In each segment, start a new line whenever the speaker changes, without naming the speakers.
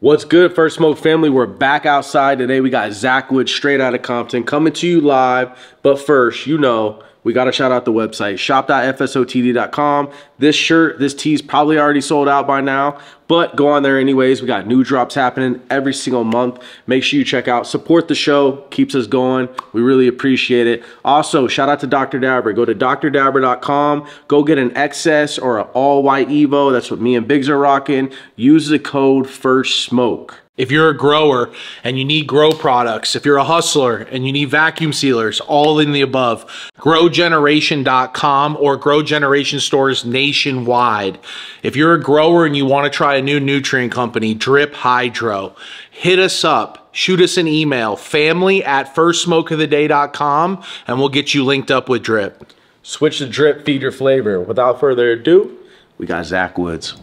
What's good, First Smoke family? We're back outside today. We got Zackwood straight out of Compton coming to you live. But first, you know, we got to shout out the website shop.fsotd.com. This shirt, this tee's probably already sold out by now, but go on there anyways. We got new drops happening every single month. Make sure you check out, support the show, keeps us going. We really appreciate it. Also, shout out to Dr. Dabber. Go to drdabber.com, go get an XS or an all white Evo. That's what me and Biggs are rocking. Use the code FIRST SMOKE.
If you're a grower and you need grow products, if you're a hustler and you need vacuum sealers, all in the above, growgeneration.com or Grow Generation stores nationwide. If you're a grower and you want to try a new nutrient company, Drip Hydro, hit us up. Shoot us an email, family at firstsmokeoftheday.com, and we'll get you linked up with Drip.
Switch to Drip, feed your flavor. Without further ado, we got Zackwoods.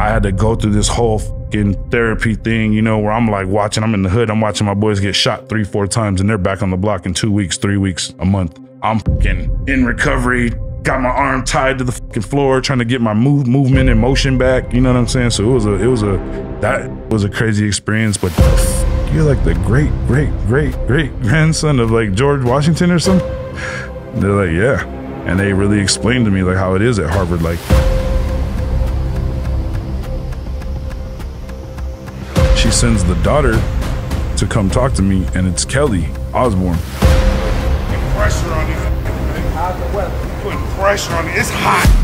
I had to go through this whole fucking therapy thing, you know, where I'm like watching, I'm in the hood, I'm watching my boys get shot three, four times, and they're back on the block in two weeks, three weeks, a month. I'm fucking in recovery, got my arm tied to the fucking floor, trying to get my move, movement and motion back. You know what I'm saying? So it was a, it was a, that was a crazy experience. But you're like the great, great, great, great grandson of like George Washington or something. They're like, yeah, and they really explained to me like how it is at Harvard, like. She sends the daughter to come talk to me, and it's Kelly Osbourne.
Putting pressure on these. Putting pressure on it. It's hot.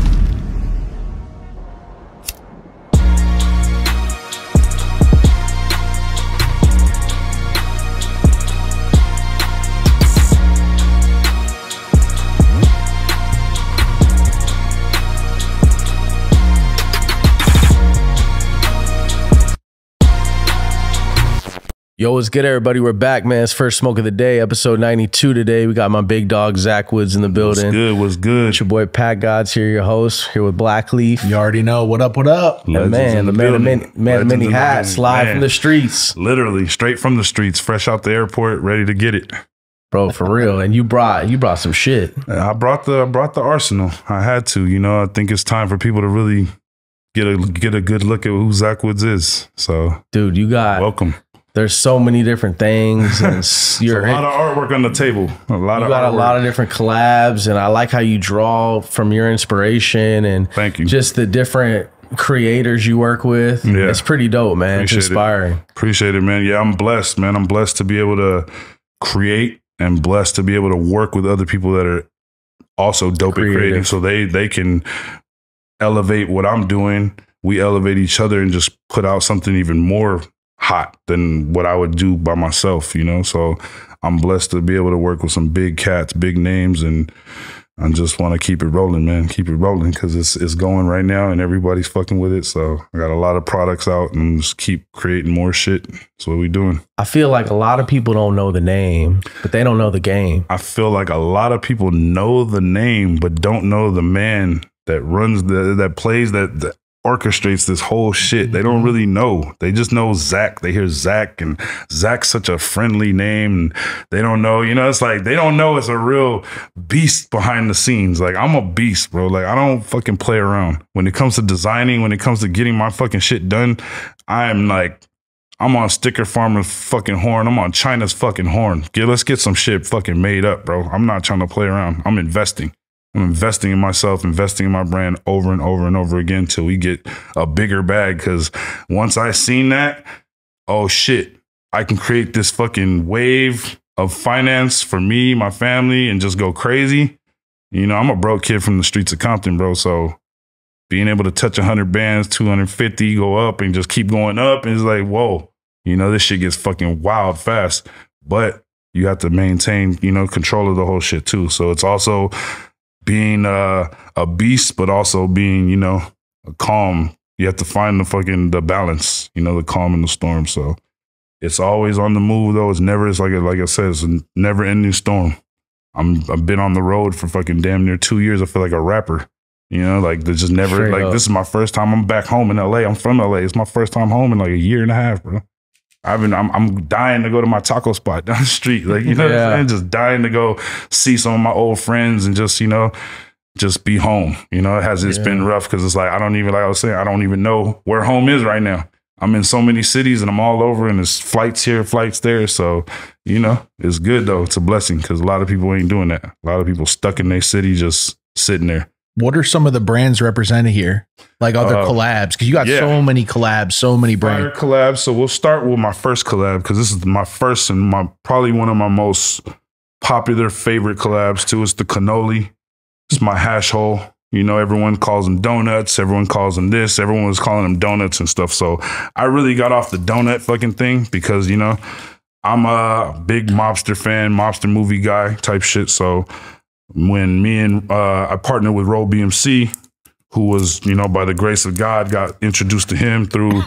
Yo, what's good, everybody? We're back, man. It's first smoke of the day, episode 92 today. We got my big dog, Zackwoods, in the building.
What's good? What's good?
It's your boy, Packgods here, your host, here with Blackleaf.
You already know. What up, what up?
And man, the, man, of many, man of many hats, live man. from the streets.
Literally, straight from the streets, fresh out the airport, ready to get it.
Bro, for real. And you brought you brought some shit.
I brought the I brought the arsenal. I had to, you know. I think it's time for people to really get a get a good look at who Zackwoods is. So,
dude, you got
welcome
there's so many different things and
you're a lot of artwork on the table. A lot of you
got
artwork.
a lot of different collabs and i like how you draw from your inspiration and
thank you.
just the different creators you work with. Yeah. It's pretty dope man. Appreciate it's inspiring.
It. Appreciate it man. Yeah i'm blessed man. I'm blessed to be able to create and blessed to be able to work with other people that are also dope Creative. at creating. So they they can elevate what i'm doing. We elevate each other and just put out something even more hot than what I would do by myself, you know? So I'm blessed to be able to work with some big cats, big names, and I just want to keep it rolling, man. Keep it rolling because it's it's going right now and everybody's fucking with it. So I got a lot of products out and just keep creating more shit. That's what we doing.
I feel like a lot of people don't know the name, but they don't know the game.
I feel like a lot of people know the name, but don't know the man that runs the that plays that, that orchestrates this whole shit. They don't mm-hmm. really know. They just know Zack. They hear Zack, and Zack's such a friendly name. they don't know, you know, it's like they don't know it's a real beast behind the scenes. Like I'm a beast, bro. Like I don't fucking play around. When it comes to designing, when it comes to getting my fucking shit done, I'm like I'm on Sticker Farmer's fucking horn. I'm on China's fucking horn. Get, let's get some shit fucking made up, bro. I'm not trying to play around. I'm investing. I'm investing in myself, investing in my brand over and over and over again till we get a bigger bag. Cause once I seen that, oh shit, I can create this fucking wave of finance for me, my family, and just go crazy. You know, I'm a broke kid from the streets of Compton, bro. So being able to touch 100 bands, 250, go up and just keep going up, and it's like, whoa, you know, this shit gets fucking wild fast. But you have to maintain, you know, control of the whole shit too. So it's also being uh, a beast, but also being, you know, a calm. You have to find the fucking the balance, you know, the calm in the storm. So it's always on the move though. It's never it's like like I said, it's a never ending storm. I'm I've been on the road for fucking damn near two years. I feel like a rapper. You know, like there's just never like up. this is my first time. I'm back home in LA. I'm from LA. It's my first time home in like a year and a half, bro. I've been I'm I'm dying to go to my taco spot down the street. Like, you know yeah. I'm Just dying to go see some of my old friends and just, you know, just be home. You know, it has it's yeah. been rough because it's like I don't even like I was saying, I don't even know where home is right now. I'm in so many cities and I'm all over and there's flights here, flights there. So, you know, it's good though. It's a blessing because a lot of people ain't doing that. A lot of people stuck in their city just sitting there.
What are some of the brands represented here? Like other
Uh,
collabs? Because you got
yeah.
so many collabs, so many brands.
collab. So we'll start with my first collab because this is my first and my probably one of my most popular favorite collabs too. It's the cannoli. It's my hash hole. You know, everyone calls them donuts. Everyone calls them this. Everyone was calling them donuts and stuff. So I really got off the donut fucking thing because, you know, I'm a big mobster fan, mobster movie guy type shit. So when me and uh, I partnered with Roll BMC, who was, you know, by the grace of God, got introduced to him through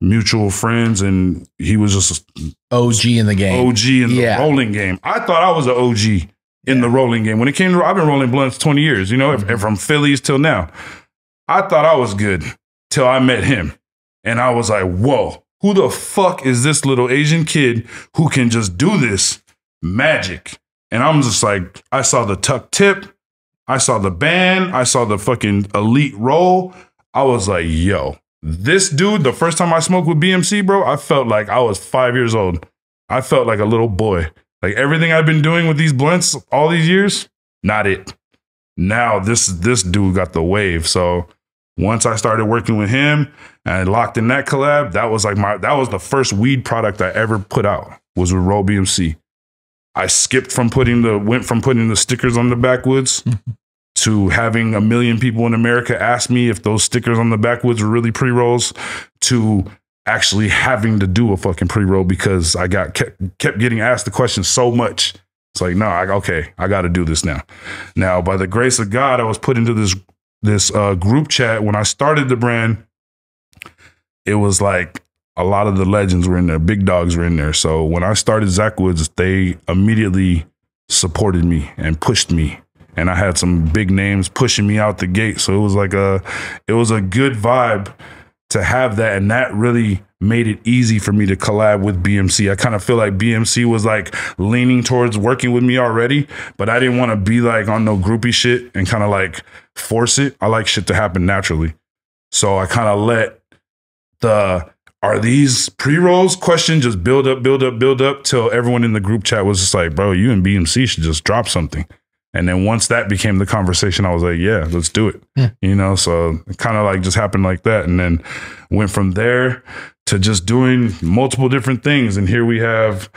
mutual friends, and he was just
OG in the game.
OG in the
Yeah.
rolling game. I thought I was an OG in the rolling game. When it came to, I've been rolling blunts 20 years, you know,
Mm-hmm.
from Phillies till now. I thought I was good till I met him. And I was like, whoa, who the fuck is this little Asian kid who can just do this magic? And I'm just like, I saw the tuck tip, I saw the band, I saw the fucking elite roll. I was like, yo, this dude, the first time I smoked with BMC, bro, I felt like I was five years old. I felt like a little boy. Like everything I've been doing with these blunts all these years, not it. Now this this dude got the wave. So once I started working with him and locked in that collab, that was like my that was the first weed product I ever put out was with Roll BMC. I skipped from putting the went from putting the stickers on the backwoods to having a million people in America ask me if those stickers on the backwoods were really pre rolls to actually having to do a fucking pre roll because I got kept, kept getting asked the question so much. It's like, no, I, okay, I got to do this now. Now, by the grace of God, I was put into this this uh, group chat when I started the brand. It was like a lot of the legends were in there, big dogs were in there. So when I started Zackwoods, they immediately supported me and pushed me and I had some big names pushing me out the gate. So it was like a, it was a good vibe to have that, and that really made it easy for me to collab with BMC. I kind of feel like BMC was like leaning towards working with me already, but I didn't want to be like on no groupie shit and kind of like force it. I like shit to happen naturally, so I kind of let the are these pre rolls question just build up, build up, build up till everyone in the group chat was just like, bro, you and BMC should just drop something. And then once that became the conversation, I was like, yeah, let's do it. You know, so it kind of like just happened like that. And then went from there to just doing multiple different things. And here we have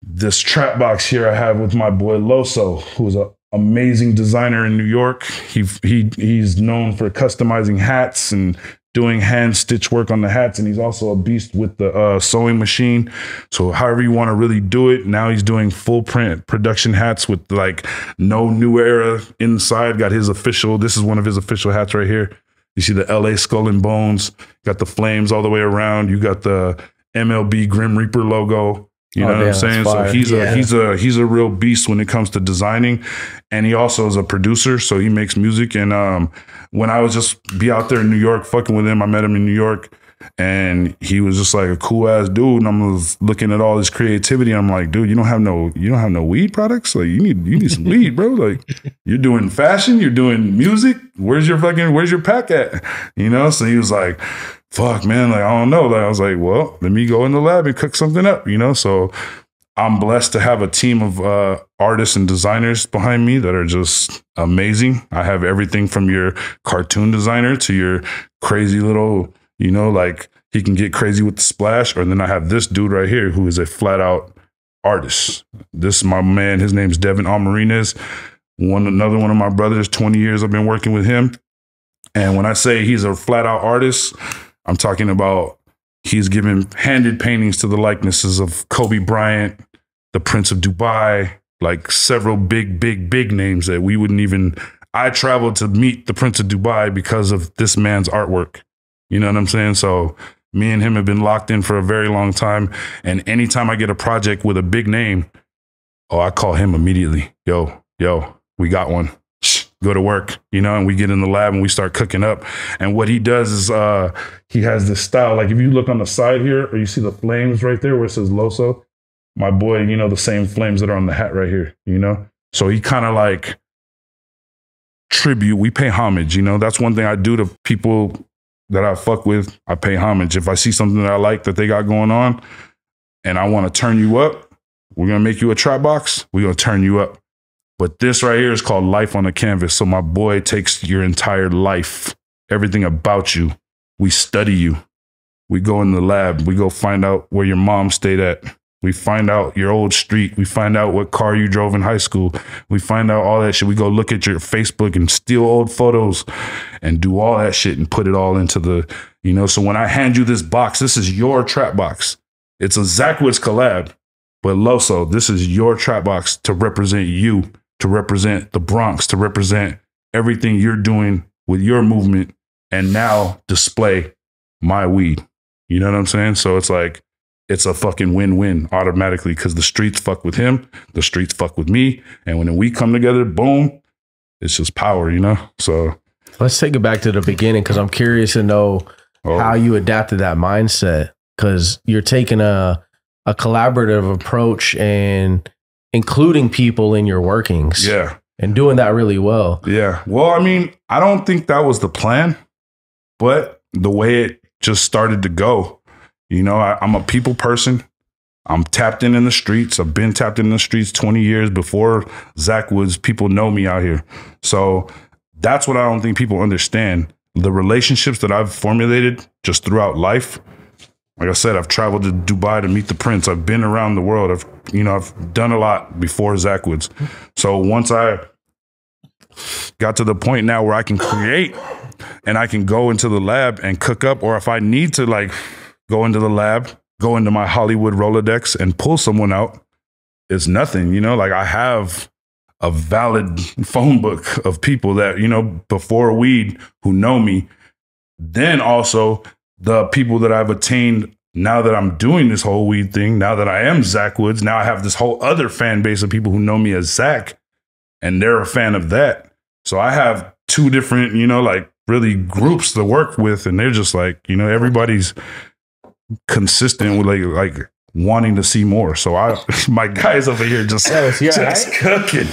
this trap box here I have with my boy Loso, who's an amazing designer in New York. He he he's known for customizing hats and doing hand stitch work on the hats and he's also a beast with the uh, sewing machine. So however you want to really do it now he's doing full print production hats with like no new era inside. Got his official this is one of his official hats right here. You see the la skull and bones got the flames all the way around. You got the mlb grim reaper logo you know
Oh,
what
damn,
i'm saying? So he's
Yeah.
a he's a he's a real beast when it comes to designing and he also is a producer so he makes music. And um when i was just be out there in new york fucking with him i met him in new york and he was just like a cool ass dude and i'm was looking at all his creativity and i'm like dude you don't have no you don't have no weed products? Like you need you need some weed bro. Like you're doing fashion you're doing music. Where's your fucking where's your pack at? You know? So he was like fuck man like i don't know like i was like well let me go in the lab and cook something up you know so I'm blessed to have a team of uh, artists and designers behind me that are just amazing. I have everything from your cartoon designer to your crazy little, you know, like he can get crazy with the splash. Or then I have this dude right here who is a flat out artist. This is my man. His name's Devin Almarinez. One another one of my brothers. Twenty years I've been working with him. And when I say he's a flat out artist, I'm talking about he's given handed paintings to the likenesses of Kobe Bryant, the Prince of Dubai, like several big, big, big names that we wouldn't even. I traveled to meet the Prince of Dubai because of this man's artwork. You know what I'm saying? So me and him have been locked in for a very long time. And anytime I get a project with a big name, oh, I call him immediately. Yo, yo, we got one. Go to work, you know, and we get in the lab and we start cooking up. And what he does is uh he has this style. Like if you look on the side here, or you see the flames right there where it says Loso, my boy, you know, the same flames that are on the hat right here, you know? So he kind of like tribute, we pay homage, you know. That's one thing I do to people that I fuck with, I pay homage. If I see something that I like that they got going on and I want to turn you up, we're gonna make you a trap box, we're gonna turn you up. But this right here is called life on a canvas. So my boy takes your entire life, everything about you. We study you. We go in the lab. We go find out where your mom stayed at. We find out your old street. We find out what car you drove in high school. We find out all that shit. We go look at your Facebook and steal old photos and do all that shit and put it all into the, you know. So when I hand you this box, this is your trap box. It's a Zackwoods collab, but Loso, this is your trap box to represent you, to represent the Bronx, to represent everything you're doing with your movement, and now display my weed. You know what I'm saying? So it's like, it's a fucking win-win automatically because the streets fuck with him, the streets fuck with me, and when we come together, boom, it's just power, you know. So
Let's take it back to the beginning because I'm curious to know
oh,
how you adapted that mindset because you're taking a a collaborative approach and including people in your workings
yeah,
and doing that really well.
yeah. Well, I mean, I don't think that was the plan, but the way it just started to go, you know, I, I'm a people person. I'm tapped in in the streets. I've been tapped in the streets 20 years before Zackwoods. People know me out here. So that's what I don't think people understand. The relationships that I've formulated just throughout life. Like I said, I've traveled to Dubai to meet the prince. I've been around the world. I've, you know, I've done a lot before Zackwoods. So once I got to the point now where I can create and I can go into the lab and cook up, or if I need to like go into the lab, go into my Hollywood Rolodex and pull someone out, it's nothing, you know, like I have a valid phone book of people that, you know, before weed who know me. Then also the people that I've attained now that I'm doing this whole weed thing, now that I am Zackwoods, now I have this whole other fan base of people who know me as Zach, and they're a fan of that. So I have two different, you know, like really groups to work with, and they're just like, you know, everybody's consistent with like like wanting to see more. So I my guys over here just,
Yes, yeah,
just cooking.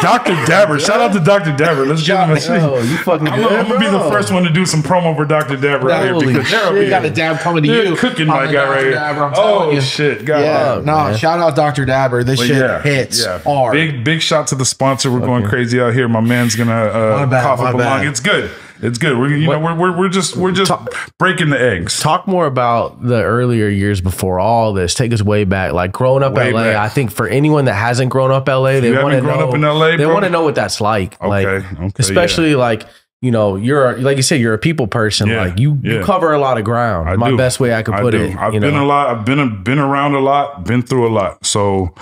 Dr. Dabber. Shout out to Dr. Dabber. Let's give him a shit.
Oh, you fucking
I'm,
good,
gonna- I'm gonna be the first one to do some promo for Dr. Dabber out here because they're over
shit.
We got a dab coming to
They're
you.
cooking my guy
Dr.
right here.
Dabber, I'm
Oh
you.
shit, God.
Yeah,
Fuck,
no,
man.
shout out Dr. Dabber. This
But
shit
yeah,
hits
yeah.
hard.
Big big shout to the sponsor. We're going crazy out here. My man's gonna uh,
My bad,
cough up
a
lung. It's good. It's good. We're you know we're, we're we're just we're just breaking the eggs.
Talk more about the earlier years before all this. Take us way back, like growing up
Way
LA.
back.
I think for anyone that hasn't grown up LA, they want to know.
up in LA,
they want to know what that's like. like,
Okay, okay,
especially like you know, you're like you said, you're a people person.
Yeah,
like you, you cover a lot of ground.
I
My
do.
best way I could
I
put
do.
it.
I've been
know?
a lot. I've been been around a lot. Been through a lot. So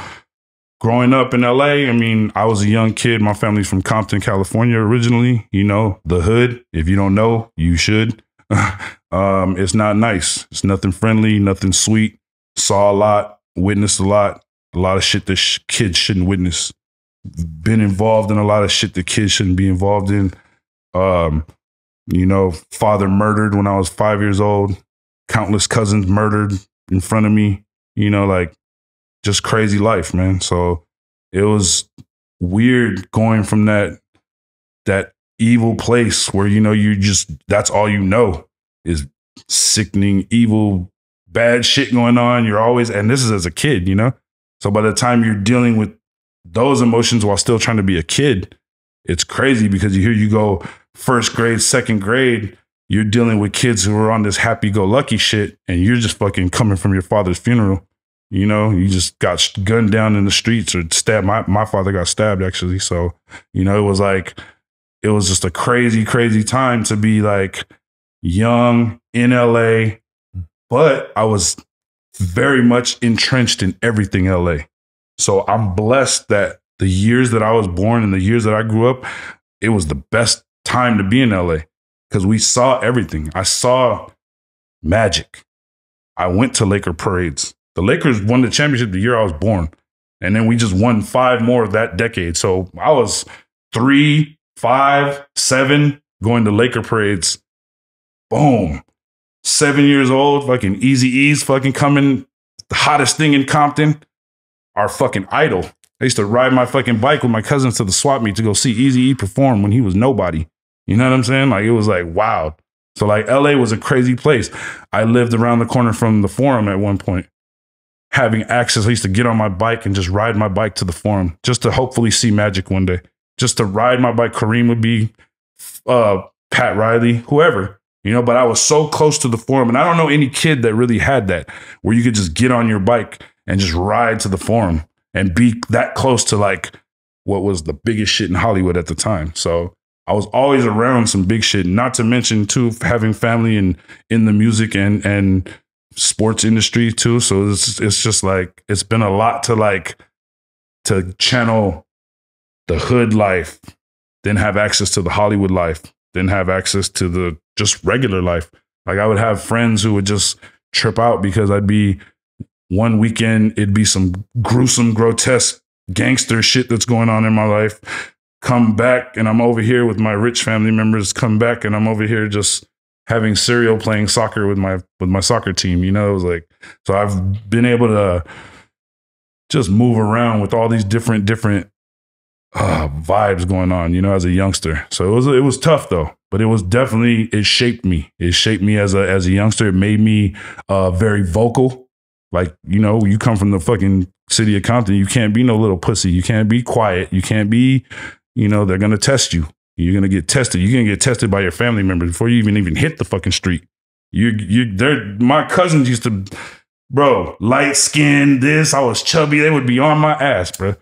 growing up in LA, I mean, I was a young kid. My family's from Compton, California, originally. You know, the hood. If you don't know, you should. um, it's not nice. It's nothing friendly. Nothing sweet. Saw a lot. Witnessed a lot. A lot of shit that sh- kids shouldn't witness. Been involved in a lot of shit that kids shouldn't be involved in. Um, you know, father murdered when I was five years old. Countless cousins murdered in front of me. You know, like just crazy life, man. So it was weird going from that that evil place where you know you just that's all you know is sickening, evil, bad shit going on. You're always and this is as a kid, you know. So by the time you're dealing with those emotions while still trying to be a kid, it's crazy because you hear you go first grade, second grade, you're dealing with kids who are on this happy go lucky shit, and you're just fucking coming from your father's funeral. You know, you just got gunned down in the streets or stabbed. My, my father got stabbed actually. So, you know, it was like, it was just a crazy, crazy time to be like young in LA, but I was very much entrenched in everything LA. So I'm blessed that the years that I was born and the years that I grew up, it was the best time to be in LA because we saw everything. I saw magic. I went to Laker parades. The Lakers won the championship the year I was born. And then we just won five more that decade. So I was three, five, seven going to Laker parades. Boom. Seven years old, fucking Eazy-E's fucking coming, the hottest thing in Compton, our fucking idol. I used to ride my fucking bike with my cousins to the swap meet to go see Easy E perform when he was nobody. You know what I'm saying? Like it was like wow. So like LA was a crazy place. I lived around the corner from the forum at one point. Having access, I used to get on my bike and just ride my bike to the forum just to hopefully see magic one day. Just to ride my bike. Kareem would be, uh, Pat Riley, whoever, you know, but I was so close to the forum. And I don't know any kid that really had that where you could just get on your bike and just ride to the forum and be that close to like what was the biggest shit in Hollywood at the time. So I was always around some big shit. Not to mention too having family and in the music and and sports industry too. So it's it's just like it's been a lot to like to channel the hood life, then have access to the Hollywood life, then have access to the just regular life. Like I would have friends who would just trip out because I'd be one weekend, it'd be some gruesome, grotesque gangster shit that's going on in my life. Come back and I'm over here with my rich family members. Come back and I'm over here just having cereal playing soccer with my with my soccer team. You know, it was like so I've been able to just move around with all these different different uh, vibes going on, you know, as a youngster. So it was it was tough though, but it was definitely it shaped me. It shaped me as a as a youngster. It made me uh, very vocal. Like you know, you come from the fucking city of Compton, you can't be no little pussy. You can't be quiet. You can't be, you know, they're gonna test you. You're gonna get tested. You're gonna get tested by your family members before you even even hit the fucking street. You you they're my cousins used to, bro, light skin. This I was chubby. They would be on my ass, bro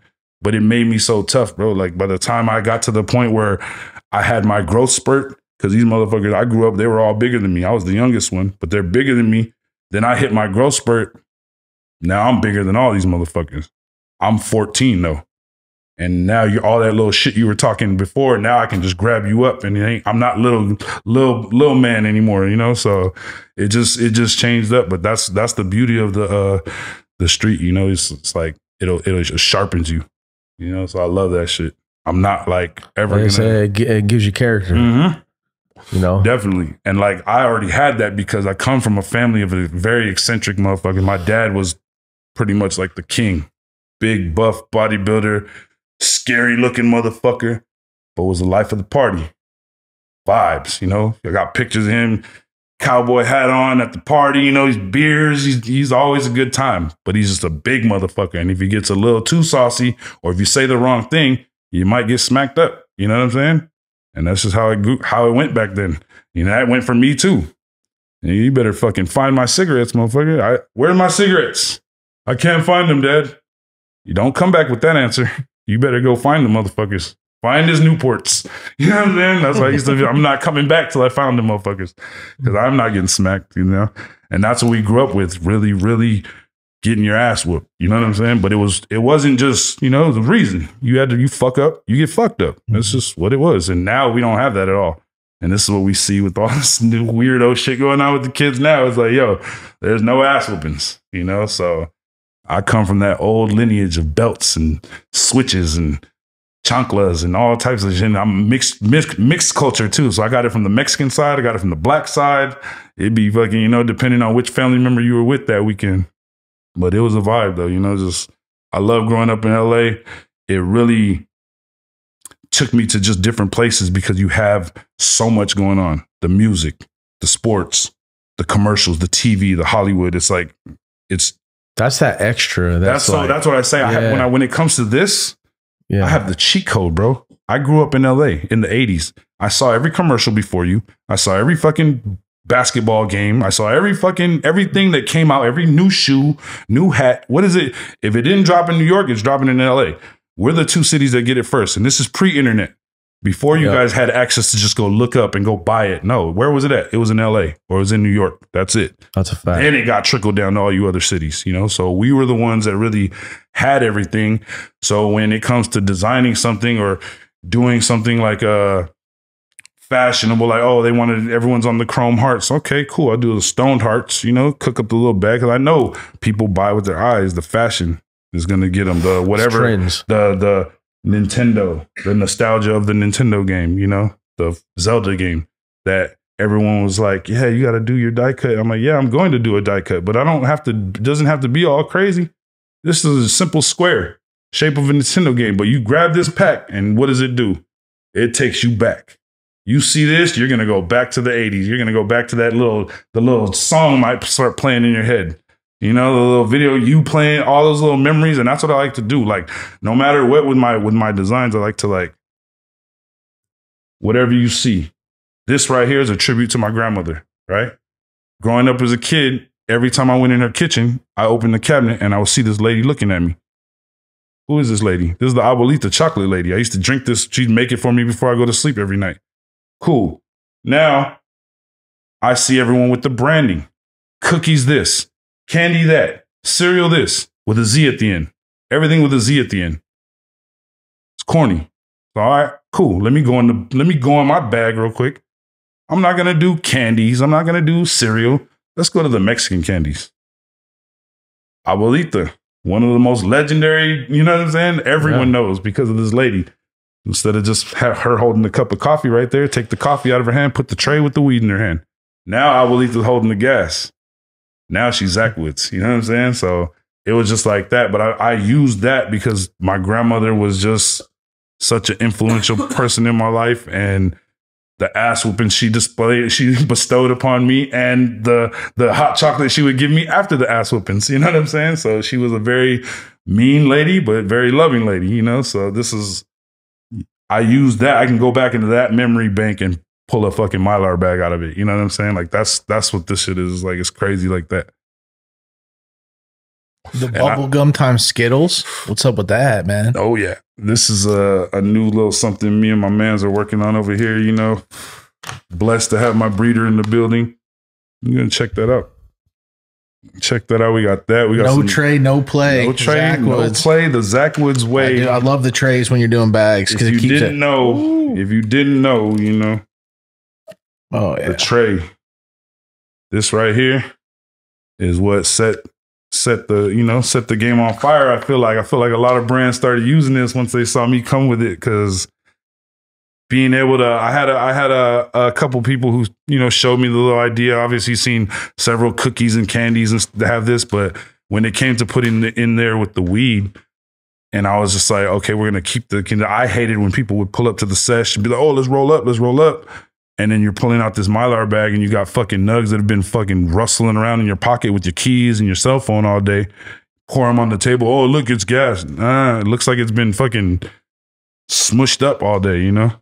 but it made me so tough, bro. Like by the time I got to the point where I had my growth spurt, because these motherfuckers, I grew up, they were all bigger than me. I was the youngest one, but they're bigger than me. Then I hit my growth spurt. Now I'm bigger than all these motherfuckers. I'm 14 though. And now you all that little shit you were talking before. Now I can just grab you up, and I'm not little little little man anymore. You know, so it just it just changed up. But that's that's the beauty of the uh the street. You know, it's, it's like it'll it'll sharpens you. You know, so I love that shit. I'm not like ever
Like
gonna.
it, it gives you character.
Mhm.
You know,
Definitely. And like I already had that because I come from a family of a very eccentric motherfucker. My dad was pretty much like the king. Big buff bodybuilder, scary looking motherfucker, but was the life of the party. Vibes, you know. I got pictures of him, cowboy hat on at the party, you know, his beers, he's he's always a good time. But he's just a big motherfucker. And if he gets a little too saucy, or if you say the wrong thing, you might get smacked up. You know what I'm saying? And that's just how it how it went back then. You know, that went for me too. You better fucking find my cigarettes, motherfucker. I, where are my cigarettes? I can't find them, Dad. You don't come back with that answer. You better go find the motherfuckers. Find his Newports. You know what I'm saying? That's why I used to. I'm not coming back till I found the motherfuckers because I'm not getting smacked. You know, and that's what we grew up with. Really, really getting your ass whooped. You know what I'm saying? But it was it wasn't just you know the reason you had to you fuck up you get fucked up. Mm-hmm. That's just what it was. And now we don't have that at all. And this is what we see with all this new weirdo shit going on with the kids now. It's like yo, there's no ass whoopings. You know, so I come from that old lineage of belts and switches and chanclas and all types of shit. I'm mixed, mixed mixed culture too. So I got it from the Mexican side, I got it from the black side. It'd be fucking, you know, depending on which family member you were with that weekend. But it was a vibe though, you know, just I love growing up in LA. It really took me to just different places because you have so much going on. The music, the sports, the commercials, the TV, the Hollywood. It's like it's
that's that extra.
that's
That's,
so that's what I say. I have, when I when it comes to this,
yeah.
I have the cheat code, bro. I grew up in LA in the 80s. I saw every commercial before you. I saw every fucking basketball game. I saw every fucking everything that came out, every new shoe, new hat. What is it? If it didn't drop in New York, it's dropping in LA. We're the two cities that get it first. And this is pre-internet. Before you
Yeah.
guys had access to just go look up and go buy it. No, where was it at? It was in LA or it was in New York. That's it.
that's a fact.
And it got trickled down to all you other cities, you know? So we were the ones that really had everything. So when it comes to designing something or doing something like uh fashionable, like, oh, they wanted everyone's on the chrome hearts. Okay, cool. I'll do the stoned hearts, you know, cook up the little bag. Cause I know people buy with their eyes. The fashion is gonna get them the whatever the the Nintendo, the nostalgia of the Nintendo game, you know, the Zelda game that everyone was like, "Yeah, you got to do your die cut." I'm like, "Yeah, I'm going to do a die cut, but I don't have to. Doesn't have to be all crazy. This is a simple square shape of a Nintendo game, but you grab this pack, and what does it do? It takes you back. You see this, you're gonna go back to the 80s. You're gonna go back to that little the little song might start playing in your head. You know, the little video you playing, all those little memories, and that's what I like to do. Like, no matter what with my with my designs, I like to like whatever you see. This right here is a tribute to my grandmother, right? Growing up as a kid, every time I went in her kitchen, I opened the cabinet and I would see this lady looking at me. Who is this lady? This is the Abuelita chocolate lady. I used to drink this. She'd make it for me before I go to sleep every night. Cool. Now I see everyone with the branding. Cookies this, candy that, cereal this, with a Z at the end. Everything with a Z at the end. It's corny. All right, cool. Let me go in the let me go in my bag real quick. I'm not gonna do candies. I'm not gonna do cereal. Let's go to the Mexican candies. Abuelita, one of the most legendary, you know what I'm saying? Everyone
Yeah.
knows because of this lady. Instead of just have her holding the cup of coffee right there, take the coffee out of her hand, put the tray with the weed in her hand. Now Abuelita's holding the gas. Now she's Zackwoods. You know what I'm saying? So it was just like that. But I, I used that because my grandmother was just such an influential person in my life. And the ass whooping she displayed, she bestowed upon me, and the the hot chocolate she would give me after the ass whoopings. You know what I'm saying? So she was a very mean lady, but very loving lady. You know, so this is I use that. I can go back into that memory bank and pull a fucking mylar bag out of it. You know what I'm saying? Like that's that's what this shit is. Like it's crazy like that.
The
I-
bubblegum time Skittles. What's up with that, man?
Oh yeah, this is a a new little something me and my mans are working on over here. You know, blessed to have my breeder in the building. You gonna check that out? Check that out. We got that. We got
No
some,
tray, no play.
no tray,
Zach
no
Woods.
play. The Zackwoods
I,
way.
do- I love the trays when you're doing bags
if
because
you didn't
it.
know, if you didn't know, you know
Oh yeah.
the tray. This right here is what set set the you know set the game on fire. I feel like I feel like a lot of brands started using this once they saw me come with it because being able to I had a I had a, a couple people who you know showed me the little idea. Obviously, seen several cookies and candies and that have this, but when it came to putting it in there with the weed. And I was just like, okay, we're gonna keep the. I hated when people would pull up to the session, and be like, "Oh, let's roll up, let's roll up," and then you're pulling out this mylar bag and you got fucking nugs that have been fucking rustling around in your pocket with your keys and your cell phone all day. Pour them on the table. Oh, look, it's gas. ah, it looks like it's been fucking smushed up all day, you know?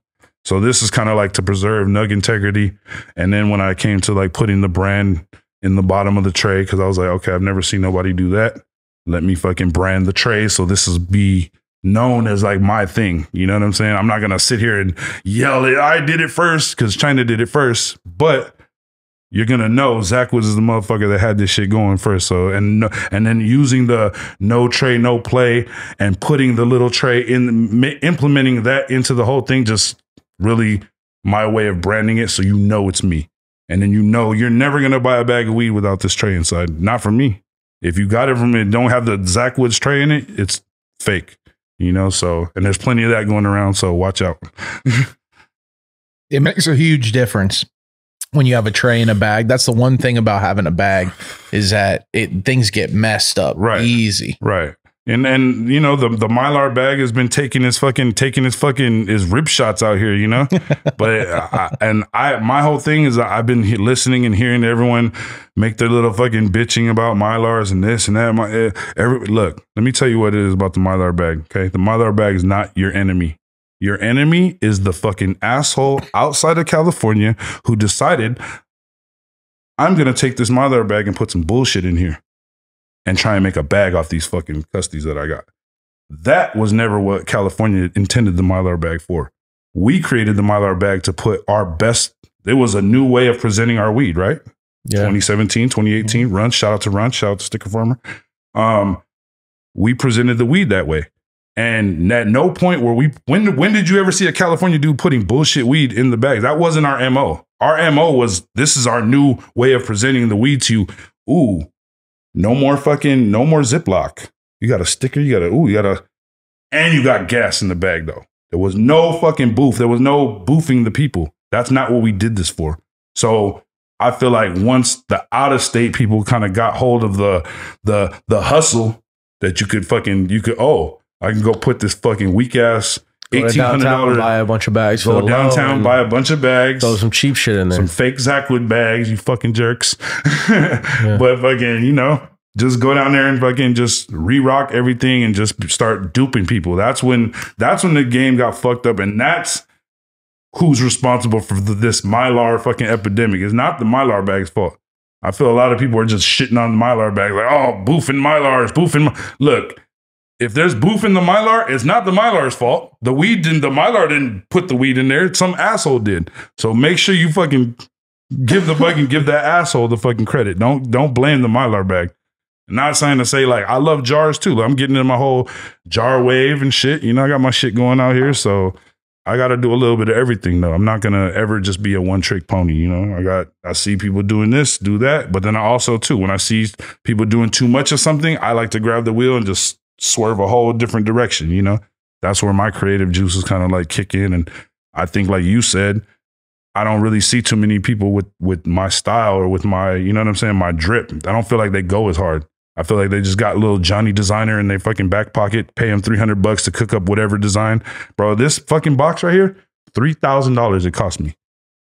So this is kind of like to preserve nug integrity. And then when I came to like putting the brand in the bottom of the tray, because I was like, okay, I've never seen nobody do that. Let me fucking brand the tray. So this is be known as like my thing. You know what I'm saying? I'm not gonna sit here and yell it. I did it first because China did it first, but you're gonna know Zack was the motherfucker that had this shit going first. So and and then using the no tray, no play, and putting the little tray in, implementing that into the whole thing, just really my way of branding it, so you know it's me. And then you know you're never gonna buy a bag of weed without this tray inside. Not from me. If you got it from it, don't have the Zackwoods tray in it, it's fake. You know, so and there's plenty of that going around, so watch out.
It makes a huge difference when you have a tray in a bag. That's the one thing about having a bag is that it things get messed up
Right.
easy.
Right. And and you know the the mylar bag has been taking his fucking taking his fucking his rib shots out here, you know. but I, and I my whole thing is I've been listening and hearing everyone make their little fucking bitching about mylars and this and that. My eh, every look, let me tell you what it is about the mylar bag. Okay, the mylar bag is not your enemy. Your enemy is the fucking asshole outside of California who decided I'm gonna take this mylar bag and put some bullshit in here and try and make a bag off these fucking custies that I got. That was never what California intended the Mylar bag for. We created the Mylar bag to put our best, it was a new way of presenting our weed, right?
Yeah.
2017, 2018, run, shout out to Run, shout out to Sticker Farmer. Um, we presented the weed that way. And at no point where we when when did you ever see a California dude putting bullshit weed in the bag? That wasn't our MO. Our MO was this is our new way of presenting the weed to you. Ooh, no more fucking, no more Ziploc. You got a sticker, you got a, ooh, you got a, and you got gas in the bag though. There was no fucking booth. There was no boofing the people. That's not what we did this for. So I feel like once the out of state people kind of got hold of the, the, the hustle that you could fucking, you could, oh, I can go put this fucking weak ass eighteen hundred dollars.
buy a bunch of bags.
Go downtown, buy a bunch of bags.
throw some cheap shit in there.
some fake Zackwood bags, you fucking jerks. But fucking, you know, just go down there and fucking just re-rock everything and just start duping people. That's when that's when the game got fucked up, and that's who's responsible for the, this Mylar fucking epidemic. It's not the Mylar bag's fault. I feel a lot of people are just shitting on the Mylar bag, like, oh, boofing Mylars, boofing. My-. Look, if there's boof in the Mylar, it's not the Mylar's fault. The weed didn't, the Mylar didn't put the weed in there. Some asshole did. So make sure you fucking give the fucking give that asshole the fucking credit. Don't don't blame the Mylar bag. Not saying to say like I love jars too. I'm getting in my whole jar wave and shit. You know, I got my shit going out here, so I got to do a little bit of everything though. I'm not gonna ever just be a one trick pony. You know, I got I see people doing this, do that, but then I also too when I see people doing too much of something, I like to grab the wheel and just swerve a whole different direction. You know, that's where my creative juices kind of like kick in, and I think like you said. I don't really see too many people with with my style or with my, you know what I'm saying, my drip. I don't feel like they go as hard. I feel like they just got a little Johnny designer in their fucking back pocket, pay him 300 bucks to cook up whatever design. Bro, this fucking box right here, $3,000 it cost me.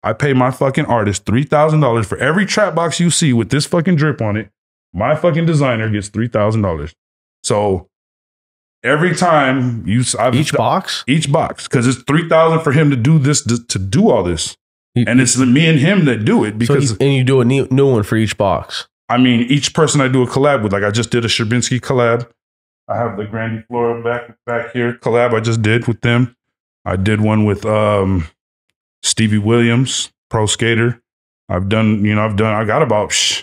I pay my fucking artist $3,000 for every trap box you see with this fucking drip on it. My fucking designer gets $3,000. So every time you I've,
Each box?
each box cuz it's 3000 for him to do this to do all this. And it's me and him that do it
so
because
and you do a new, new one for each box.
I mean, each person I do a collab with, like I just did a Shabinsky collab. I have the Grandiflora back back here collab I just did with them. I did one with um, Stevie Williams, pro skater. I've done, you know, I've done. I got about, shh,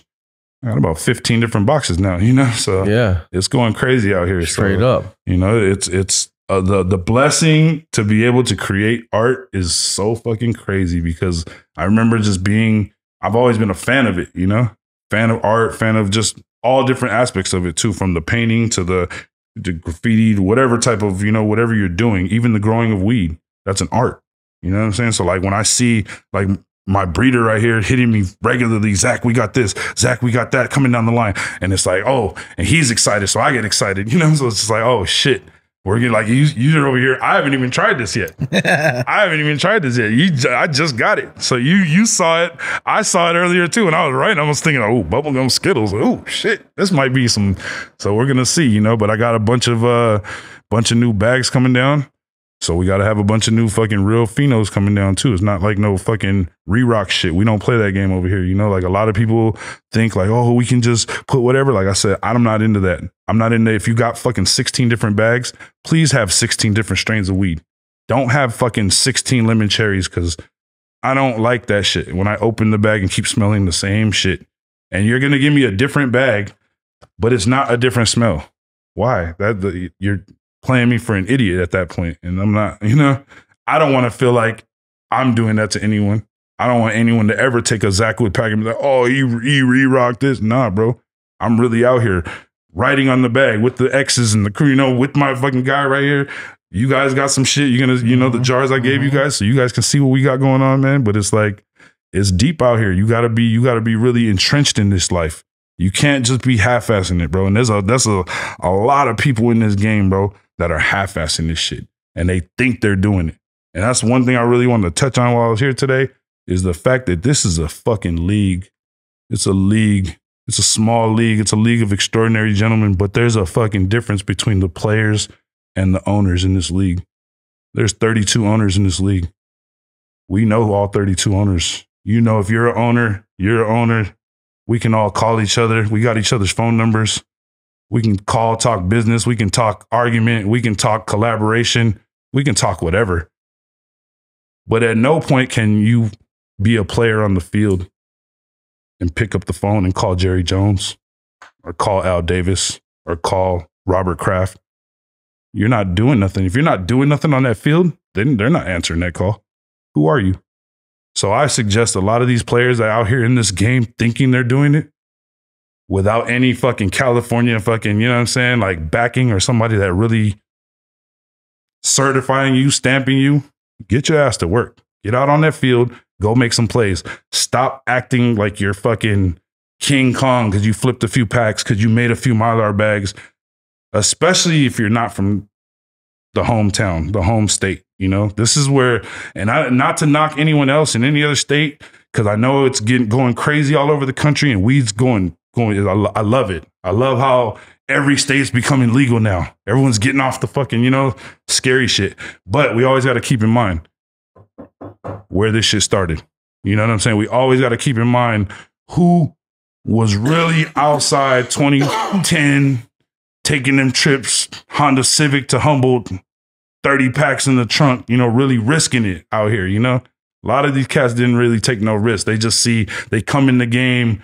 I got about fifteen different boxes now. You know, so
Yeah,
it's going crazy out here.
straight
so,
up.
you know, it's it's uh, the the blessing to be able to create art is so fucking crazy because I remember just being. I've always been a fan of it. You know, fan of art, fan of just all different aspects of it too, from the painting to the the graffiti, to whatever type of you know whatever you're doing, even the growing of weed. That's an art. You know what I'm saying? So like when I see like my breeder right here hitting me regularly, Zack, we got this, Zack, we got that coming down the line, and it's like, oh, and he's excited, so I get excited. You know, so it's just like, oh shit. We're getting like you, you're over here. I haven't even tried this yet. I haven't even tried this yet. You, I just got it. So you, you saw it. I saw it earlier too, and I was right. I was thinking, oh, bubblegum Skittles. Oh shit, this might be some. So we're gonna see, you know. But I got a bunch of uh, bunch of new bags coming down. So we got to have a bunch of new fucking real phenos coming down too. It's not like no fucking re-rock shit. We don't play that game over here. You know, like a lot of people think like, oh, we can just put whatever. Like I said, I'm not into that. I'm not into if you got fucking 16 different bags, please have 16 different strains of weed. Don't have fucking 16 lemon cherries because I don't like that shit. When I open the bag and keep smelling the same shit. And you're gonna give me a different bag, but it's not a different smell. Why? That the, you're playing me for an idiot at that point, and I'm not. You know, I don't want to feel like I'm doing that to anyone. I don't want anyone to ever take a Zackwood pack and be like, "Oh, you he re-rocked this." Nah, bro. I'm really out here writing on the bag with the X's and the crew. You know, with my fucking guy right here. You guys got some shit. You're gonna, you know, the mm-hmm. jars I gave you mm-hmm. guys, so you guys can see what we got going on, man. But it's like, it's deep out here. You gotta be, you gotta be really entrenched in this life. You can't just be half-assing it, bro. And there's a that's a a lot of people in this game, bro, that are half-assing this shit, and they think they're doing it. And that's one thing I really wanted to touch on while I was here today is the fact that this is a fucking league. It's a league. It's a small league. It's a league of extraordinary gentlemen, but there's a fucking difference between the players and the owners in this league. There's 32 owners in this league. We know all 32 owners. You know, if you're an owner, you're an owner. We can all call each other. We got each other's phone numbers. We can call, talk business. We can talk argument. We can talk collaboration. We can talk whatever. But at no point can you be a player on the field and pick up the phone and call Jerry Jones or call Al Davis or call Robert Kraft. You're not doing nothing. If you're not doing nothing on that field, then they're not answering that call. Who are you? So I suggest a lot of these players that out here in this game thinking they're doing it without any fucking California fucking, you know what I'm saying, like backing or somebody that really certifying you, stamping you, get your ass to work. Get out on that field, go make some plays. Stop acting like you're fucking King Kong because you flipped a few packs, because you made a few Mylar bags, especially if you're not from the hometown, the home state. You know, this is where, and I not to knock anyone else in any other state because I know it's getting going crazy all over the country and weeds going going. I, I love it. I love how every state's becoming legal now. Everyone's getting off the fucking you know scary shit. But we always got to keep in mind where this shit started. You know what I'm saying? We always got to keep in mind who was really outside 2010 taking them trips, Honda Civic to Humboldt, 30 packs in the trunk, you know, really risking it out here, you know? A lot of these cats didn't really take no risk. They just see, they come in the game.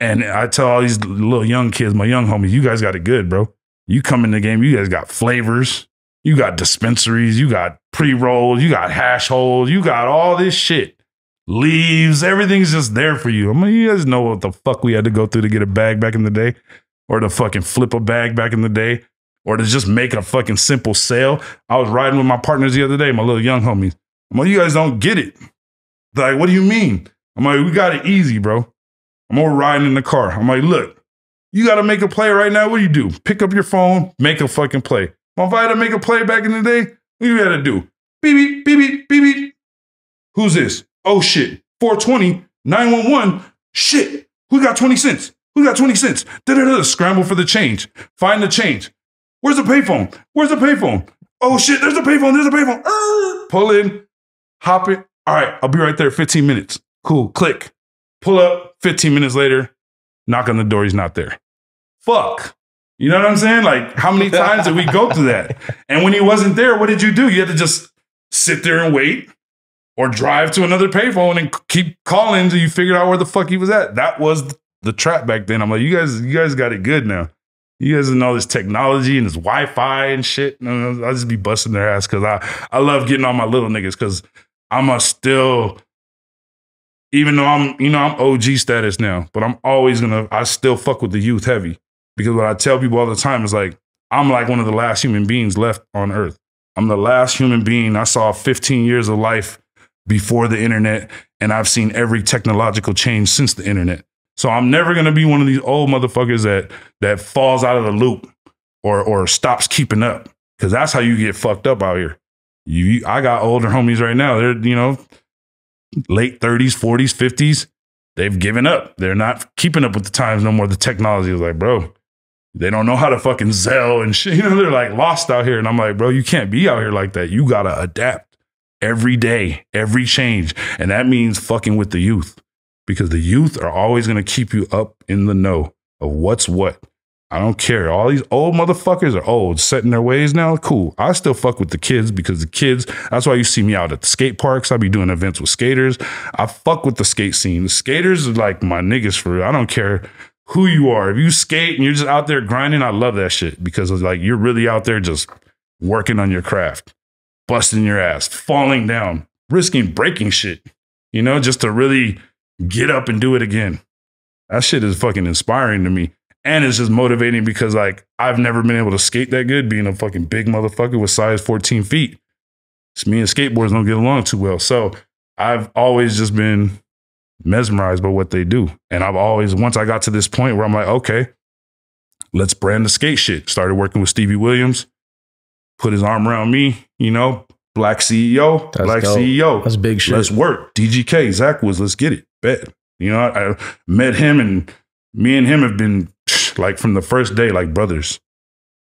And I tell all these little young kids, my young homies, you guys got it good, bro. You come in the game, you guys got flavors, you got dispensaries, you got pre rolls, you got hash holes, you got all this shit leaves, everything's just there for you. I mean, you guys know what the fuck we had to go through to get a bag back in the day, or to fucking flip a bag back in the day, or to just make a fucking simple sale. I was riding with my partners the other day, my little young homies. I'm like, you guys don't get it. They're like, what do you mean? I'm like, we got it easy, bro. I'm over riding in the car. I'm like, look, you got to make a play right now. What do you do? Pick up your phone, make a fucking play. If I had to make a play back in the day, what you to do? Beep, beep, beep, beep, beep, beep. Who's this? Oh shit. 420, 911. Shit. Who got 20 cents? Who got 20 cents? Da-da-da. Scramble for the change. Find the change. Where's the payphone? Where's the payphone? Oh shit, there's a payphone. There's a payphone. Pull in, hop it. All right, I'll be right there. 15 minutes. Cool. Click. Pull up. 15 minutes later, knock on the door. He's not there. Fuck. You know what I'm saying? Like, how many times did we go through that? And when he wasn't there, what did you do? You had to just sit there and wait or drive to another payphone and keep calling until you figured out where the fuck he was at. That was the trap back then. I'm like, you guys, you guys got it good now. You guys know this technology and this Wi-Fi and shit. I'll just be busting their ass because I, I love getting on my little niggas because I'm a still, even though I'm, you know, I'm OG status now, but I'm always gonna, I still fuck with the youth heavy because what I tell people all the time is like, I'm like one of the last human beings left on earth. I'm the last human being. I saw 15 years of life before the internet, and I've seen every technological change since the internet. So I'm never gonna be one of these old motherfuckers that that falls out of the loop or or stops keeping up. Cause that's how you get fucked up out here. You I got older homies right now. They're, you know, late 30s, 40s, 50s. They've given up. They're not keeping up with the times no more. The technology is like, bro, they don't know how to fucking Zelle and shit. You know, they're like lost out here. And I'm like, bro, you can't be out here like that. You gotta adapt every day, every change. And that means fucking with the youth because the youth are always going to keep you up in the know of what's what. I don't care. All these old motherfuckers are old, set in their ways now. Cool. I still fuck with the kids because the kids, that's why you see me out at the skate parks. I be doing events with skaters. I fuck with the skate scene. The skaters are like my niggas for real. I don't care who you are. If you skate and you're just out there grinding, I love that shit because it's like you're really out there just working on your craft, busting your ass, falling down, risking breaking shit, you know, just to really get up and do it again. That shit is fucking inspiring to me. And it's just motivating because like I've never been able to skate that good being a fucking big motherfucker with size 14 feet. It's me and skateboards don't get along too well. So I've always just been mesmerized by what they do. And I've always, once I got to this point where I'm like, okay, let's brand the skate shit. Started working with Stevie Williams, put his arm around me, you know, black CEO,
That's
black
dope.
CEO.
That's big shit.
Let's work. DGK, Zackwoods, let's get it. Bet. You know, I, I met him and me and him have been like from the first day, like brothers.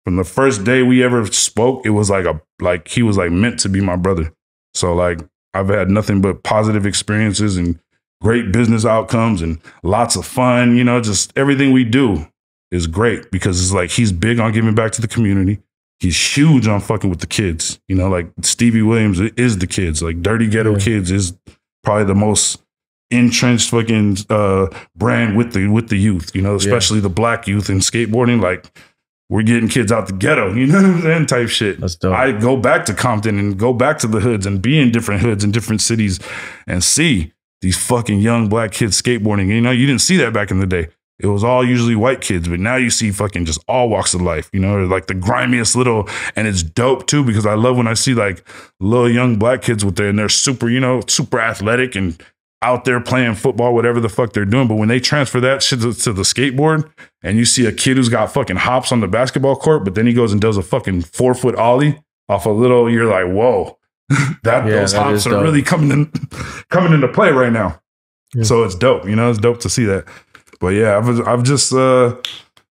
From the first day we ever spoke, it was like a like he was like meant to be my brother. So like I've had nothing but positive experiences and great business outcomes and lots of fun. You know, just everything we do is great because it's like he's big on giving back to the community. He's huge on fucking with the kids. You know, like Stevie Williams is the kids. Like Dirty Ghetto
Yeah.
Kids is probably the most entrenched fucking uh, brand with the with the youth. You know, especially the black youth in skateboarding. Like we're getting kids out the ghetto. You know what I'm saying? Type shit.
That's dope.
I go back to Compton and go back to the hoods and be in different hoods in different cities and see these fucking young black kids skateboarding. You know, you didn't see that back in the day. It was all usually white kids, but now you see fucking just all walks of life, you know, like the grimiest little, and it's dope too because I love when I see like little young black kids with their, and they're super, you know, super athletic and out there playing football, whatever the fuck they're doing. But when they transfer that shit to, to the skateboard and you see a kid who's got fucking hops on the basketball court, but then he goes and does a fucking four foot ollie off a little, you're like, whoa, that
Yeah,
those
that
hops are
dope.
really coming in coming into play right now.
Yeah.
So it's dope. You know, it's dope to see that. But yeah, I've I've just uh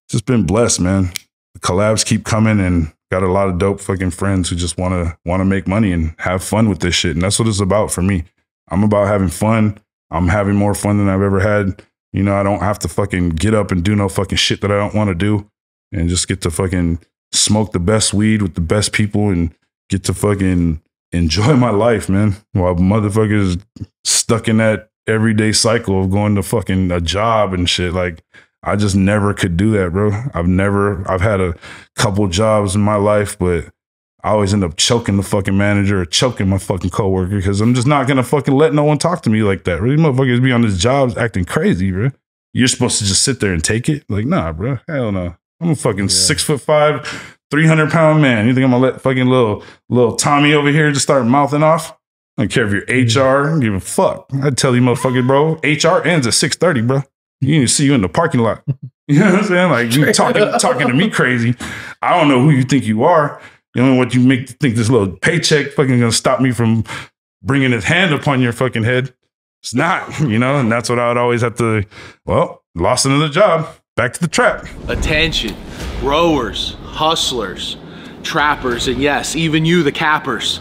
just been blessed, man. The collabs keep coming and got a lot of dope fucking friends who just wanna wanna make money and have fun with this shit. And that's what it's about for me. I'm about having fun. I'm having more fun than I've ever had. You know, I don't have to fucking get up and do no fucking shit that I don't want to do and just get to fucking smoke the best weed with the best people and get to fucking enjoy my life, man. While motherfuckers stuck in that everyday cycle of going to fucking a job and shit. Like, I just never could do that, bro. I've never, I've had a couple jobs in my life, but I always end up choking the fucking manager or choking my fucking coworker because I'm just not gonna fucking let no one talk to me like that. These motherfuckers be on this job acting crazy, bro. You're supposed to just sit there and take it? Like, nah, bro. Hell no. I'm a fucking six foot five, 300 pound man. You think I'm gonna let fucking little, little Tommy over here just start mouthing off? I don't care if you're HR, give a fuck. I tell you, motherfucker, bro, HR ends at 6:30, bro. You need to see you in the parking lot. You know what I'm saying? Like you talking talking to me crazy. I don't know who you think you are. You know what you make think this little paycheck fucking gonna stop me from bringing his hand upon your fucking head. It's not, you know, and that's what I would always have to. Well, lost another job. Back to the trap.
Attention, growers, hustlers, trappers, and yes, even you, the cappers.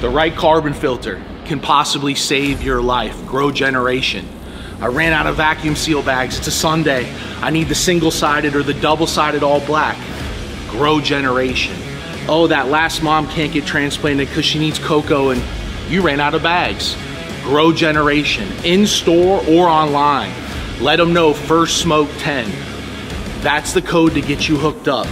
The right carbon filter can possibly save your life. Grow generation. I ran out of vacuum seal bags. It's a Sunday. I need the single sided or the double sided all black. Grow generation. Oh, that last mom can't get transplanted because she needs coco and you ran out of bags. Grow generation in store or online. Let them know First Smoke 10. That's the code to get you hooked up.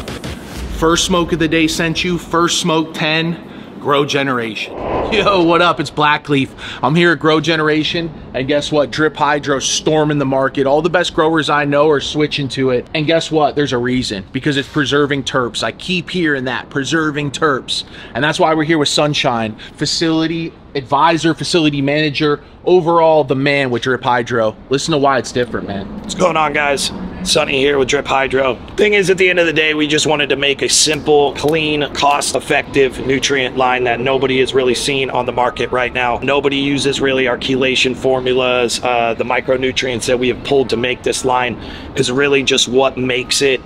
First smoke of the day sent you, first smoke 10, Grow Generation. Yo, what up? It's Blackleaf. I'm here at Grow Generation, and guess what? Drip Hydro storming the market. All the best growers I know are switching to it. And guess what? There's a reason because it's preserving terps. I keep hearing that preserving terps. And that's why we're here with Sunshine, facility advisor, facility manager, overall the man with Drip Hydro. Listen to why it's different, man.
What's going on, guys? Sunny here with Drip Hydro. Thing is, at the end of the day, we just wanted to make a simple, clean, cost effective nutrient line that nobody has really seen on the market right now. Nobody uses really our chelation formulas. Uh, the micronutrients that we have pulled to make this line is really just what makes it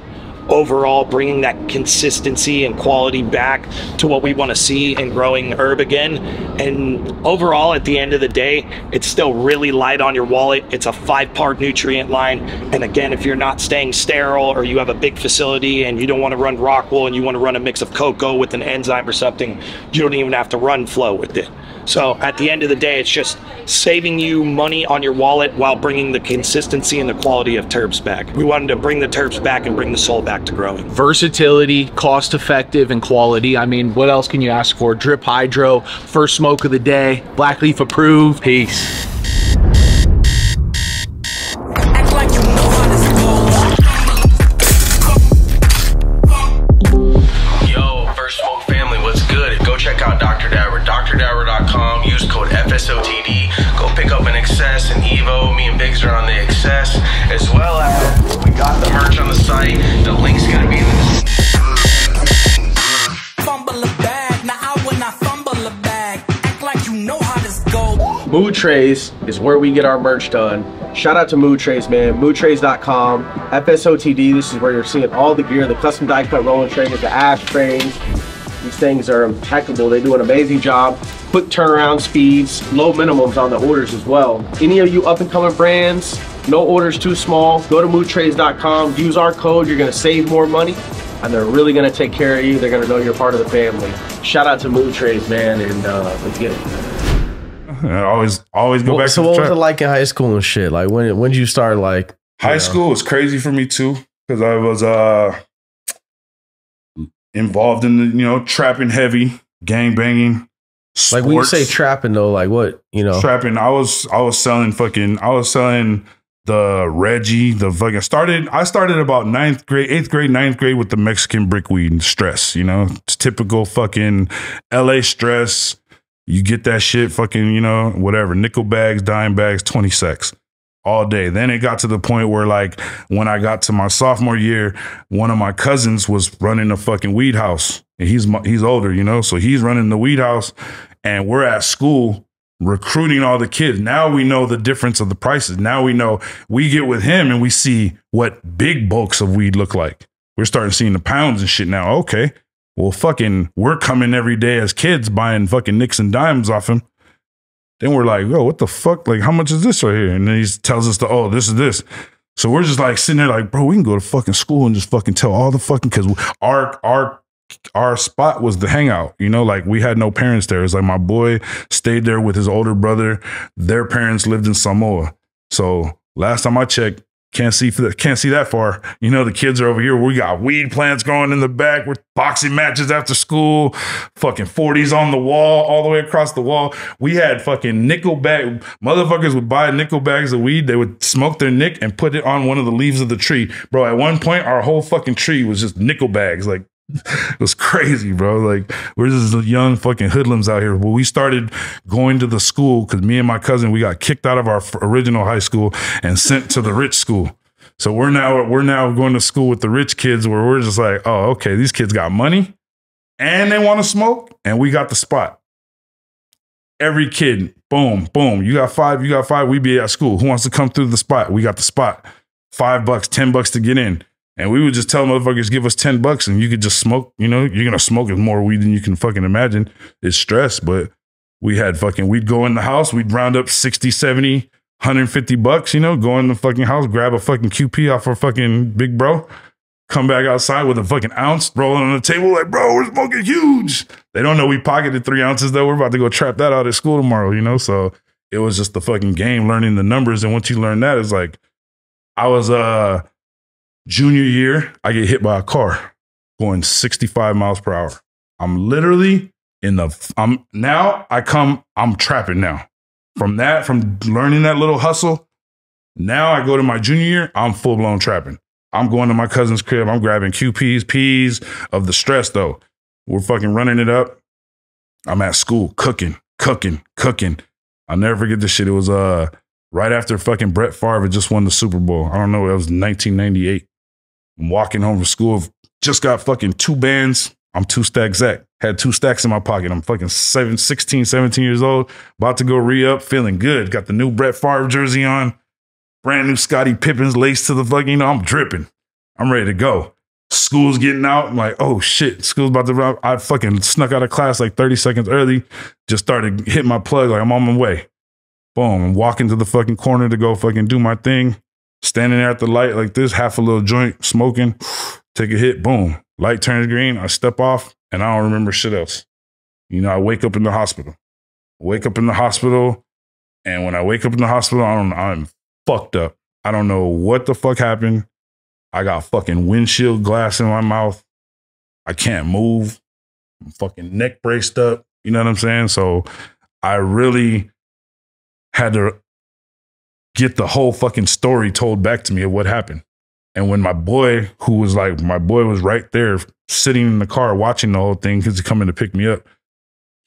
overall bringing that consistency and quality back to what we want to see in growing herb again. And overall at the end of the day it's still really light on your wallet. It's a five part nutrient line. And again if you're not staying sterile or you have a big facility and you don't want to run rock wool and you want to run a mix of coco with an enzyme or something you don't even have to run flow with it so at the end of the day it's just saving you money on your wallet while bringing the consistency and the quality of terps back we wanted to bring the terps back and bring the soul back to growing
versatility, cost effective, and quality. I mean, what else can you ask for? Drip Hydro, first smoke of the day, Blackleaf approved. Peace.
Trays is where we get our merch done. Shout out to Mood Trays, man. Moodtrays.com. FSOTD, this is where you're seeing all the gear, the custom die cut rolling trays, the ashtrays. These things are impeccable. They do an amazing job. Quick turnaround speeds, low minimums on the orders as well. Any of you up and coming brands, no orders too small, go to moodtrays.com, use our code, you're gonna save more money and they're really gonna take care of you. They're gonna know you're part of the family. Shout out to Mood Trays, man, and uh, let's get it.
I always always go
Well,
back
so
to the
what was it like in high school and shit? Like when when did you start like
High school was crazy for me too because I was uh involved in the you know trapping heavy, gang banging.
like when you say trapping though, like what you know?
trapping. I was I was selling fucking I was selling the Reggie, the fucking started I started about ninth grade, eighth grade, ninth grade with the Mexican brickweed and stress, you know. It's typical fucking LA stress, You get that shit, fucking, you know, whatever, nickel bags, dime bags, 20 sacks all day. Then it got to the point where, like, when I got to my sophomore year, one of my cousins was running a fucking weed house. And he's he's older, you know, so he's running the weed house, and we're at school recruiting all the kids. Now we know the difference of the prices. Now we know we get with him and we see what big bulks of weed look like. We're starting seeing the pounds and shit now. Okay. Well, fucking, we're coming every day as kids buying fucking nicks and dimes off him. Then we're like, yo, what the fuck? Like, how much is this right here? And then he tells us, the, oh, this is this. So we're just like sitting there, like, bro, we can go to fucking school and just fucking tell all the fucking because our our our spot was the hangout. You know, like we had no parents there. It's like my boy stayed there with his older brother. Their parents lived in Samoa. So last time I checked, can't see for the, can't see that far. You know, the kids are over here. We got weed plants growing in the back. We're boxing matches after school. Fucking 40s on the wall, all the way across the wall. We had fucking nickel bag. Motherfuckers would buy nickel bags of weed. They would smoke their nick and put it on one of the leaves of the tree. Bro, at one point, our whole fucking tree was just nickel bags. Like, it was crazy, bro. Like we're just young fucking hoodlums out here. Well, we started going to the school because me and my cousin we got kicked out of our original high school and sent to the rich school. So we're now we're now going to school with the rich kids where we're just like, oh, okay, these kids got money and they want to smoke, and we got the spot. Every kid, boom, boom. You got five, you got five. We be at school. Who wants to come through the spot? We got the spot. Five bucks, ten bucks to get in. And we would just tell motherfuckers, give us 10 bucks and you could just smoke. You know, you're going to smoke more weed than you can fucking imagine. It's stress, but we had fucking, we'd go in the house, we'd round up 60, 70, 150 bucks, you know, go in the fucking house, grab a fucking QP off our fucking big bro, come back outside with a fucking ounce, rolling on the table like, bro, we're smoking huge. They don't know we pocketed three ounces though. We're about to go trap that out at school tomorrow, you know? So it was just the fucking game, learning the numbers. And once you learn that, it's like, I was, uh, Junior year, I get hit by a car going 65 miles per hour. I'm literally in the, I'm now I come, I'm trapping now. From that, from learning that little hustle, now I go to my junior year, I'm full blown trapping. I'm going to my cousin's crib. I'm grabbing QPs, P's of the stress though. We're fucking running it up. I'm at school cooking, cooking, cooking. I'll never forget this shit. It was uh right after fucking Brett Favre just won the Super Bowl. I don't know. It was 1998. I'm walking home from school. Just got fucking two bands. I'm two stacks Zack. Had two stacks in my pocket. I'm fucking seven, 16, 17 years old. About to go re up. Feeling good. Got the new Brett Favre jersey on. Brand new Scottie Pippens lace to the fucking, you know, I'm dripping. I'm ready to go. School's getting out. I'm like, oh shit, school's about to run. I fucking snuck out of class like 30 seconds early. Just started hitting my plug like I'm on my way. Boom. I'm walking to the fucking corner to go fucking do my thing standing there at the light like this, half a little joint, smoking, take a hit, boom. Light turns green. I step off and I don't remember shit else. You know, I wake up in the hospital. Wake up in the hospital. And when I wake up in the hospital, I don't, I'm fucked up. I don't know what the fuck happened. I got fucking windshield glass in my mouth. I can't move. I'm fucking neck braced up. You know what I'm saying? So I really had to get the whole fucking story told back to me of what happened. And when my boy, who was like, my boy was right there sitting in the car watching the whole thing because he's coming to pick me up,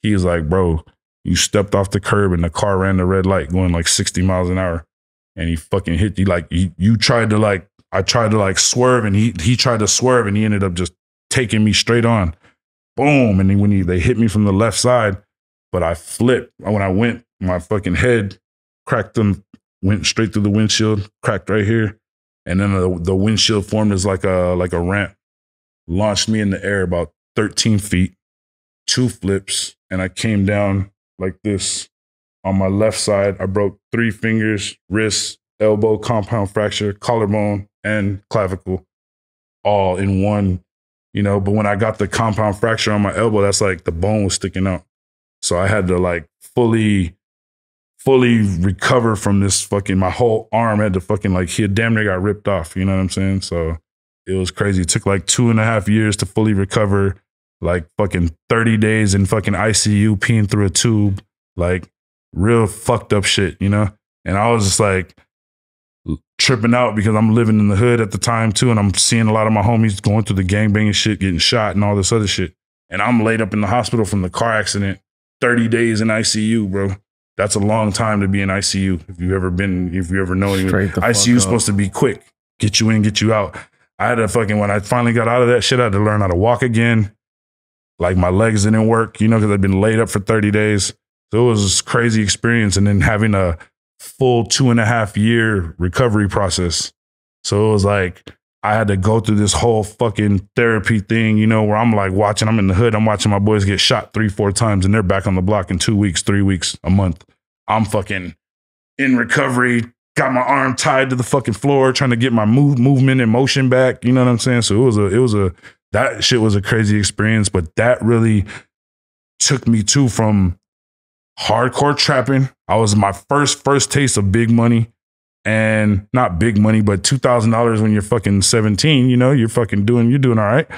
he was like, bro, you stepped off the curb and the car ran the red light going like 60 miles an hour. And he fucking hit you like, you, you tried to like, I tried to like swerve and he, he tried to swerve and he ended up just taking me straight on. Boom. And then when he, they hit me from the left side, but I flipped. When I went, my fucking head cracked them went straight through the windshield, cracked right here, and then the, the windshield formed as like a like a ramp, launched me in the air about 13 feet, two flips, and I came down like this on my left side. I broke three fingers, wrist, elbow, compound fracture, collarbone, and clavicle, all in one. You know, but when I got the compound fracture on my elbow, that's like the bone was sticking out. So I had to like fully fully recover from this fucking my whole arm had to fucking like he damn near got ripped off. You know what I'm saying? So it was crazy. It took like two and a half years to fully recover. Like fucking 30 days in fucking ICU peeing through a tube. Like real fucked up shit, you know? And I was just like tripping out because I'm living in the hood at the time too. And I'm seeing a lot of my homies going through the gangbanging shit, getting shot and all this other shit. And I'm laid up in the hospital from the car accident 30 days in ICU, bro. That's a long time to be in ICU. If you've ever been, if you ever know,
Straight the
ICU is
up.
supposed to be quick, get you in, get you out. I had to fucking when I finally got out of that shit, I had to learn how to walk again. Like my legs didn't work, you know, because I'd been laid up for 30 days. So it was this crazy experience. And then having a full two and a half year recovery process. So it was like I had to go through this whole fucking therapy thing, you know, where I'm like watching, I'm in the hood, I'm watching my boys get shot three, four times, and they're back on the block in two weeks, three weeks, a month. I'm fucking in recovery, got my arm tied to the fucking floor, trying to get my move movement and motion back. You know what I'm saying? So it was a, it was a, that shit was a crazy experience, but that really took me to from hardcore trapping. I was my first first taste of big money and not big money, but two thousand dollars when you're fucking 17, you know, you're fucking doing you're doing all right.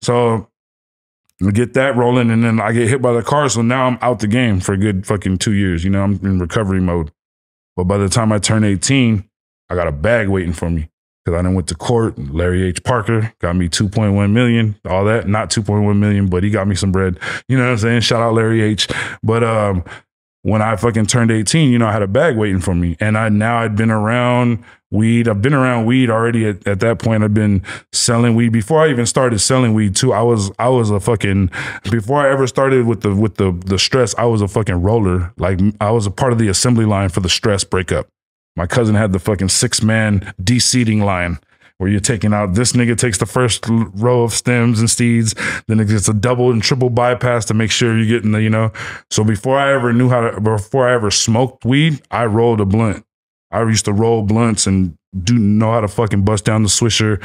So get that rolling and then I get hit by the car. So now I'm out the game for a good fucking two years. You know, I'm in recovery mode. But by the time I turn 18, I got a bag waiting for me. Cause I done went to court. Larry H. Parker got me 2.1 million, all that. Not 2.1 million, but he got me some bread. You know what I'm saying? Shout out Larry H. But um when I fucking turned 18, you know, I had a bag waiting for me. And I now I'd been around weed. I've been around weed already at, at that point. I've been selling weed before I even started selling weed too. I was I was a fucking before I ever started with the with the the stress, I was a fucking roller. Like I was a part of the assembly line for the stress breakup. My cousin had the fucking six man de-seeding line where you're taking out this nigga takes the first row of stems and steeds, then it gets a double and triple bypass to make sure you're getting the, you know. So before I ever knew how to, before I ever smoked weed, I rolled a blunt. I used to roll blunts and do know how to fucking bust down the swisher.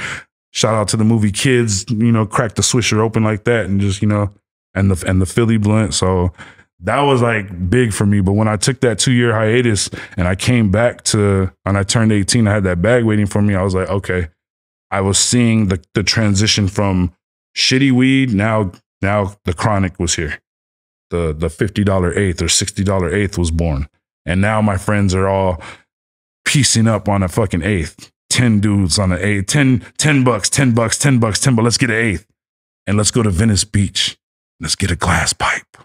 Shout out to the movie Kids, you know, crack the swisher open like that and just, you know, and the and the Philly blunt. So that was like big for me. But when I took that two year hiatus and I came back to when I turned 18, I had that bag waiting for me. I was like, okay. I was seeing the the transition from shitty weed. Now now the chronic was here. The the $50 eighth or $60 eighth was born. And now my friends are all piecing up on a fucking eighth. 10 dudes on an eighth. 10, 10 bucks, 10 bucks, 10 bucks, 10 bucks. Let's get an eighth. And let's go to Venice Beach. Let's get a glass pipe.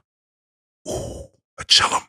Ooh, a chillum.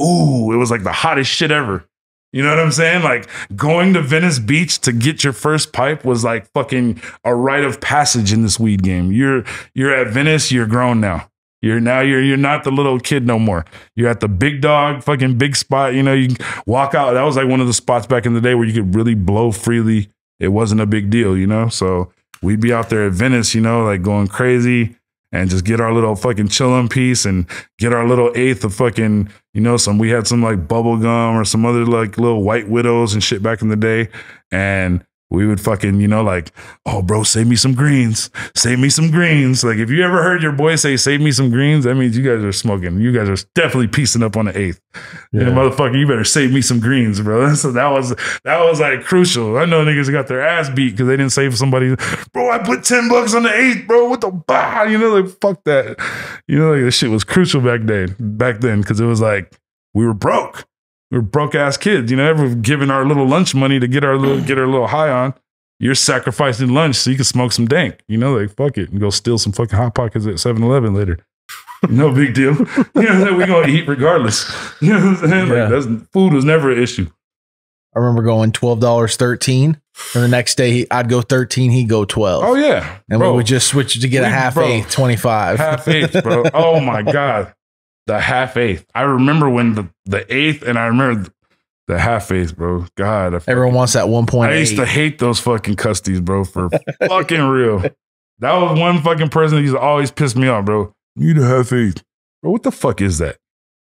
Ooh, it was like the hottest shit ever. You know what I'm saying? Like going to Venice Beach to get your first pipe was like fucking a rite of passage in this weed game. You're you're at Venice, you're grown now. You're now you're you're not the little kid no more. You're at the big dog, fucking big spot. You know, you walk out. That was like one of the spots back in the day where you could really blow freely. It wasn't a big deal, you know? So we'd be out there at Venice, you know, like going crazy and just get our little fucking chillin' piece and get our little eighth of fucking, you know, some we had some like bubble gum or some other like little white widows and shit back in the day. And we would fucking, you know, like, oh, bro, save me some greens. Save me some greens. Like, if you ever heard your boy say, save me some greens, that means you guys are smoking. You guys are definitely piecing up on the eighth. You know, motherfucker, you better save me some greens, bro. So that was, that was like crucial. I know niggas got their ass beat because they didn't save somebody. Bro, I put 10 bucks on the eighth, bro. What the bah? You know, like, fuck that. You know, like, this shit was crucial back then, back then, because it was like, we were broke we were broke ass kids, you know, ever giving our little lunch money to get our little get our little high on. You're sacrificing lunch so you can smoke some dank, you know, like fuck it and go steal some fucking hot pockets at 7-Eleven later. No big deal. You know what I'm saying? We're gonna eat regardless. You know what I'm saying?
Yeah.
Like that's food was never an issue.
I remember going twelve dollars thirteen, and the next day he, I'd go thirteen, he'd go twelve.
Oh yeah.
and
Bro,
we would just switch to get a half
bro,
eighth, twenty five.
half eighth, bro. Oh my god, the half eighth. I remember when the the eighth, and I remember the half eighth, bro. God, I
Everyone wants that one point
I used to hate those fucking custies, bro, for fucking real. That was one fucking person that used to always piss me off, bro. You the half eighth. Bro, what the fuck is that?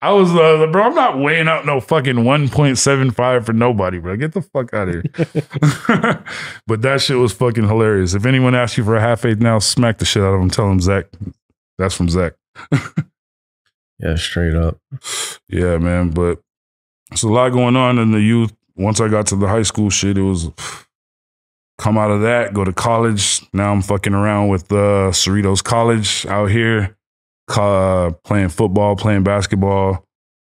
I was, uh, bro, I'm not weighing out no fucking 1.75 for nobody, bro. Get the fuck out of here. but that shit was fucking hilarious. If anyone asks you for a half eighth now, smack the shit out of them. Tell them Zack. That's from Zack.
Yeah, straight up.
Yeah, man. But it's a lot going on in the youth. Once I got to the high school shit, it was come out of that, go to college. Now I'm fucking around with uh, Cerritos College out here, uh, playing football, playing basketball.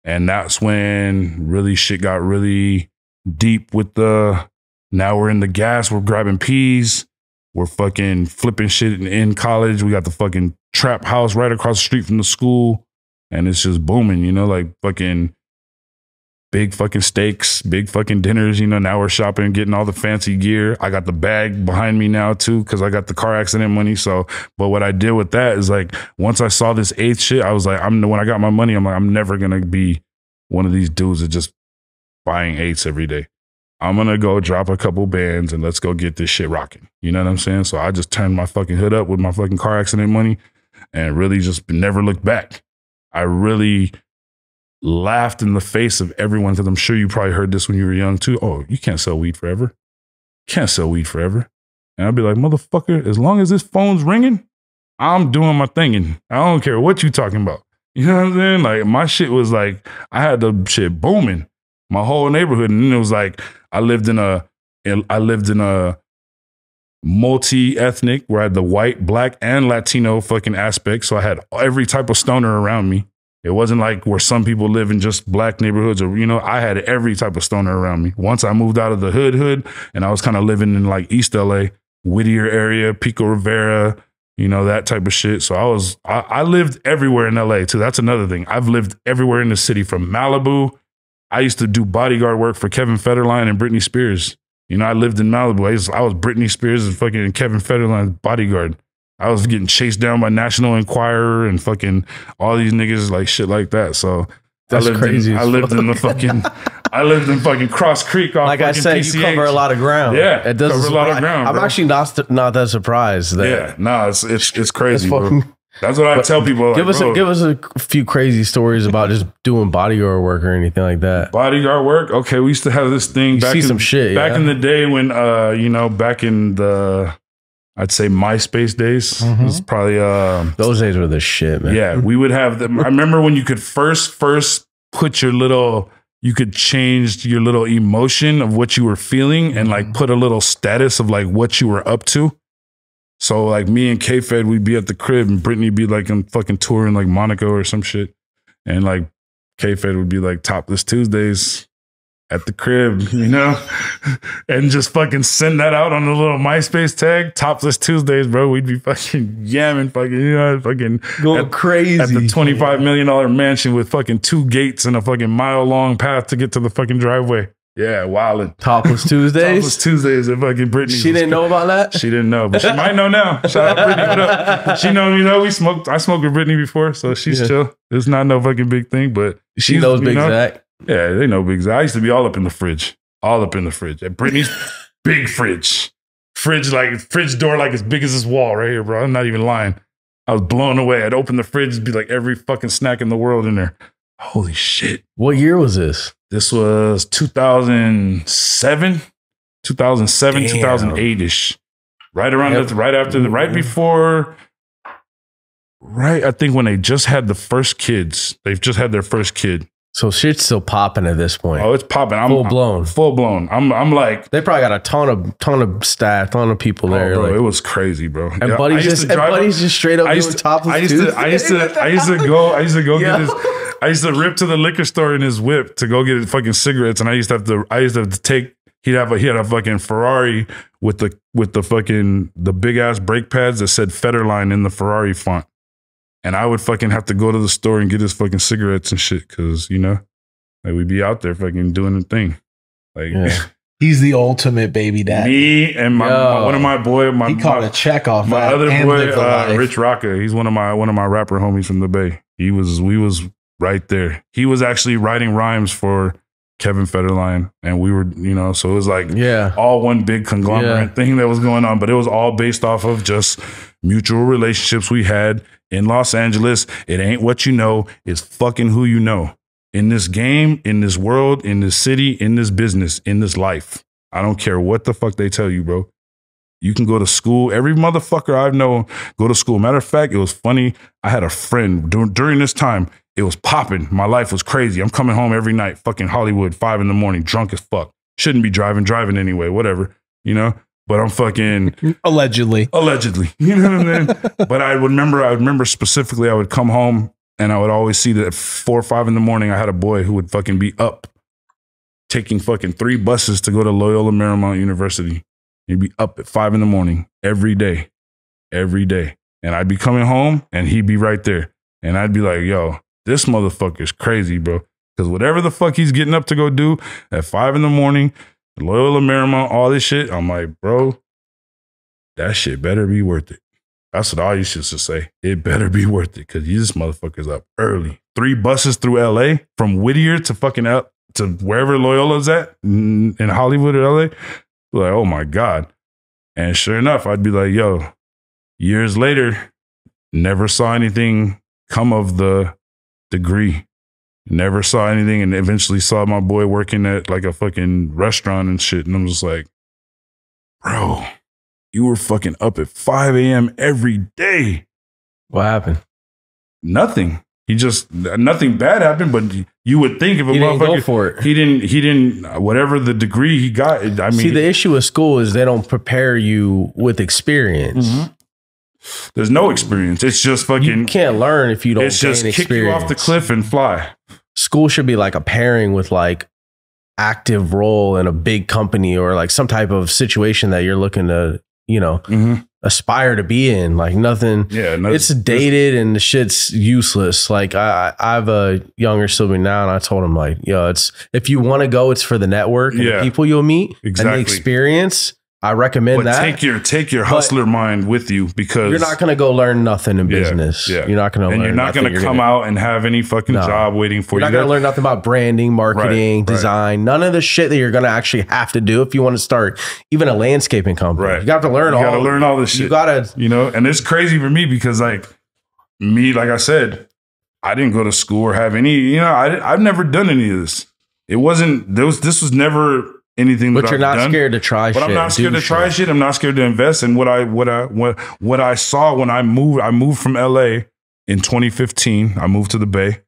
And that's when really shit got really deep with the. Now we're in the gas, we're grabbing peas, we're fucking flipping shit in, in college. We got the fucking trap house right across the street from the school. And it's just booming. You know, like fucking big fucking steaks, big fucking dinners. You know, now we're shopping, getting all the fancy gear. I got the bag behind me now too because I got the car accident money. So, but what I did with that is like once I saw this eighth shit, I was like, I'm when I got my money, I'm like, I'm never gonna be one of these dudes that just buying eights every day. I'm gonna go drop a couple bands and let's go get this shit rocking. You know what I'm saying? So I just turned my fucking hood up with my fucking car accident money and really just never looked back. I really laughed in the face of everyone because I'm sure you probably heard this when you were young too. Oh, you can't sell weed forever. Can't sell weed forever. And I'd be like, motherfucker, as long as this phone's ringing, I'm doing my thing and I don't care what you talking about. You know what I'm saying? Like my shit was like, I had the shit booming, my whole neighborhood. And it was like, I lived in a, I lived in a multi-ethnic where I had the white, black, and Latino fucking aspect. So I had every type of stoner around me. It wasn't like where some people live in just black neighborhoods or, you know, I had every type of stoner around me. Once I moved out of the hood hood and I was kind of living in like East LA, Whittier area, Pico Rivera, you know, that type of shit. So I was, I, I lived everywhere in LA too. That's another thing. I've lived everywhere in the city from Malibu. I used to do bodyguard work for Kevin Federline and Britney Spears. You know, I lived in Malibu. I, used, I was Britney Spears and fucking Kevin Federline's bodyguard. I was getting chased down by National Enquirer and fucking all these niggas like shit like that. So
That's
I lived
crazy
In, I
as
lived in the fucking. I lived in fucking Cross Creek off
Like I
fucking
said,
PCH.
you cover a lot of ground.
Yeah,
it doesn't
cover a lot of
surprise-
ground,
I'm
bro.
actually not not that surprised. That
Yeah, nah, it's it's it's crazy, bro. That's what I tell people. Like,
give us a, give us a few crazy stories about just doing bodyguard work or anything like that.
bodyguard work. Okay, we used to have this thing
You
back
see
in,
some shit,
back
yeah?
in the day when uh you know back in the I'd say MySpace days.
Mm-hmm.
It was probably um
Those days were the shit, man.
yeah we would have them. I remember when you could first first put your little you could change your little emotion of what you were feeling and
Mm-hmm.
like put a little status of like what you were up to. So like me and K Fed, we'd be at the crib and Brittany be like on fucking tour in like Monaco or some shit. And like K Fed would be like topless Tuesdays at the crib, you know? and just fucking send that out on the little MySpace tag, topless Tuesdays, bro. We'd be fucking yamming, fucking, you know, fucking
Going
at-
crazy.
at the $25 million mansion with fucking two gates and a fucking mile long path to get to the fucking driveway. Yeah, wildin'.
Topless Tuesdays.
Topless Tuesdays at fucking Britney.
she didn't know about that.
She didn't know, but she might know now. Shout out Britney. What up? Uh, she know, you know, we smoked. I smoked with Britney before, so she's
Yeah.
chill. It's not no fucking big thing, but
She knows Big
know,
Zack.
Yeah, they know Big Zach. I used to be all up in the fridge, all up in the fridge. At Britney's big fridge, fridge like fridge door like as big as this wall right here, bro. I'm not even lying. I was blown away. I'd open the fridge, be like every fucking snack in the world in there. Holy shit.
What year was this?
This was 2007, 2007,
Damn.
2008 ish. Right around
Yep.
the, right after the, right mm-hmm. before, right, I think when they just had the first kids, they've just had their first kid.
So shit's still popping at this point.
Oh, it's popping. I'm
Full blown.
Full blown. I'm, I'm like,
They probably got a ton of ton of staff, ton of people
oh,
there.
bro,
like-
it was crazy, bro.
and
Yeah,
buddy's just
to
and
drive up-
just straight up
I used
doing
to,
topless
I used to, I used to, I used to go, I used to go get
Yo.
His, I used to rip to the liquor store in his whip to go get fucking cigarettes, and I used to have to, I used to have to take. He'd have a, he had a fucking Ferrari with the with the fucking the big ass brake pads that said Federline in the Ferrari font, and I would fucking have to go to the store and get his fucking cigarettes and shit because you know, like we'd be out there fucking doing the thing, like.
Yeah.
He's the ultimate baby dad.
Me and my, my- one of my boy, my,
he caught
my-
a check off
my other boy, uh. Rich Rocka, he's one of my one of my rapper homies from the Bay. He was we was right there. He was actually writing rhymes for Kevin Federline, and we were you know so it was like
yeah.
all one big conglomerate
Yeah.
thing that was going on, but it was all based off of just mutual relationships we had in Los Angeles. It ain't what you know, it's fucking who you know. In this game, in this world, in this city, in this business, in this life. I don't care what the fuck they tell you, bro. You can go to school. Every motherfucker I've known go to school. Matter of fact, it was funny. I had a friend dur- during this time. It was popping. My life was crazy. I'm coming home every night, fucking Hollywood, five in the morning, drunk as fuck. Shouldn't be driving, driving anyway, whatever, you know. But I'm fucking
Allegedly.
allegedly, you know what I mean. but I would remember. I would remember specifically. I would come home and I would always see that at four or five in the morning, I had a boy who would fucking be up, taking fucking three buses to go to Loyola Marymount University. He'd be up at five in the morning every day, every day. And I'd be coming home and he'd be right there. And I'd be like, yo, this motherfucker is crazy, bro. Because whatever the fuck he's getting up to go do at five in the morning, Loyola Marymount, all this shit, I'm like, bro, that shit better be worth it. That's what I used to say. It better be worth it because these motherfuckers up early. Three buses through LA from Whittier to fucking L- to wherever Loyola's at in Hollywood or LA. Like, oh my God. And sure enough, I'd be like, yo, years later, never saw anything come of the degree. Never saw anything and eventually saw my boy working at like a fucking restaurant and shit. And I'm just like, bro, you were fucking up at 5 a.m. every day.
What happened?
Nothing. He just nothing bad happened, but you would think if a
He didn't
motherfucker
go for it.
he didn't he didn't whatever the degree he got. I mean,
See, the issue with school is they don't prepare you with experience.
there's no experience. It's just fucking.
You can't learn if you don't
It's just
gain
kick you off the cliff and fly.
School should be like a pairing with like active role in a big company or like some type of situation that you're looking to, you know,
Mhm.
Aspire to be in. Like nothing.
Yeah, no,
it's dated and the shit's useless. Like I, I have a younger sibling now, and I told him like, yo, it's if you want to go, it's for the network and
Yeah.
the people you'll meet and
Exactly.
the experience. I recommend
But
that.
take your take your
But
hustler mind with you because
you're not going to go learn nothing in business.
yeah.
You're not going to
and you're not going to come
gonna-
out and have any fucking
No.
job waiting for
You're
you.
not going to learn nothing about branding, marketing,
right.
design. None of the shit that you're going to actually have to do if you want to start even a landscaping company.
Right.
You got to learn
You
all.
gotta learn all this shit.
You got to.
you know and it's crazy for me because like me like i said i didn't go to school or have any you know I, i've never done any of this it wasn't there was this was never anything that
But you're
I've
not
done.
scared to try shit.
but
shit.
i'm not scared to try shit i'm not scared to invest in what i what i what, what i saw when i moved i moved from la in 2015 i moved to the bay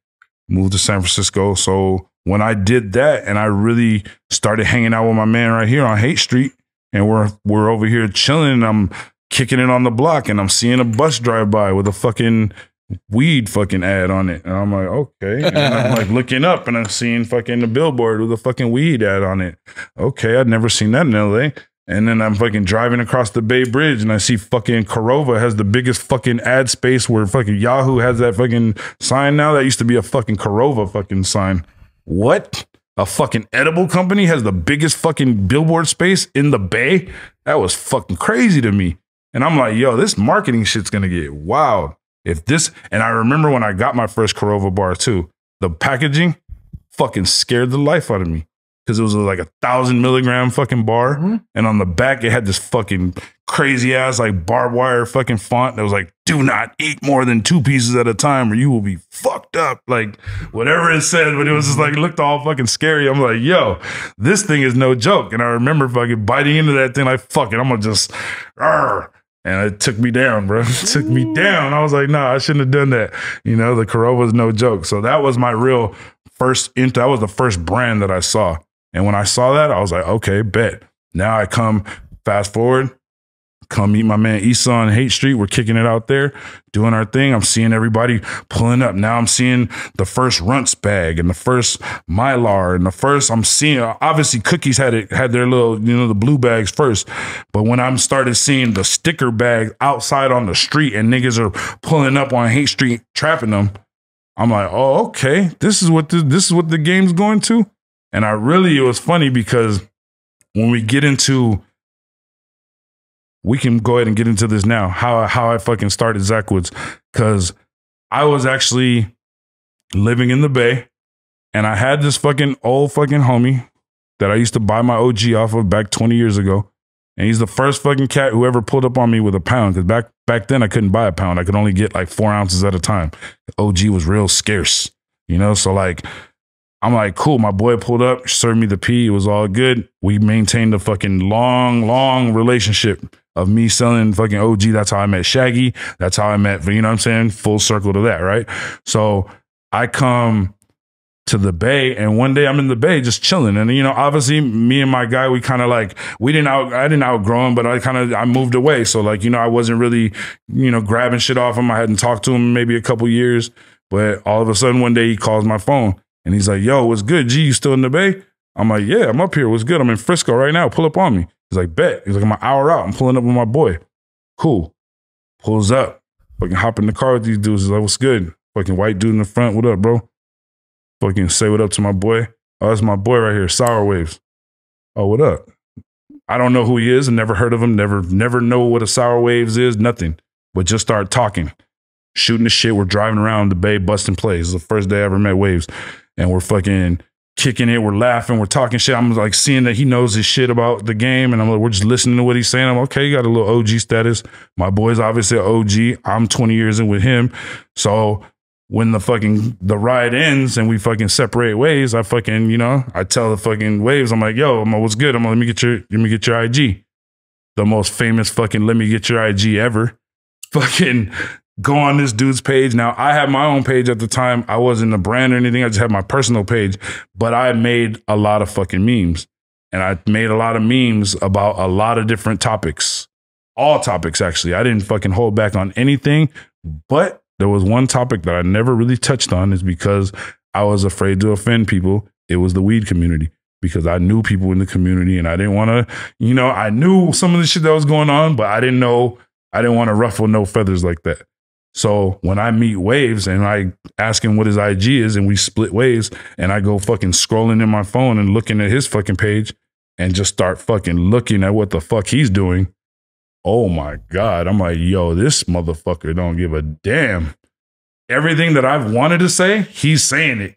moved to san francisco so when i did that and i really started hanging out with my man right here on Haight Street and we're we're over here chilling and i'm kicking it on the block and I'm seeing a bus drive by with a fucking weed fucking ad on it. And I'm like, okay. And I'm like looking up and I'm seeing fucking the billboard with a fucking weed ad on it. Okay, I'd never seen that in LA. And then I'm fucking driving across the Bay Bridge and I see fucking Korova has the biggest fucking ad space where fucking Yahoo has that fucking sign now. That used to be a fucking Korova fucking sign. What? A fucking edible company has the biggest fucking billboard space in the Bay? That was fucking crazy to me. And I'm like, yo, this marketing shit's gonna get wild. If this, and I remember when I got my first Korova bar too, the packaging fucking scared the life out of me because it was like a thousand milligram fucking bar. Mm-hmm. And on the back, it had this fucking crazy ass, like barbed wire fucking font that was like, do not eat more than two pieces at a time or you will be fucked up. Like whatever it said, but it was just like, looked all fucking scary. I'm like, yo, this thing is no joke. And I remember fucking biting into that thing, like, fuck it, I'm gonna just, "Arr." And it took me down, bro. It took me down. I was like, nah, I shouldn't have done that. You know, the Korova was no joke. So that was my real first into that was the first brand that I saw. And when I saw that, I was like, okay, bet. Now I come fast forward, come meet my man Issa on Haight Street. We're kicking it out there, doing our thing. I'm seeing everybody pulling up. Now I'm seeing the first Runts bag and the first Mylar and the first I'm seeing obviously cookies had it had their little, you know, the blue bags first. But when I'm started seeing the sticker bag outside on the street and niggas are pulling up on Haight Street trapping them, I'm like, oh, okay. This is what the, this is what the game's going to. And I really it was funny because when we get into we can go ahead and get into this now. How how I fucking started Zackwoods because I was actually living in the Bay, and I had this fucking old fucking homie that I used to buy my OG off of back twenty years ago, and he's the first fucking cat who ever pulled up on me with a pound. Because back back then I couldn't buy a pound; I could only get like four ounces at a time. OG was real scarce, you know. So like. I'm like, cool. My boy pulled up, served me the pee. It was all good. We maintained a fucking long, long relationship of me selling fucking OG. That's how I met Shaggy. That's how I met, you know what I'm saying? Full circle to that, right? So I come to the Bay and one day I'm in the Bay just chilling. And, you know, obviously me and my guy, we kind of like, we didn't out, I didn't outgrow him, but I kind of, I moved away. So like, you know, I wasn't really, you know, grabbing shit off him. I hadn't talked to him maybe a couple years, but all of a sudden one day he calls my phone and he's like, yo, what's good? G, you still in the Bay? I'm like, yeah, I'm up here. What's good? I'm in Frisco right now. Pull up on me. He's like, bet. He's like, I'm an hour out. I'm pulling up with my boy. Cool. Pulls up. Fucking hop in the car with these dudes. He's like, what's good? Fucking white dude in the front. What up, bro? Fucking say what up to my boy. Oh, that's my boy right here, Sour Waves. Oh, what up? I don't know who he is I never heard of him, never, never know what a Sour Waves is, nothing. But just start talking, shooting the shit. We're driving around the bay, busting plays. The first day I ever met Waves. And we're fucking kicking it. We're laughing. We're talking shit. I'm like seeing that he knows his shit about the game. And I'm like, we're just listening to what he's saying. I'm okay, you got a little OG status. My boy's obviously an OG. I'm 20 years in with him. So when the fucking the ride ends and we fucking separate ways, I fucking, you know, I tell the fucking waves, I'm like, yo, I'm like, what's good? I'm like, let me get your let me get your IG. The most famous fucking let me get your IG ever. Fucking go on this dude's page. Now I had my own page at the time. I wasn't a brand or anything. I just had my personal page, but I made a lot of fucking memes. And I made a lot of memes about a lot of different topics. All topics, actually. I didn't fucking hold back on anything, but there was one topic that I never really touched on is because I was afraid to offend people. It was the weed community because I knew people in the community and I didn't want to, you know, I knew some of the shit that was going on, but I didn't know, I didn't want to ruffle no feathers like that. So when I meet Waves and I ask him what his IG is and we split waves and I go fucking scrolling in my phone and looking at his fucking page and just start fucking looking at what the fuck he's doing. Oh my God. I'm like, yo, this motherfucker don't give a damn. Everything that I've wanted to say, he's saying it.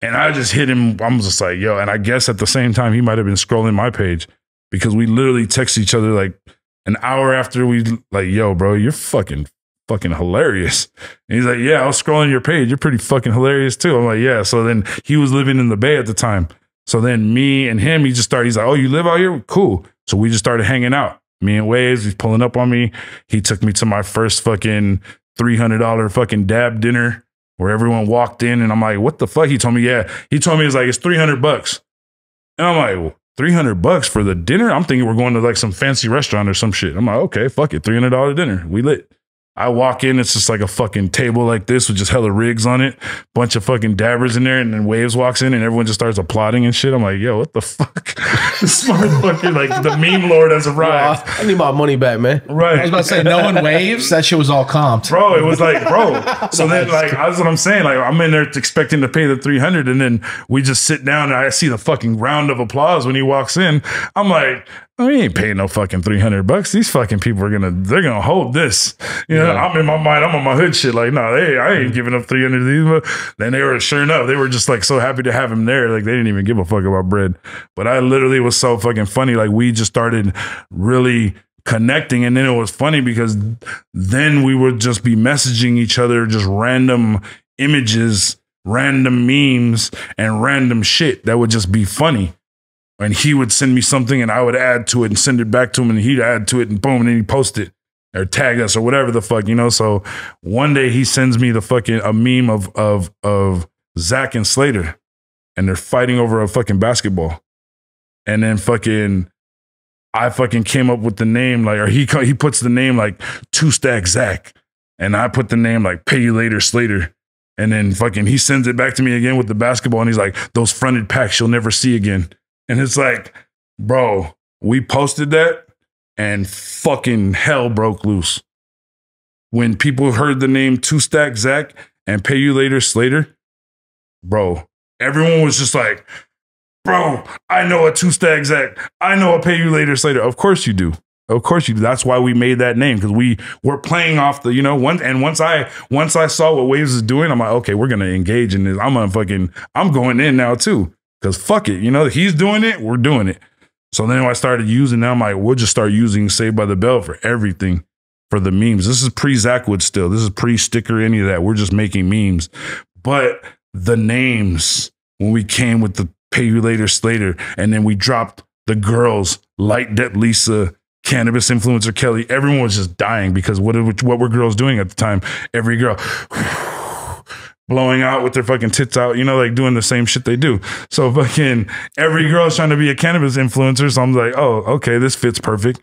And I just hit him. I'm just like, yo. And I guess at the same time, he might have been scrolling my page because we literally text each other like an hour after we, like, yo, bro, you're fucking fucking hilarious. And he's like, Yeah, I was scrolling your page. You're pretty fucking hilarious too. I'm like, Yeah. So then he was living in the Bay at the time. So then me and him, he just started, he's like, Oh, you live out here? Cool. So we just started hanging out. Me and Waves, he's pulling up on me. He took me to my first fucking $300 fucking dab dinner where everyone walked in and I'm like, What the fuck? He told me, Yeah. He told me it's like, It's 300 bucks. And I'm like, well, 300 bucks for the dinner? I'm thinking we're going to like some fancy restaurant or some shit. I'm like, okay, fuck it. $300 dinner. We lit. I walk in, it's just like a fucking table like this with just hella rigs on it, bunch of fucking dabbers in there, and then Waves walks in and everyone just starts applauding and shit. I'm like, yo, what the fuck? this motherfucker, like the meme lord has arrived.
I need my money back, man.
Right.
I was about to say, no one waves. That shit was all comped.
bro. It was like, bro. So then, like, that's what I'm saying. Like, I'm in there expecting to pay the 300, and then we just sit down, and I see the fucking round of applause when he walks in. I'm like, Oh, I ain't paying no fucking 300 bucks. These fucking people are gonna, they're gonna hold this. You know, I'm in my mind, I'm on my hood shit. Like, no, hey, I ain't giving up 300 of these. But then they were, sure enough, they were just like so happy to have him there. Like, they didn't even give a fuck about bread. But I literally was so fucking funny. Like, we just started really connecting. And then it was funny because then we would just be messaging each other just random images, random memes, and random shit that would just be funny. And he would send me something and I would add to it and send it back to him and he'd add to it and boom, and then he'd post it or tag us or whatever the fuck, you know? So one day he sends me the fucking a meme of of of Zack and Slater and they're fighting over a fucking basketball. And then fucking I fucking came up with the name like, or he he puts the name like two stack Zack, and I put the name like pay you later Slater, and then fucking he sends it back to me again with the basketball, and he's like those fronted packs you'll never see again, and it's like, bro, we posted that, and fucking hell broke loose when people heard the name two stack Zack and pay you later Slater, bro, everyone was just like bro, I know a two stack Zack. I know a pay you later Slater. Of course you do. Of course you do. That's why we made that name because we were playing off the, you know, one and once I once I saw what Waves is doing, I'm like, okay, we're gonna engage in this. I'm gonna fucking I'm going in now too. Cause fuck it, you know, he's doing it, we're doing it. So then I started using now, I'm like, we'll just start using Saved by the Bell for everything for the memes. This is pre Zackwood still. This is pre sticker, any of that. We're just making memes. But the names, when we came with the pay you later Slater, and then we dropped the girls, Light Dep Lisa, cannabis influencer Kelly. Everyone was just dying because what what were girls doing at the time? Every girl blowing out with their fucking tits out, you know, like doing the same shit they do. So fucking every girl's trying to be a cannabis influencer. So I'm like, oh, okay, this fits perfect.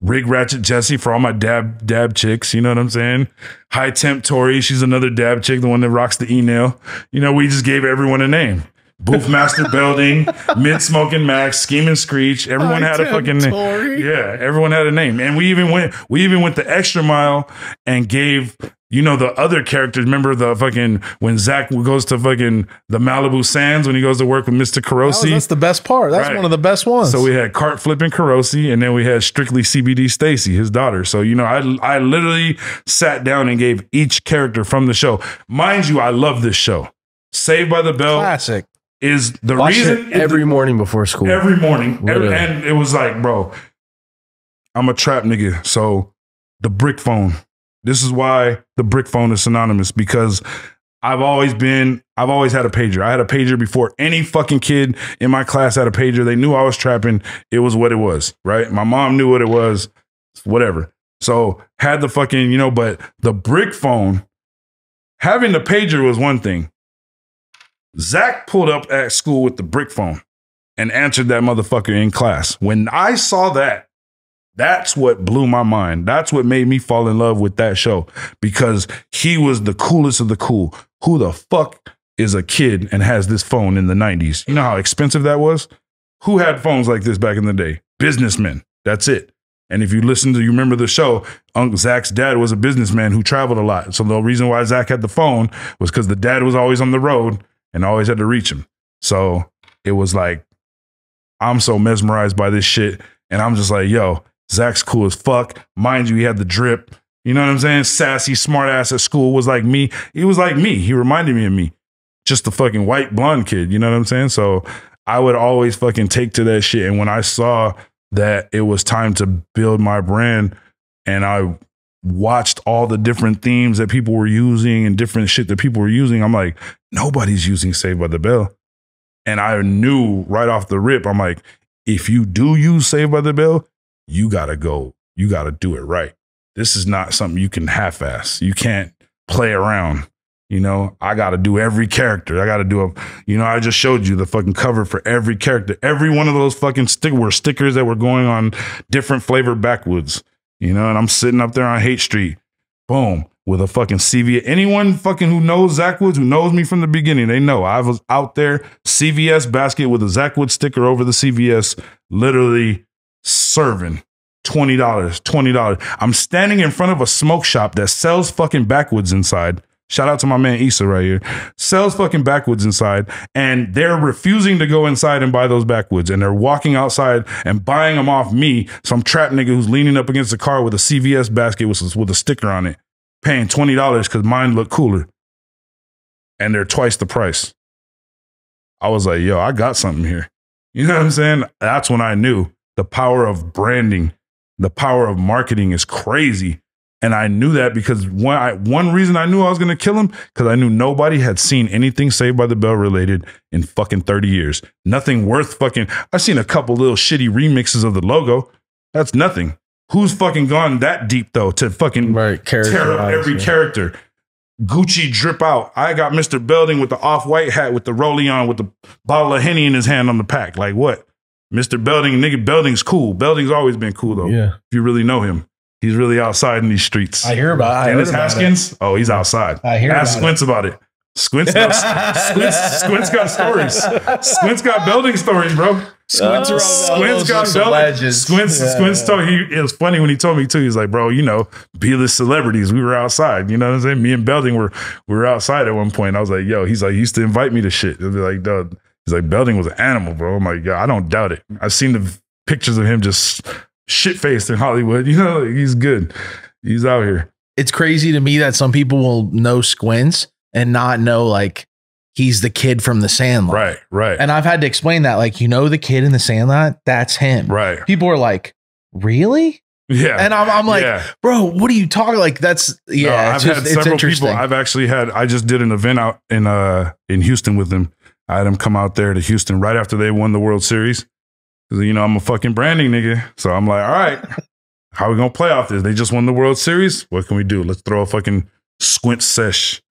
Rig Ratchet Jesse for all my dab dab chicks, you know what I'm saying? High Temp Tori, she's another dab chick, the one that rocks the e nail. You know, we just gave everyone a name Booth Master Belding, Mid Smoking Max, Scheming Screech. Everyone had a fucking name. Yeah, everyone had a name, and we even went we even went the extra mile and gave you know the other characters. Remember the fucking when Zack goes to fucking the Malibu Sands when he goes to work with
Oh,
Carosi.
that's the best part. That's
Right.
one of the best ones.
So we had cart flipping Carosi, and then we had strictly CBD Stacy, his daughter. So you know, I I literally sat down and gave each character from the show. Mind you, I love this show. Saved by the Bell
classic.
Is the
Watch
reason
every morning before school.
every morning, every- and it was like, bro, I'm a trap nigga. So the brick phone. This is why the brick phone is synonymous because I've always been, I've always had a pager. I had a pager before any fucking kid in my class had a pager. They knew I was trapping. It was what it was, right? My mom knew what it was, whatever. So had the fucking, you know, but the brick phone, having the pager was one thing. Zack pulled up at school with the brick phone and answered that motherfucker in class. When I saw that, that's what blew my mind. That's what made me fall in love with that show because he was the coolest of the cool. Who the fuck is a kid and has this phone in the 90s? You know how expensive that was? Who had phones like this back in the day? Businessmen. That's it. And if you listen to, you remember the show, Uncle Zack's dad was a businessman who traveled a lot. So the reason why Zack had the phone was because the dad was always on the road and always had to reach him. So it was like, I'm so mesmerized by this shit. And I'm just like, yo, Zack's cool as fuck. Mind you, he had the drip. You know what I'm saying? Sassy, smart ass at school was like me. He was like me. He reminded me of me. Just the fucking white blonde kid. You know what I'm saying? So I would always fucking take to that shit. And when I saw that it was time to build my brand and I watched all the different themes that people were using and different shit that people were using, I'm like, nobody's using Saved by the Bell. And I knew right off the rip, I'm like, if you do use Saved by the Bell, you gotta go, you gotta do it right. This is not something you can half ass. You can't play around. You know, I gotta do every character. I gotta do a, you know, I just showed you the fucking cover for every character. Every one of those fucking stick were stickers that were going on different flavored backwoods. You know, and I'm sitting up there on Haight Street, boom, with a fucking CVS. Anyone fucking who knows Zackwoods, who knows me from the beginning, they know I was out there, CVS basket with a Zackwoods sticker over the CVS, literally serving. $20, $20. I'm standing in front of a smoke shop that sells fucking backwoods inside. Shout out to my man Issa right here. Sells fucking backwoods inside, and they're refusing to go inside and buy those backwoods, and they're walking outside and buying them off me, some trap nigga who's leaning up against the car with a CVS basket with, with a sticker on it, paying twenty dollars because mine look cooler, and they're twice the price. I was like, yo, I got something here. You know what I'm saying? That's when I knew the power of branding, the power of marketing is crazy. And I knew that because one, I, one reason I knew I was going to kill him because I knew nobody had seen anything Saved by the Bell related in fucking 30 years. Nothing worth fucking. I've seen a couple little shitty remixes of the logo. That's nothing. Who's fucking gone that deep though to fucking
Right,
tear up every
yeah.
character? Gucci drip out. I got Mr. Belding with the off white hat with the rollie on with the bottle of Henny in his hand on the pack. Like what? Mr. Belding, nigga, Belding's cool. Belding's always been cool though.
Yeah.
If you really know him, he's really outside in these streets.
I hear about. I
Dennis
about it.
Haskins, oh, he's outside.
I hear
Ask
about
Squints about it. Squints, got, Squints, Squints got stories. Squints got Belding stories, bro. Squints,
Oh,
Squints
those
got
are some
Belding.
legends.
Squints,
Yeah,
Squints told he. It was funny when he told me too. He's like, bro, you know, B-list celebrities. We were outside. You know what I'm saying? Me and Belding were we were outside at one point. I was like, yo, he's like, he used to invite me to shit. He'd be like, dog. He's like, Belding was an animal, bro. I'm like, yeah, I don't doubt it. I've seen the pictures of him just shit faced in Hollywood. You know, like, he's good. He's out here.
It's crazy to me that some people will know Squints and not know like he's the kid from the Sandlot.
Right, right,
And I've had to explain that, like, you know, the kid in the Sandlot, that's him.
right.
People are like, really?
Yeah.
And I'm, I'm like,
yeah.
bro, what are you talking? Like, that's yeah.
No, I've
just,
had several people. I've actually had. I just did an event out in uh in Houston with them. I had them come out there to Houston right after they won the World Series. You know, I'm a fucking branding nigga, so I'm like, all right, how we gonna play off this? They just won the World Series. What can we do? Let's throw a fucking squint sesh,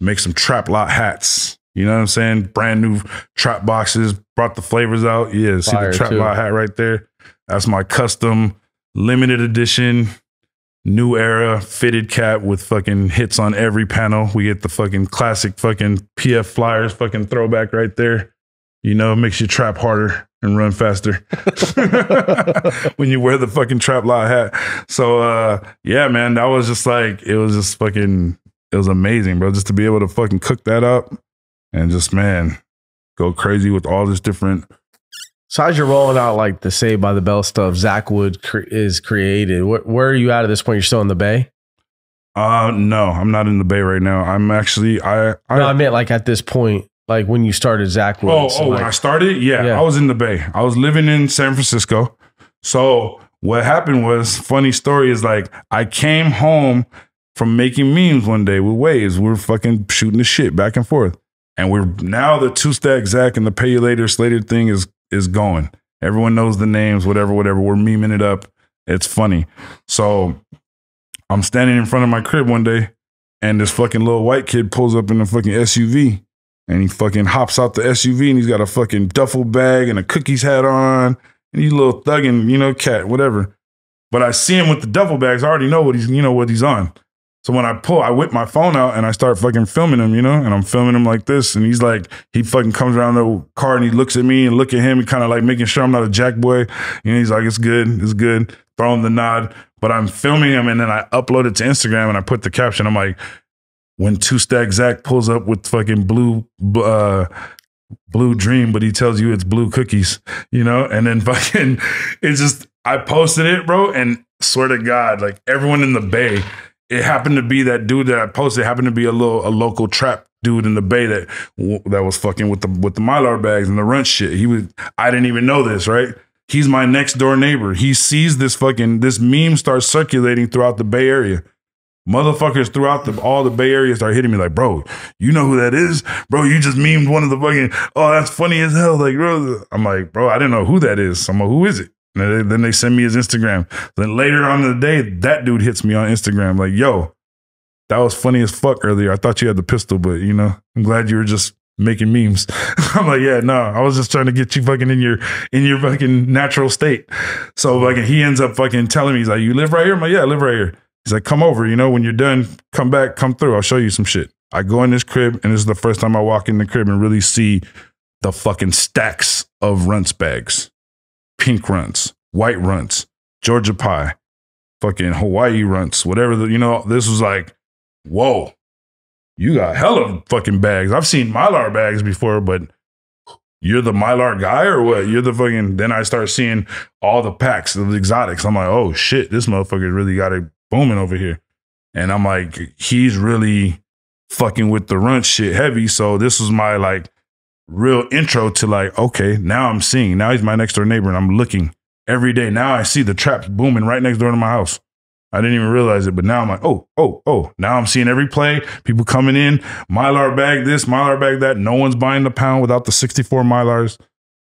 make some trap lot hats. You know what I'm saying? Brand new trap boxes. Brought the flavors out. Yeah, see
Fire,
the trap
too.
lot hat right there. That's my custom limited edition new era fitted cap with fucking hits on every panel. We get the fucking classic fucking PF Flyers fucking throwback right there. You know, it makes you trap harder and run faster when you wear the fucking trap lot hat. So uh yeah, man, that was just like it was just fucking it was amazing, bro. Just to be able to fucking cook that up and just man, go crazy with all this different
So as you're rolling out like the Saved by the Bell stuff, Zackwood cre- is created. Where, where are you at at this point? You're still in the Bay?
uh no, I'm not in the bay right now. I'm actually I I
no, I meant like at this point, like when you started Zackwood.
Oh,
so,
oh,
like,
when I started, yeah,
Yeah.
I was in the Bay. I was living in San Francisco. So what happened was, funny story is like I came home from making memes one day with Waves. We're fucking shooting the shit back and forth, and we're now the two stack Zack and the pay you later Slater thing is is going. Everyone knows the names, whatever, whatever. We're memeing it up. It's funny. So I'm standing in front of my crib one day, and this fucking little white kid pulls up in a fucking SUV and he fucking hops out the SUV and he's got a fucking duffel bag and a cookies hat on and he's a little thugging, you know, cat, whatever. But I see him with the duffel bags. I already know what he's, you know, what he's on. So when I pull, I whip my phone out and I start fucking filming him, you know, and I'm filming him like this. And he's like, he fucking comes around the car and he looks at me and look at him. He kind of like making sure I'm not a jack boy. You know, he's like, it's good, it's good. Throw him the nod. But I'm filming him and then I upload it to Instagram and I put the caption. I'm like, when two stack Zack pulls up with fucking blue uh blue dream, but he tells you it's blue cookies, you know, and then fucking it's just I posted it, bro, and swear to God, like everyone in the bay, it happened to be that dude that I posted happened to be a little a local trap dude in the bay that that was fucking with the with the mylar bags and the rent shit. He was I didn't even know this, right? He's my next door neighbor. He sees this fucking this meme starts circulating throughout the Bay Area. Motherfuckers throughout the all the Bay Area start hitting me like, bro, you know who that is? Bro, you just memed one of the fucking, oh, that's funny as hell. Like, bro, I'm like, bro, I didn't know who that is. I'm like, who is it? And then they, send me his Instagram. Then later on in the day, that dude hits me on Instagram like, yo, that was funny as fuck earlier. I thought you had the pistol, but you know, I'm glad you were just making memes. I'm like, yeah, no, I was just trying to get you fucking in your in your fucking natural state. So like he ends up fucking telling me, he's like, you live right here? I'm like, yeah, I live right here. He's like, come over, you know, when you're done, come back, come through. I'll show you some shit. I go in this crib, and this is the first time I walk in the crib and really see the fucking stacks of Runtz bags. Pink Runtz, white Runtz, Georgia pie, fucking Hawaii Runtz, whatever the, you know, this was like, whoa, you got hella fucking bags. I've seen Mylar bags before, but you're the Mylar guy or what? You're the fucking. Then I start seeing all the packs of the exotics. I'm like, oh shit, this motherfucker really got it booming over here. And I'm like, he's really fucking with the runt shit heavy. So this was my like real intro to like, okay, now I'm seeing. Now he's my next door neighbor and I'm looking every day. Now I see the traps booming right next door to my house. I didn't even realize it, but now I'm like, oh, oh, oh. Now I'm seeing every play, people coming in, Mylar bag this, Mylar bag that. No one's buying the pound without the 64 Mylars.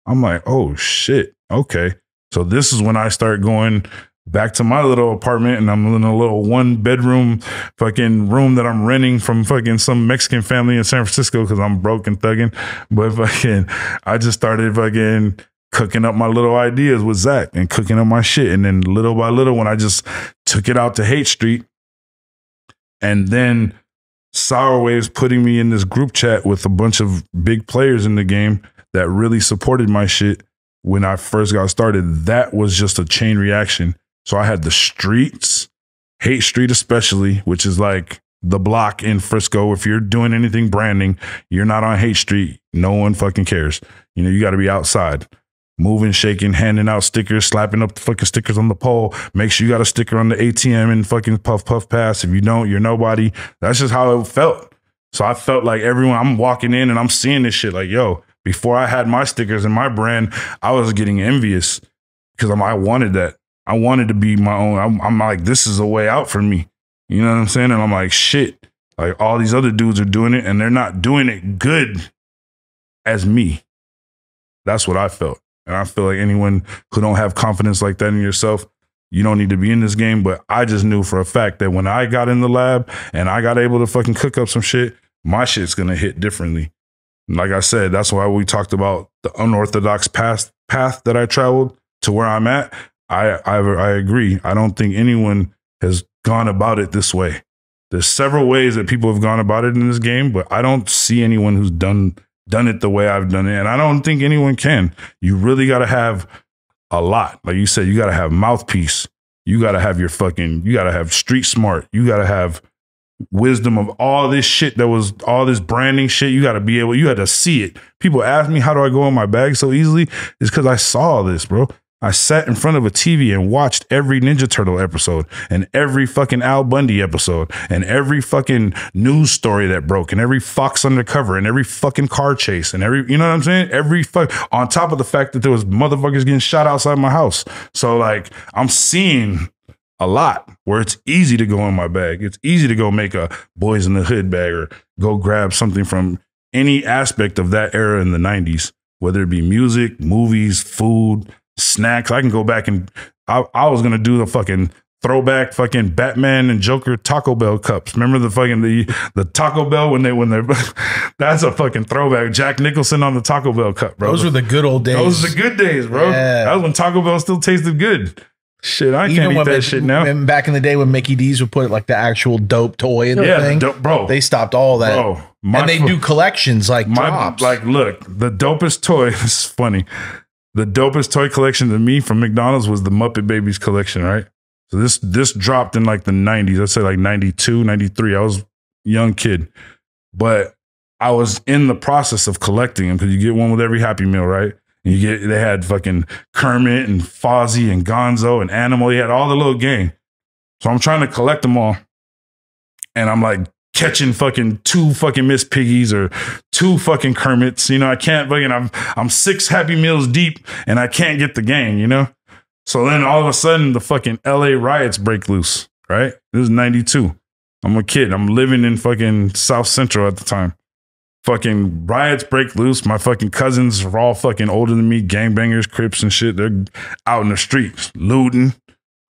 I'm like, oh shit. Okay. So this is when I start going back to my little apartment and I'm in a little one bedroom fucking room that I'm renting from fucking some Mexican family in San Francisco because I'm broke and thugging. But fucking, I just started fucking cooking up my little ideas with Zack and cooking up my shit. And then little by little, when I just took it out to Haight Street, and then Sour Waves putting me in this group chat with a bunch of big players in the game that really supported my shit when I first got started. That was just a chain reaction. So I had the streets, Haight Street especially, which is like the block in Frisco. If you're doing anything branding, you're not on Haight Street. No one fucking cares. You know, you got to be outside moving, shaking, handing out stickers, slapping up the fucking stickers on the pole. Make sure you got a sticker on the ATM and fucking puff puff pass. If you don't, you're nobody. That's just how it felt. So I felt like everyone, I'm walking in and I'm seeing this shit like, yo, before I had my stickers and my brand, I was getting envious because I wanted that. I wanted to be my own. I'm, I'm like, this is a way out for me. You know what I'm saying? And I'm like, shit, like all these other dudes are doing it and they're not doing it good as me. That's what I felt. And I feel like anyone who don't have confidence like that in yourself, you don't need to be in this game. But I just knew for a fact that when I got in the lab and I got able to fucking cook up some shit, my shit's gonna hit differently. And like I said, that's why we talked about the unorthodox path path that I traveled to where I'm at. I I, I agree. I don't think anyone has gone about it this way. There's several ways that people have gone about it in this game, but I don't see anyone who's done done it the way I've done it. And I don't think anyone can. You really got to have a lot. Like you said, you got to have mouthpiece. You got to have your fucking, you got to have street smart. You got to have wisdom of all this shit that was all this branding shit. You got to be able, you had to see it. People ask me, how do I go in my bag so easily? It's because I saw this, bro. I sat in front of a TV and watched every Ninja Turtle episode and every fucking Al Bundy episode and every fucking news story that broke and every Fox Undercover and every fucking car chase and every, you know what I'm saying? Every fuck, on top of the fact that there was motherfuckers getting shot outside my house. So like, I'm seeing a lot where it's easy to go in my bag. It's easy to go make a boys in the hood bag or go grab something from any aspect of that era in the 90s, whether it be music, movies, food, snacks. I can go back and I, I was gonna do the fucking throwback fucking Batman and Joker Taco Bell cups. Remember the fucking the the Taco Bell when they when they that's a fucking throwback. Jack Nicholson on the Taco Bell cup, bro.
Those were the good old days.
Those were the good days, bro.
Yeah.
That was when Taco Bell still tasted good. Shit, I
Even
can't eat that shit now.
when- Back in the day when Mickey D's would put like the actual dope toy in the
Yeah,
thing,
dope- bro.
they stopped all that.
Bro, my
and they do collections like
My
drops.
like, look, the dopest toy. This is funny. The dopest toy collection to me from McDonald's was the Muppet Babies collection, right? So this this dropped in like the 90s. I'd say like 92, 93. I was young kid. But I was in the process of collecting them because you get one with every Happy Meal, right? And you get they had fucking Kermit and Fozzie and Gonzo and Animal. You had all the little gang. So I'm trying to collect them all. And I'm like catching fucking two fucking Miss Piggies or two fucking Kermits. You know, I can't fucking I'm I'm six Happy Meals deep and I can't get the gang, you know? So then all of a sudden the fucking LA riots break loose, right? This is 92. I'm a kid. I'm living in fucking South Central at the time. Fucking riots break loose. My fucking cousins are all fucking older than me, gangbangers, crips and shit. They're out in the streets looting.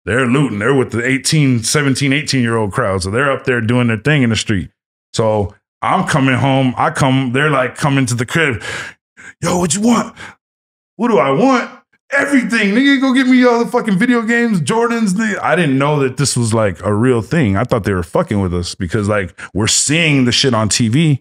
They're looting. They're with the 18, 17, 18 year old crowd. So they're up there doing their thing in the street. So I'm coming home. I come, they're like coming to the crib. Yo, what you want? What do I want? Everything. Nigga, go get me all the fucking video games, Jordans. nigga. I didn't know that this was like a real thing. I thought they were fucking with us because like we're seeing the shit on TV,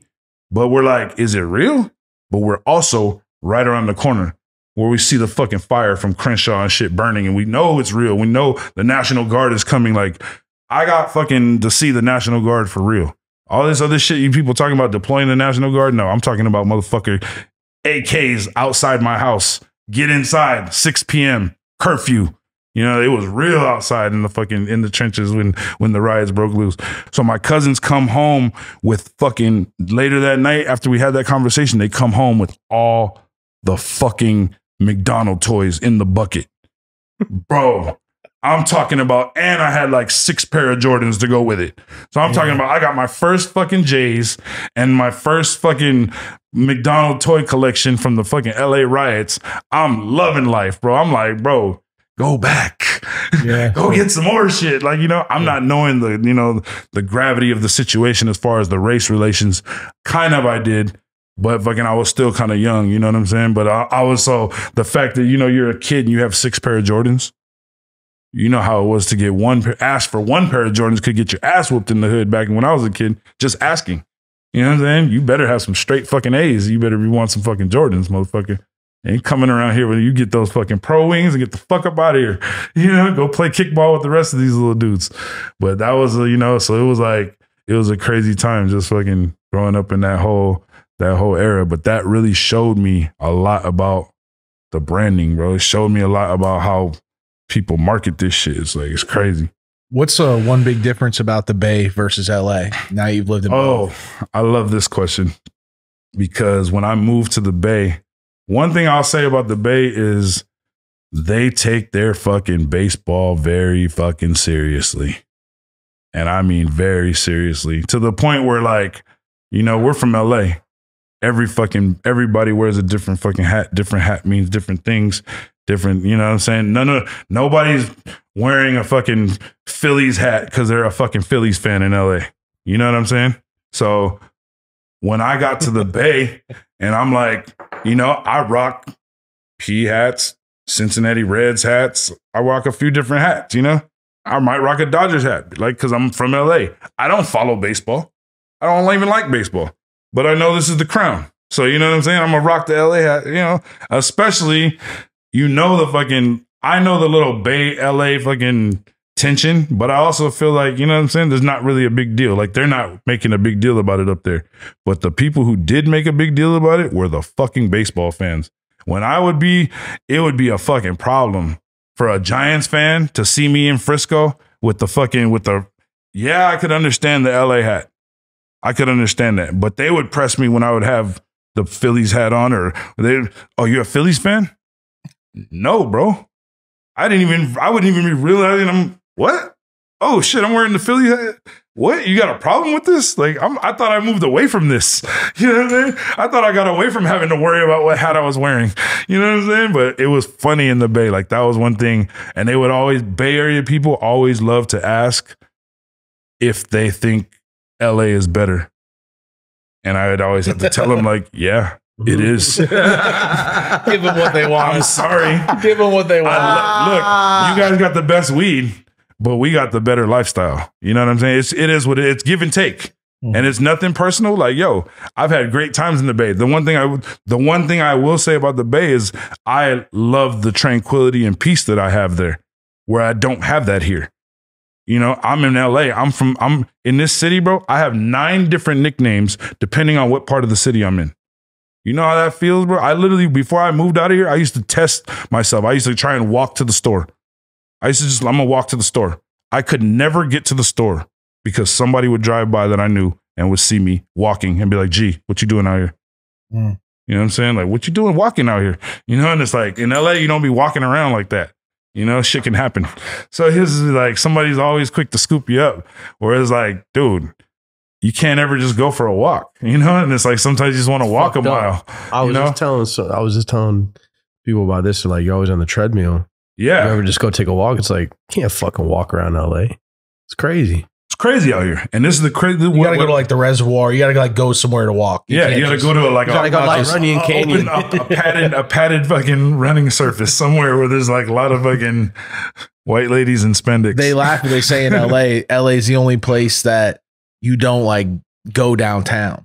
but we're like, is it real? But we're also right around the corner where we see the fucking fire from Crenshaw and shit burning, and we know it's real. We know the National Guard is coming. Like, I got fucking to see the National Guard for real. All this other shit you people talking about deploying the National Guard. No, I'm talking about motherfucker AKs outside my house. Get inside, 6 p.m. curfew. You know, it was real outside in the fucking in the trenches when when the riots broke loose. So my cousins come home with fucking later that night after we had that conversation, they come home with all the fucking McDonald toys in the bucket. Bro, I'm talking about, and I had like six pair of Jordans to go with it. So I'm talking about, I got my first fucking J's and my first fucking McDonald toy collection from the fucking LA riots. I'm loving life, bro. I'm like, bro, go back.
Yeah.
go get some more shit. Like, you know, I'm not knowing the, you know, the gravity of the situation as far as the race relations. Kind of I did. But fucking, I was still kind of young, you know what I'm saying? But I, I was so the fact that you know you're a kid and you have six pair of Jordans, you know how it was to get one pair, ask for one pair of Jordans could get your ass whooped in the hood back when I was a kid. Just asking, you know what I'm saying? You better have some straight fucking A's. You better be want some fucking Jordans, motherfucker. Ain't coming around here when you get those fucking pro wings and get the fuck up out of here. You know, go play kickball with the rest of these little dudes. But that was, you know, so it was like it was a crazy time just fucking growing up in that whole that whole era. But that really showed me a lot about the branding, bro. It showed me a lot about how people market this shit. It's like it's crazy.
What's uh, one big difference about the Bay versus LA? Now you've lived in both.
Oh, I love this question because when I moved to the Bay, one thing I'll say about the Bay is they take their fucking baseball very fucking seriously. And I mean very seriously to the point where, like, you know, we're from LA. Every fucking everybody wears a different fucking hat. Different hat means different things. Different, you know what I'm saying? None of nobody's wearing a fucking Phillies hat because they're a fucking Phillies fan in LA. You know what I'm saying? So when I got to the Bay and I'm like, you know, I rock P hats, Cincinnati Reds hats. I rock a few different hats, you know? I might rock a Dodgers hat, like, because I'm from LA. I don't follow baseball. I don't even like baseball, but I know this is the crown. So you know what I'm saying? I'm gonna rock the LA hat, you know, especially you know the fucking I know the little Bay LA fucking tension, but I also feel like, you know what I'm saying? There's not really a big deal. Like they're not making a big deal about it up there. But the people who did make a big deal about it were the fucking baseball fans. When I would be, it would be a fucking problem for a Giants fan to see me in Frisco with the fucking with the yeah, I could understand the LA hat. I could understand that. But they would press me when I would have the Phillies hat on or they oh, you're a Phillies fan? No, bro. I didn't even I wouldn't even be realizing I'm what? Oh shit, I'm wearing the Philly hat. What? You got a problem with this? Like, I'm, I thought I moved away from this. You know what I mean? I thought I got away from having to worry about what hat I was wearing. You know what I'm saying? But it was funny in the Bay. Like, that was one thing. And they would always, Bay Area people always love to ask if they think LA is better. And I would always have to tell them, like, yeah, it mm-hmm. is.
Give them what they want.
I'm sorry.
Give them what they want.
I look, you guys got the best weed, but we got the better lifestyle. You know what I'm saying? It's it is what it, it's give and take. Mm-hmm. And it's nothing personal. Like, yo, I've had great times in the Bay. The one thing I would, the one thing I will say about the Bay is I love the tranquility and peace that I have there, where I don't have that here. You know, I'm in LA. I'm from, I'm in this city, bro. I have nine different nicknames depending on what part of the city I'm in. You know how that feels, bro? I literally, before I moved out of here, I used to test myself. I used to try and walk to the store. I used to just, I'm gonna walk to the store. I could never get to the store because somebody would drive by that I knew and would see me walking and be like, gee, what you doing out here?
Mm.
You know what I'm saying? Like, what you doing walking out here? You know, and it's like in LA, you don't be walking around like that. You know, shit can happen. So his is like somebody's always quick to scoop you up. Whereas like, dude, you can't ever just go for a walk, you know? And it's like sometimes you just want to walk a mile.
I was
know?
just telling so I was just telling people about this. Like you're always on the treadmill.
Yeah.
You ever just go take a walk? It's like can't fucking walk around LA. It's crazy.
It's crazy out here. And this is the crazy
You gotta go to like the reservoir. You gotta like go somewhere to walk.
yeah, you gotta go to a, like
You gotta
a,
go like
just
Runyon
a-
Canyon.
open up a padded a padded fucking running surface somewhere where there's like a lot of fucking white ladies in spandex.
They laugh when they say in LA, LA is the only place that you don't like go downtown.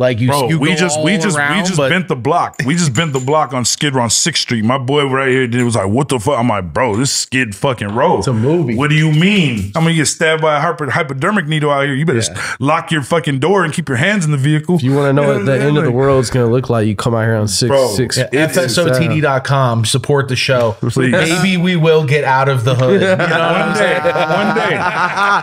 Like you,
Bro,
you
we
go
just
all
we just
around,
we just
but
bent the block. We just bent the block on Skid Row on Sixth Street. My boy right here did was like, "What the fuck?" I'm like, "Bro, this Skid fucking row."
It's a movie.
What do you mean? I'm gonna get stabbed by a hyper, hypodermic needle out here. You better
Yeah.
lock your fucking door and keep your hands in the vehicle.
If you want to know
You
what the
I'm
end of the
saying?
world's gonna look like, you come out here on six
Bro,
six.
yeah,
It's-
FSOTD.com, support the show.
Please.
Maybe we will get out of the hood. You know
one day, one day.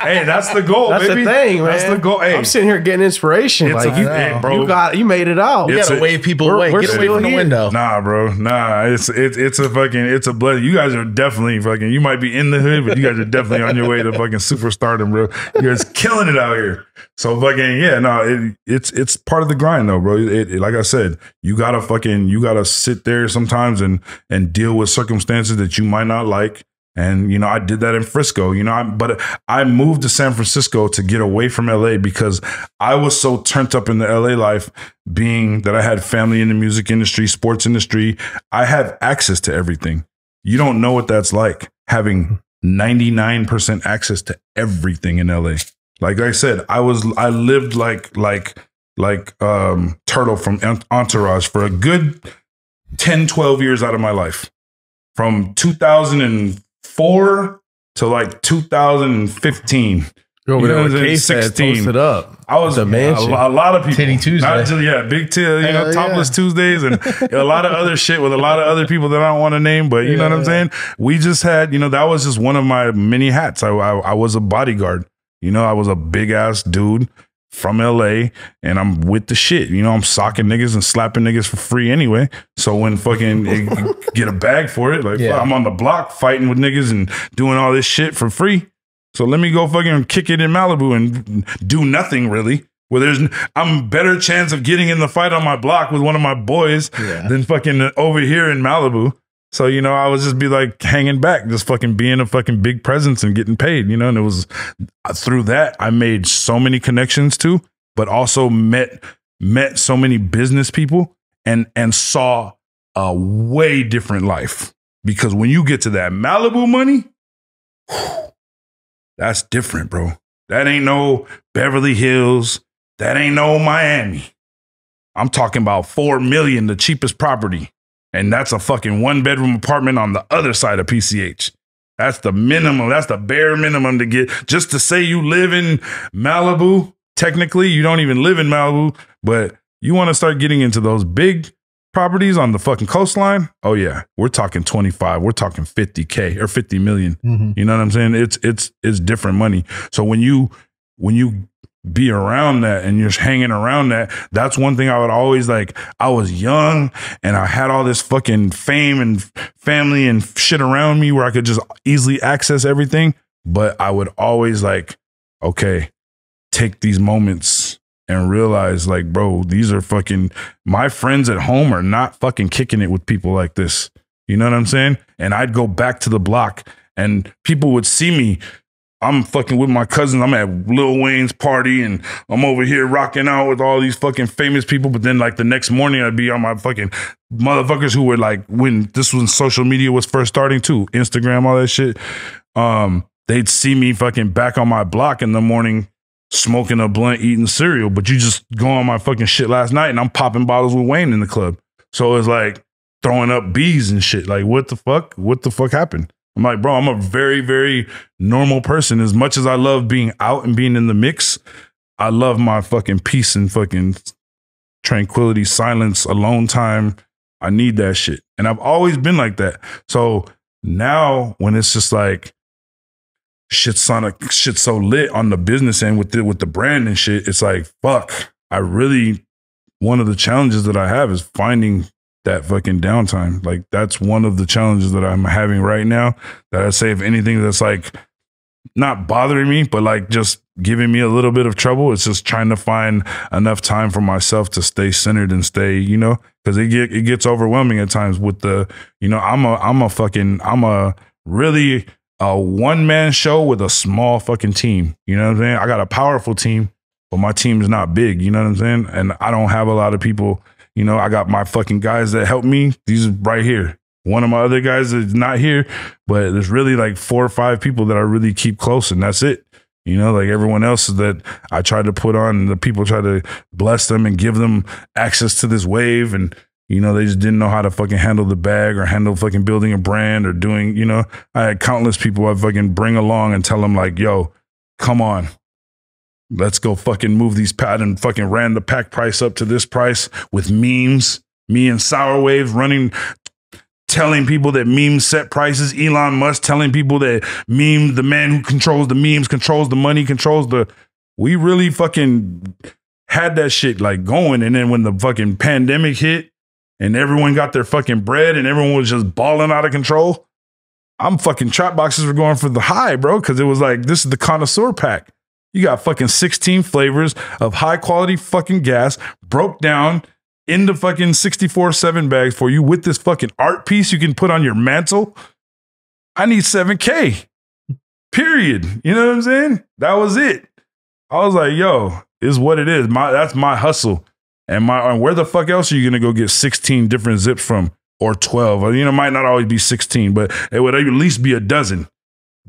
Hey, that's the goal,
That's
baby.
the thing, man.
That's the goal. Hey,
I'm sitting here getting inspiration.
It's
like
a-
you,
hey, bro.
you got, you made it out.
You
It's
gotta
a-
wave people
we're-
away.
we're
Get away
still
from the window.
Nah, bro. Nah, it's it's it's a fucking it's a blessing. You guys are definitely fucking. You might be in the hood, but you guys are definitely on your way to fucking superstardom, bro. You guys killing it out here. So fucking yeah, no, it, it's it's part of the grind though, bro. It, it- like I said, you gotta fucking you gotta sit there sometimes and and deal with circumstances that you might not like. And you know, I did that in Frisco. You know, I, but I moved to San Francisco to get away from LA because I was so turned up in the LA life, being that I had family in the music industry, sports industry. I have access to everything. You don't know what that's like having 99% access to everything in LA. Like I said, I was I lived like like like um Turtle from Entourage for a good 10 12 years out of my life. From 2004 to like 2015.
You're over
You know
there with
I'm?
K-Fed
16.
posted up.
I was a,
mansion.
a, a lot of people.
Titty Tuesday.
Not just, yeah, big till, you know,
Hell
topless
yeah.
Tuesdays and a lot of other shit with a lot of other people that I don't want to name, but you know what I'm saying? We just had, you know, that was just one of my many hats. I, I, I was a bodyguard. You know, I was a big ass dude from LA and I'm with the shit. You know, I'm socking niggas and slapping niggas for free anyway. So when fucking get a bag for it, like
Yeah.
I'm on the block fighting with niggas and doing all this shit for free. So let me go fucking kick it in Malibu and do nothing really. Where there's, I'm better chance of getting in the fight on my block with one of my boys
Yeah.
than fucking over here in Malibu. So you know, I was just be like hanging back, just fucking being a fucking big presence and getting paid. You know, and it was uh, through that I made so many connections too, but also met met so many business people and and saw a way different life because when you get to that Malibu money, that's different, bro. That ain't no Beverly Hills. That ain't no Miami. I'm talking about four million, the cheapest property. And that's a fucking one bedroom apartment on the other side of PCH. That's the minimum. That's the bare minimum to get just to say you live in Malibu. Technically, you don't even live in Malibu, but you want to start getting into those big properties on the fucking coastline. Oh yeah, we're talking 25, we're talking 50k or 50 million. Mm-hmm. You know what I'm saying? It's it's it's different money. So when you when you be around that and you're hanging around that, that's one thing I would always like. I was young and I had all this fucking fame and family and shit around me where I could just easily access everything. But I would always like, okay, take these moments and realize like, bro, these are fucking my friends at home are not fucking kicking it with people like this. You know what I'm saying? And I'd go back to the block and people would see me. I'm fucking with my cousins. I'm at Lil Wayne's party and I'm over here rocking out with all these fucking famous people. But then like the next morning I'd be on my fucking motherfuckers who were like when this was social media was first starting too, Instagram, all that shit. Um, they'd see me fucking back on my block in the morning smoking a blunt, eating cereal, but you just go on my fucking shit last night and I'm popping bottles with Wayne in the club. So it's like throwing up bees and shit. Like, what the fuck? What the fuck happened? I'm like, bro, I'm a very, very normal person. As much as I love being out and being in the mix, I love my fucking peace and fucking tranquility, silence, alone time. I need that shit. And I've always been like that. So now when it's just like, shit's sonic shit's so lit on the business end with the with the brand and shit. It's like fuck. I really one of the challenges that I have is finding that fucking downtime. Like that's one of the challenges that I'm having right now. That I say if anything that's like not bothering me, but like just giving me a little bit of trouble. It's just trying to find enough time for myself to stay centered and stay, you know, because it get it gets overwhelming at times with the, you know, I'm a I'm a fucking I'm a really a one man show with a small fucking team. You know what I'm saying? I got a powerful team, but my team is not big. You know what I'm saying? And I don't have a lot of people. You know, I got my fucking guys that help me. These right here. One of my other guys is not here, but there's really like four or five people that I really keep close, and that's it. You know, like everyone else that I try to put on, the people try to bless them and give them access to this wave. And, you know, they just didn't know how to fucking handle the bag or handle fucking building a brand or doing, you know, I had countless people I fucking bring along and tell them, like, yo, come on. Let's go fucking move these pat and fucking ran the pack price up to this price with memes. Me and Sour Waves running telling people that memes set prices. Elon Musk telling people that meme, the man who controls the memes, controls the money, controls the. We really fucking had that shit like going. And then when the fucking pandemic hit and everyone got their fucking bread and everyone was just balling out of control, I'm fucking trap boxes were going for the high, bro, because it was like, this is the connoisseur pack. You got fucking 16 flavors of high quality fucking gas broke down into fucking 64 7 bags for you with this fucking art piece you can put on your mantle. I need 7K. Period. You know what I'm saying? That was it. I was like, yo, is what it is. My that's my hustle. And my and where the fuck else are you gonna go get 16 different zips from? Or 12. Or, You know, might not always be 16, but it would at least be a dozen.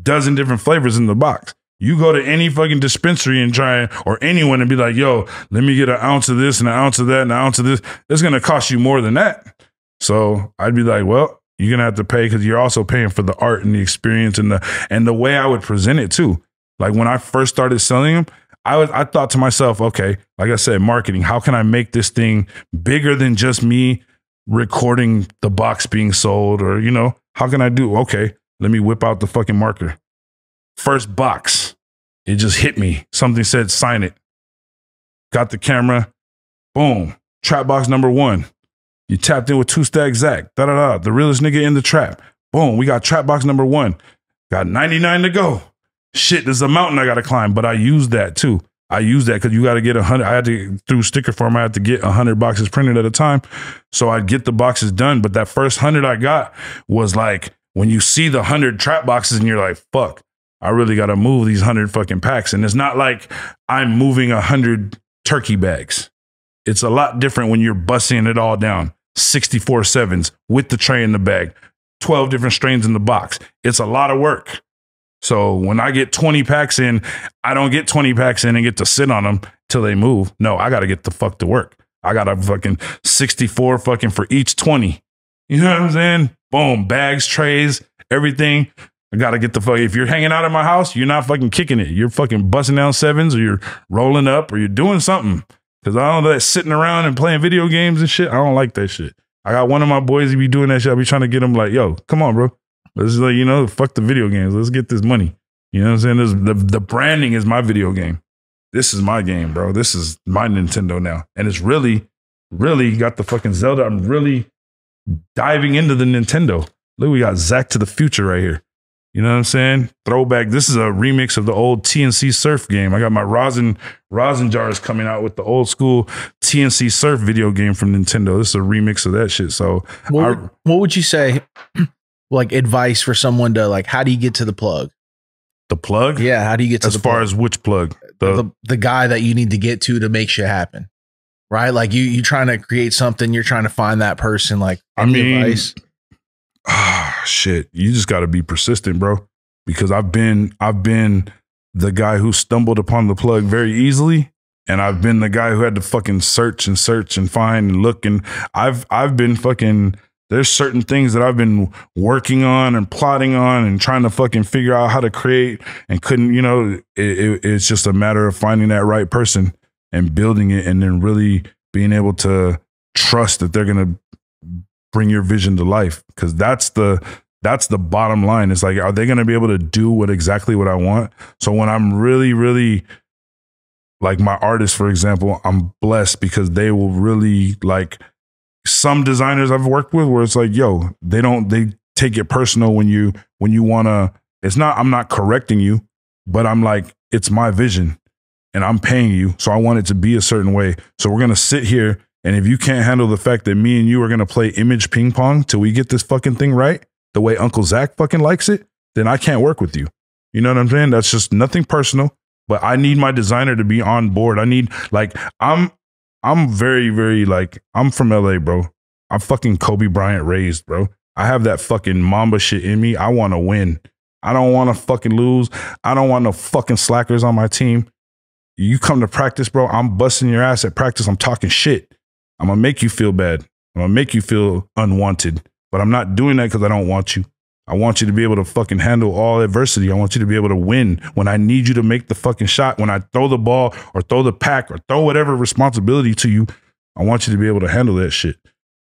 Dozen different flavors in the box. You go to any fucking dispensary and try, or anyone and be like, yo, let me get an ounce of this and an ounce of that and an ounce of this. It's going to cost you more than that. So I'd be like, well, you're going to have to pay because you're also paying for the art and the experience and the, and the way I would present it too. Like when I first started selling them, I was, I thought to myself, okay, like I said, marketing, how can I make this thing bigger than just me recording the box being sold or, you know, how can I do, okay, let me whip out the fucking marker first box. It just hit me. Something said, sign it. Got the camera. Boom. Trap box number one. You tapped in with two stack Zack. Da da da. The realest nigga in the trap. Boom. We got trap box number one. Got 99 to go. Shit, there's a mountain I got to climb, but I use that too. I use that because you got to get a hundred. I had to through sticker form. I had to get a hundred boxes printed at a time, so I'd get the boxes done. But that first hundred I got was like when you see the hundred trap boxes and you're like, "Fuck, I really got to move these hundred fucking packs. And it's not like I'm moving a hundred turkey bags. It's a lot different when you're busting it all down. 64 sevens with the tray in the bag, 12 different strains in the box. It's a lot of work. So when I get 20 packs in, I don't get 20 packs in and get to sit on them till they move. No, I got to get the fuck to work. I got a fucking 64 fucking for each 20. You know what I'm saying? Boom, bags, trays, everything. I gotta get the fuck. If you're hanging out at my house, you're not fucking kicking it. You're fucking busting down sevens, or you're rolling up, or you're doing something. Cause I don't know that sitting around and playing video games and shit. I don't like that shit. I got one of my boys. He be doing that shit. I be trying to get him like, yo, come on, bro. Let's like, you know, fuck the video games. Let's get this money. You know what I'm saying? This, the the branding is my video game. This is my game, bro. This is my Nintendo now, and it's really, really got the fucking Zelda. I'm really diving into the Nintendo. Look, we got Zack to the future right here. You know what I'm saying? Throwback. This is a remix of the old T&C Surf game. I got my rosin rosin jars coming out with the old school T&C Surf video game from Nintendo. This is a remix of that shit. So
What,
I-
would- what would you say, like advice for someone to like? How do you get to the plug?
the plug.
Yeah, how do you get to
As
the
far
plug?
as far as which plug? The,
the the guy that you need to get to to make shit happen, right? Like you you trying to create something, you're trying to find that person. Like
I mean,
advice?
shit. You just got to be persistent, bro. Because I've been I've been the guy who stumbled upon the plug very easily. And I've been the guy who had to fucking search and search and find and look. And I've I've been fucking there's certain things that I've been working on and plotting on and trying to fucking figure out how to create and couldn't, you know, it, it, it's just a matter of finding that right person and building it and then really being able to trust that they're going to bring your vision to life because that's the that's the bottom line. It's like are they going to be able to do what exactly what i want? So when i'm really really like my artists for example i'm blessed because they will really like some designers i've worked with where it's like yo they don't they take it personal when you when you want to it's not i'm not correcting you but i'm like it's my vision and i'm paying you so i want it to be a certain way. So we're going to sit here and if you can't handle the fact that me and you are going to play image ping pong till we get this fucking thing right, the way Uncle Zack fucking likes it, then I can't work with you. You know what I'm saying? That's just nothing personal, but I need my designer to be on board. I need like I'm I'm very very like I'm from LA, bro. I'm fucking Kobe Bryant raised, bro. I have that fucking Mamba shit in me. I want to win. I don't want to fucking lose. I don't want no fucking slackers on my team. You come to practice, bro. I'm busting your ass at practice. I'm talking shit. I'm gonna make you feel bad. I'm gonna make you feel unwanted. But I'm not doing that because I don't want you. I want you to be able to fucking handle all adversity. I want you to be able to win when I need you to make the fucking shot. When I throw the ball or throw the pack or throw whatever responsibility to you, I want you to be able to handle that shit.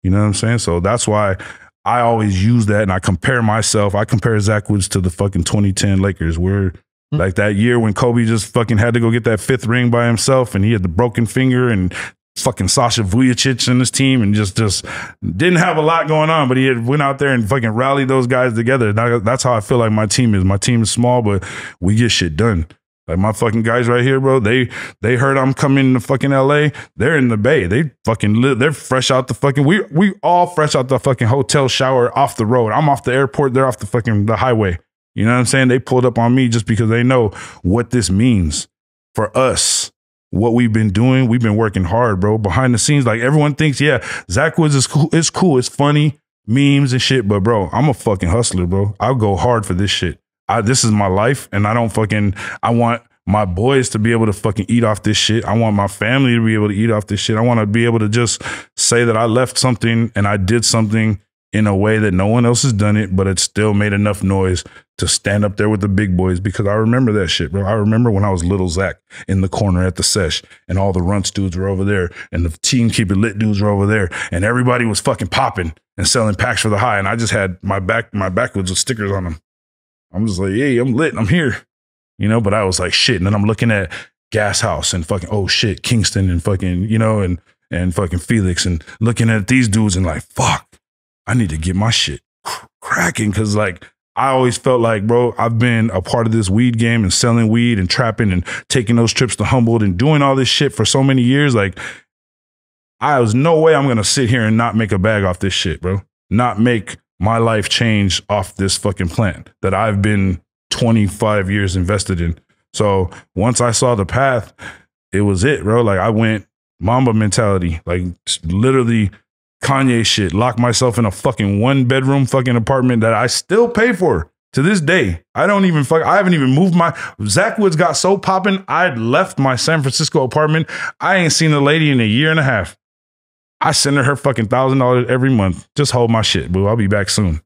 You know what I'm saying? So that's why I always use that and I compare myself. I compare Zackwoods to the fucking 2010 Lakers, where hmm. like that year when Kobe just fucking had to go get that fifth ring by himself and he had the broken finger and fucking Sasha Vujacic in his team and just just didn't have a lot going on, but he had went out there and fucking rallied those guys together. That's how I feel like my team is. My team is small, but we get shit done. Like my fucking guys right here, bro. They they heard I'm coming to fucking LA. They're in the Bay. They fucking live. They're fresh out the fucking. We we all fresh out the fucking hotel shower off the road. I'm off the airport. They're off the fucking the highway. You know what I'm saying? They pulled up on me just because they know what this means for us what we've been doing. We've been working hard, bro. Behind the scenes, like everyone thinks, yeah, Zackwoods is cool. It's cool. It's funny, memes and shit. But bro, I'm a fucking hustler, bro. I'll go hard for this shit. I, this is my life, and I don't fucking. I want my boys to be able to fucking eat off this shit. I want my family to be able to eat off this shit. I want to be able to just say that I left something and I did something in a way that no one else has done it, but it still made enough noise to stand up there with the big boys because I remember that shit, bro. I remember when I was little Zack in the corner at the sesh and all the Runtz dudes were over there and the team keep it lit dudes were over there and everybody was fucking popping and selling packs for the high. And I just had my back, my backwoods with stickers on them. I'm just like, hey, I'm lit. I'm here. You know, but I was like, shit. And then I'm looking at Gas House and fucking, oh shit, Kingston and fucking, you know, and and fucking Felix and looking at these dudes and like, fuck, I need to get my shit cracking. Cause like I always felt like, bro, I've been a part of this weed game and selling weed and trapping and taking those trips to Humboldt and doing all this shit for so many years. Like, I was no way I'm gonna sit here and not make a bag off this shit, bro. Not make my life change off this fucking plant that I've been 25 years invested in. So once I saw the path, it was it, bro. Like I went Mamba mentality, like literally Kanye shit. Lock myself in a fucking one bedroom fucking apartment that I still pay for to this day. I don't even fuck. I haven't even moved my. Zackwoods got so popping. I left my San Francisco apartment. I ain't seen the lady in a year and a half. I send her her fucking thousand dollars every month. Just hold my shit, boo. I'll be back soon.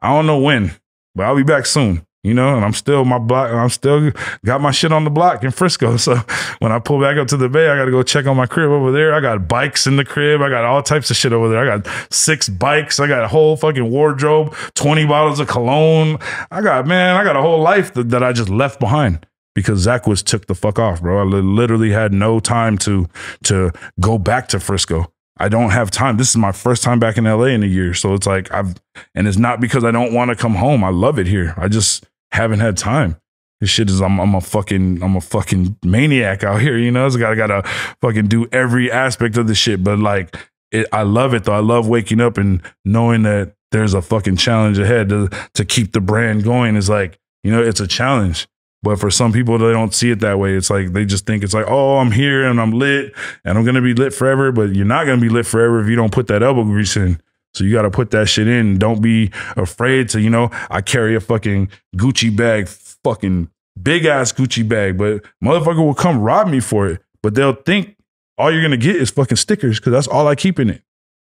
I don't know when, but I'll be back soon. You know, and I'm still my block. I'm still got my shit on the block in Frisco. So when I pull back up to the bay, I got to go check on my crib over there. I got bikes in the crib. I got all types of shit over there. I got six bikes. I got a whole fucking wardrobe, 20 bottles of cologne. I got, man, I got a whole life that, that I just left behind because Zackwoods took the fuck off, bro. I li- literally had no time to to go back to Frisco. I don't have time. This is my first time back in LA in a year. So it's like I've and it's not because I don't want to come home. I love it here. I just haven't had time. This shit is I'm I'm a fucking I'm a fucking maniac out here, you know. So I gotta gotta fucking do every aspect of the shit. But like it, I love it though. I love waking up and knowing that there's a fucking challenge ahead to to keep the brand going. Is like, you know, it's a challenge. But for some people, they don't see it that way. It's like they just think it's like, oh, I'm here and I'm lit and I'm gonna be lit forever. But you're not gonna be lit forever if you don't put that elbow grease in. So you got to put that shit in. Don't be afraid to, you know, I carry a fucking Gucci bag, fucking big ass Gucci bag, but motherfucker will come rob me for it. But they'll think all you're gonna get is fucking stickers because that's all I keep in it.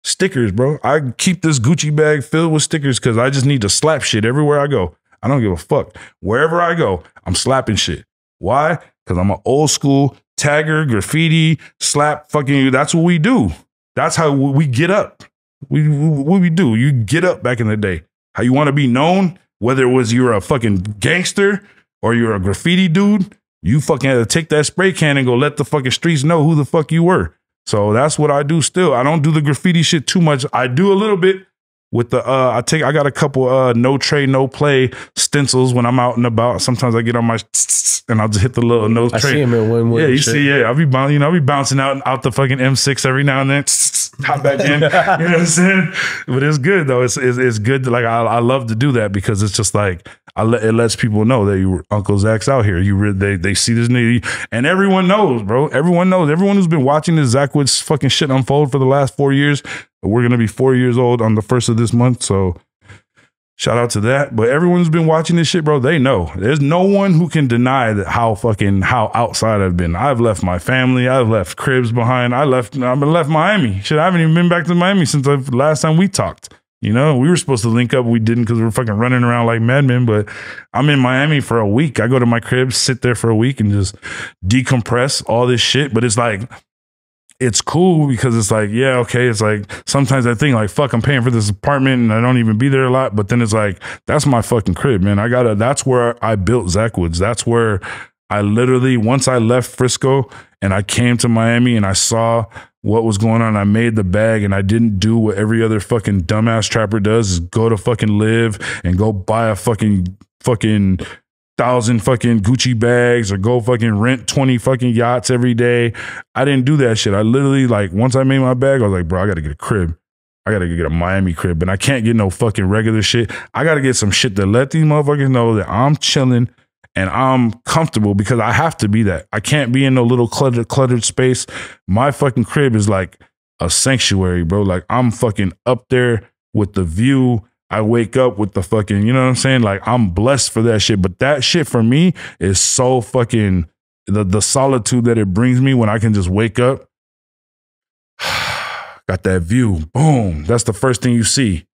Stickers, bro. I keep this Gucci bag filled with stickers because I just need to slap shit everywhere I go. I don't give a fuck. Wherever I go, I'm slapping shit. Why? Because I'm an old school tagger, graffiti, slap, fucking. That's what we do. That's how we get up. We, what we do. You get up back in the day. How you want to be known, whether it was you're a fucking gangster or you're a graffiti dude, you fucking had to take that spray can and go let the fucking streets know who the fuck you were. So that's what I do still. I don't do the graffiti shit too much. I do a little bit with the uh I take I got a couple uh no trade, no play stencils when I'm out and about. Sometimes I get on my and I'll just hit the little no
I
trade.
see him in Wynwood.
Yeah, you
shit.
see, yeah, I'll be bouncing, you know, I'll be bouncing out out the fucking M6 every now and then. Hop back in. you know what I'm saying? But it's good though. It's it's, it's good. To, like I, I love to do that because it's just like I let, it lets people know that you Uncle Zack's out here. You re- they they see this nigga, and everyone knows, bro. Everyone knows. Everyone who's been watching this Zackwoods fucking shit unfold for the last four years. We're gonna be four years old on the first of this month, so Shout out to that. But everyone who's been watching this shit, bro, they know. There's no one who can deny that how fucking how outside I've been. I've left my family. I've left cribs behind. I left I've left Miami. Shit, I haven't even been back to Miami since the last time we talked. You know, we were supposed to link up. We didn't because we were fucking running around like madmen. But I'm in Miami for a week. I go to my crib, sit there for a week, and just decompress all this shit. But it's like it's cool because it's like, yeah, okay. It's like sometimes I think like, fuck, I'm paying for this apartment and I don't even be there a lot. But then it's like, that's my fucking crib, man. I gotta, that's where I built Zackwoods. That's where I literally, once I left Frisco and I came to Miami and I saw what was going on, I made the bag and I didn't do what every other fucking dumbass trapper does is go to fucking live and go buy a fucking, fucking, thousand fucking Gucci bags or go fucking rent 20 fucking yachts every day. I didn't do that shit. I literally like once I made my bag, I was like, bro, I gotta get a crib. I gotta get a Miami crib, and I can't get no fucking regular shit. I gotta get some shit to let these motherfuckers know that I'm chilling and I'm comfortable because I have to be that. I can't be in no little cluttered, cluttered space. My fucking crib is like a sanctuary, bro. Like I'm fucking up there with the view. I wake up with the fucking, you know what I'm saying? Like I'm blessed for that shit. But that shit for me is so fucking the the solitude that it brings me when I can just wake up. got that view. Boom. That's the first thing you see.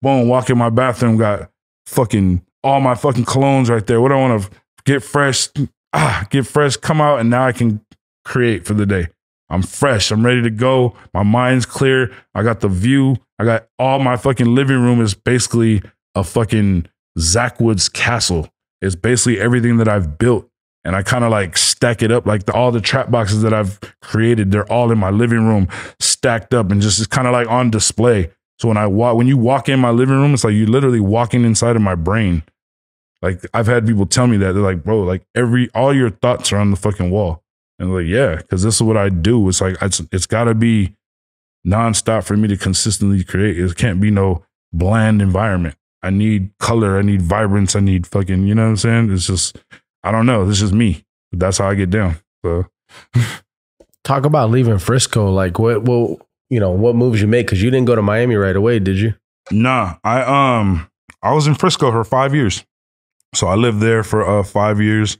Boom. Walk in my bathroom, got fucking all my fucking colognes right there. What do I want to get fresh? Ah, get fresh, come out, and now I can create for the day. I'm fresh. I'm ready to go. My mind's clear. I got the view. I got all my fucking living room is basically a fucking Zackwoods castle. It's basically everything that I've built. And I kind of like stack it up like the, all the trap boxes that I've created. They're all in my living room, stacked up and just kind of like on display. So when I walk, when you walk in my living room, it's like you're literally walking inside of my brain. Like I've had people tell me that they're like, bro, like every all your thoughts are on the fucking wall. And like, yeah, because this is what I do. It's like it's it's got to be nonstop for me to consistently create. It can't be no bland environment. I need color. I need vibrance. I need fucking. You know what I'm saying? It's just I don't know. This is me. That's how I get down. So
Talk about leaving Frisco. Like what? What? You know what moves you make? Because you didn't go to Miami right away, did you?
nah, I um I was in Frisco for five years. So I lived there for uh five years.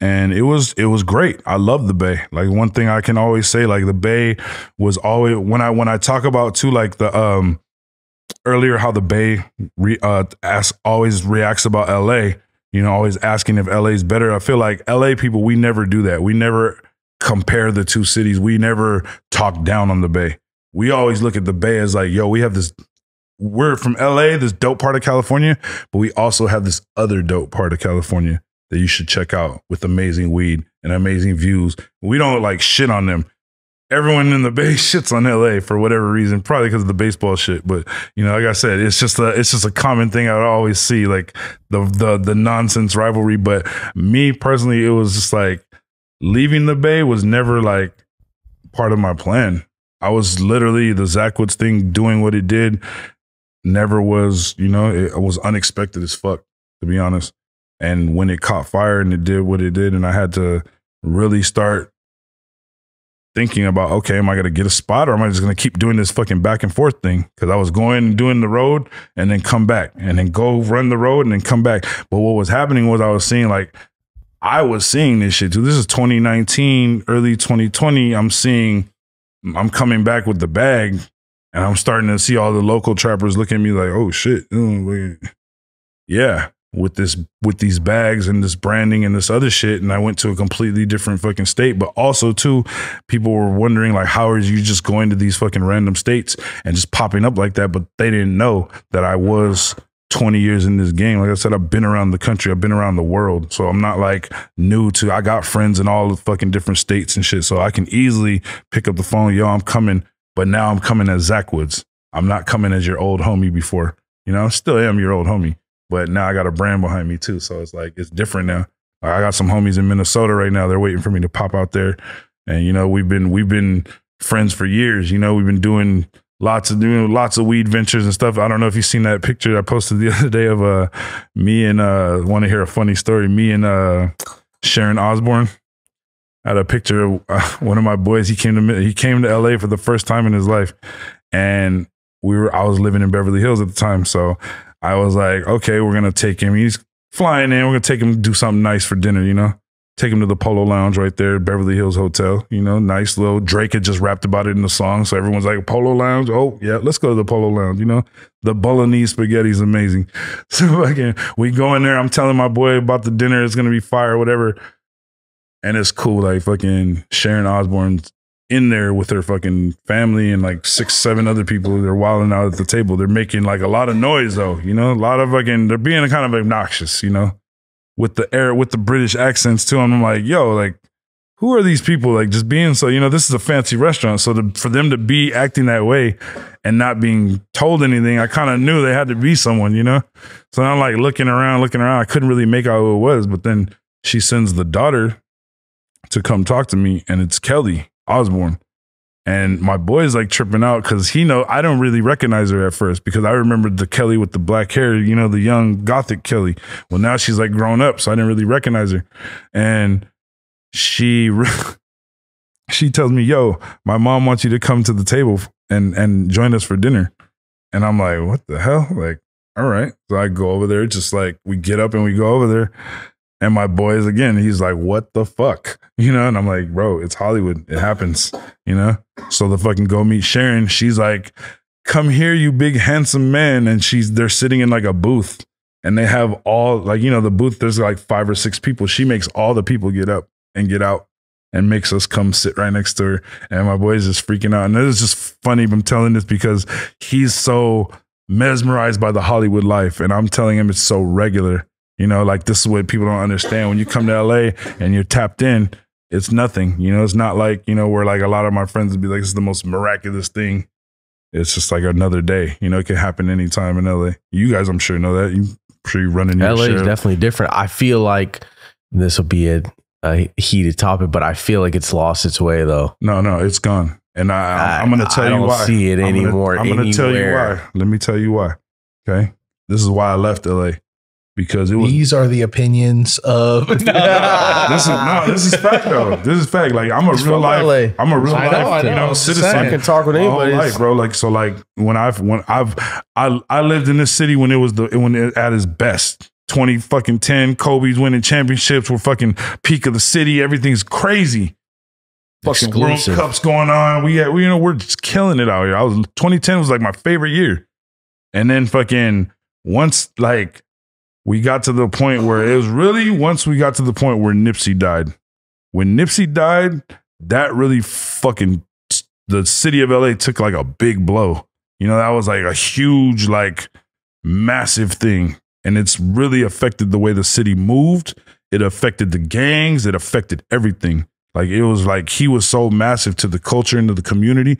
and it was it was great. I love the Bay. Like one thing I can always say, like the Bay was always when I when I talk about too, like the um earlier how the Bay re, uh ask, always reacts about LA. You know, always asking if LA is better. I feel like LA people, we never do that. We never compare the two cities. We never talk down on the Bay. We always look at the Bay as like, yo, we have this. We're from LA, this dope part of California, but we also have this other dope part of California that you should check out with amazing weed and amazing views. We don't like shit on them. Everyone in the Bay shits on LA for whatever reason, probably because of the baseball shit. But you know, like I said, it's just a it's just a common thing I would always see, like the the the nonsense rivalry. But me personally, it was just like leaving the Bay was never like part of my plan. I was literally the Zackwoods thing doing what it did. Never was, you know, it, was unexpected as fuck, to be honest. And when it caught fire and it did what it did, and I had to really start thinking about, okay, am I gonna get a spot or am I just gonna keep doing this fucking back and forth thing? Because I was going and doing the road and then come back and then go run the road and then come back. But what was happening was I was seeing like I was seeing this shit too. This is 2019, early 2020. I'm seeing I'm coming back with the bag and I'm starting to see all the local trappers look at me like, oh shit. oh. Yeah, with this with these bags and this branding and this other shit. And I went to a completely different fucking state. But also too, people were wondering like, how are you just going to these fucking random states and just popping up like that? But they didn't know that I was 20 years in this game. Like I said, I've been around the country, I've been around the world. So I'm not like new to I got friends in all the fucking different states and shit. So I can easily pick up the phone, yo, I'm coming, but now I'm coming as Zackwoods. I'm not coming as your old homie before. You know, I still am your old homie, but now I got a brand behind me too. So it's like it's different now. I got some homies in Minnesota right now. They're waiting for me to pop out there. And you know, we've been we've been friends for years. You know, we've been doing lots of doing lots of weed ventures and stuff. I don't know if you've seen that picture I posted the other day of uh me and uh want to hear a funny story. Me and uh Sharon Osbourne I had a picture of uh, one of my boys. He came to he came to LA for the first time in his life, and we were I was living in Beverly Hills at the time, so I was like, okay, we're gonna take him. He's flying in. We're gonna take him to do something nice for dinner. You know, take him to the Polo Lounge right there, Beverly Hills Hotel. You know, nice little Drake had just rapped about it in the song, so everyone's like Polo Lounge. Oh yeah, let's go to the Polo Lounge. You know, the bolognese spaghetti is amazing. So again, we go in there. I'm telling my boy about the dinner. It's gonna be fire, whatever. And it's cool. Like fucking Sharon Osbourne's in there with her fucking family and like six, seven other people. They're wilding out at the table. They're making like a lot of noise though. You know, a lot of fucking. They're being kind of obnoxious. You know with the air with the British accents too. I'm like, yo, like, who are these people? Like, just being so, you know, this is a fancy restaurant. So to, for them to be acting that way and not being told anything, I kind of knew they had to be someone, you know? So I'm like looking around, looking around. I couldn't really make out who it was. But then she sends the daughter to come talk to me, and it's Kelly Osbourne. And my boy's like tripping out because he know I don't really recognize her at first because I remember the Kelly with the black hair, you know, the young gothic Kelly. Well, now she's like grown up, so I didn't really recognize her. And she she tells me, "Yo, my mom wants you to come to the table and and join us for dinner." And I'm like, "What the hell?" Like, all right. So I go over there, just like we get up and we go over there. And my boys again, he's like, what the fuck? You know? And I'm like, bro, it's Hollywood. It happens, you know? So the fucking go meet Sharon, she's like, come here, you big handsome man. And she's they're sitting in like a booth and they have all like, you know, the booth, there's like five or six people. She makes all the people get up and get out and makes us come sit right next to her. And my boy's just freaking out. And it is just funny. I'm telling this because he's so mesmerized by the Hollywood life. And I'm telling him it's so regular. You know, like this is what people don't understand. When you come to LA and you're tapped in, it's nothing. You know, it's not like, you know, where like a lot of my friends would be like, this is the most miraculous thing. It's just like another day. You know, it can happen anytime in LA. You guys, I'm sure, know that. You, I'm sure you're running your
LA is
share.
definitely different. I feel like this will be a, a heated topic, but I feel like it's lost its way though.
No, no, it's gone. And I, I'm going to
I
tell you
don't
why.
see it
I'm gonna-
anymore
I'm going to tell you why. Let me tell you why. Okay. This is why I left LA because it was.
These are the opinions of.
this is no, this is fact though. This is fact. Like I'm a
He's
real life.
LA.
I'm a real
I
life,
know, I
you
know.
know,
I'm
citizen.
I can talk with anybody.
life, bro. Like so, like when I've when I've I I lived in this city when it was the when it at its best. 20 fucking 10. Kobe's winning championships. We're fucking peak of the city. Everything's crazy. Fucking
Exclusive.
World Cups going on. We had, we, you know, we're just killing it out here. I was 2010 was like my favorite year. And then fucking once like we got to the point where it was really once we got to the point where Nipsey died. When Nipsey died, that really fucking the city of LA took like a big blow. You know, that was like a huge, like massive thing. And it's really affected the way the city moved. It affected the gangs. It affected everything. Like it was like he was so massive to the culture and to the community.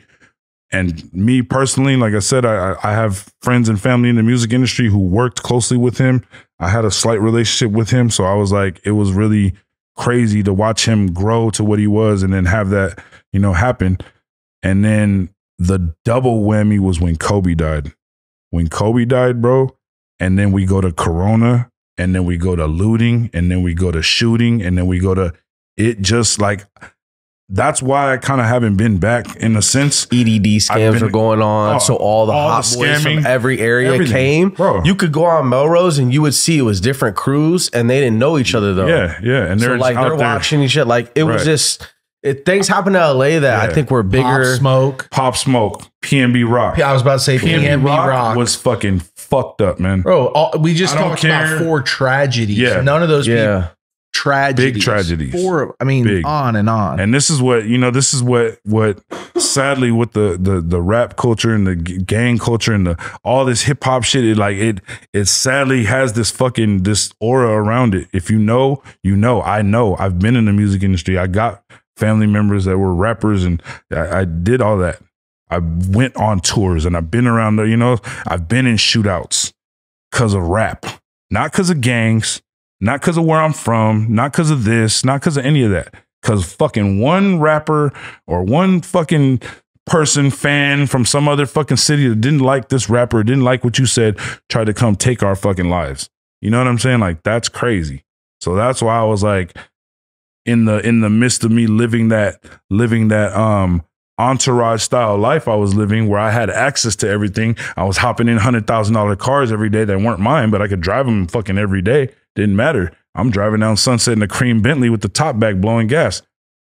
And me personally, like I said, I, I have friends and family in the music industry who worked closely with him. I had a slight relationship with him. So I was like, it was really crazy to watch him grow to what he was and then have that, you know, happen. And then the double whammy was when Kobe died. When Kobe died, bro, and then we go to Corona, and then we go to looting, and then we go to shooting, and then we go to it just like that's why I kind of haven't been back in a sense.
EDD scams
been-
were going on,
Oh,
so all the
all
hot
the
boys
scamming,
from every area
everything.
came.
Bro.
You could go on Melrose and you would see it was different crews, and they didn't know each other though.
Yeah, yeah. And they're
like they're
there.
watching each other. Like it was just it, things happen to LA that I think were
Pop
bigger.
Smoke.
Pop Smoke, PNB Rock.
I was about to say
PNB,
PNB
Rock,
Rock.
was fucking fucked up, man.
Bro, all, we just
I
talked about four tragedies.
Yeah.
None of those people
Yeah,
tragedies.
Big tragedies.
Four, I mean,
Big.
on and on.
And this is what you know. This is what what sadly with the the the rap culture and the gang culture and the all this hip hop shit. It like it it sadly has this fucking this aura around it. If you know, you know. I know. I've been in the music industry. I got family members that were rappers, and I, I did all that. I went on tours and I've been around there. You know, I've been in shootouts because of rap, not because of gangs, not because of where I'm from, not because of this, not because of any of that. Because fucking one rapper or one fucking person, fan from some other fucking city that didn't like this rapper, didn't like what you said, tried to come take our fucking lives. You know what I'm saying? Like that's crazy. So that's why I was like, in the in the midst of me living that living that um entourage style life I was living where I had access to everything. I was hopping in hundred thousand dollar cars every day that weren't mine, but I could drive them fucking every day. Didn't matter. I'm driving down Sunset in a cream Bentley with the top back blowing gas.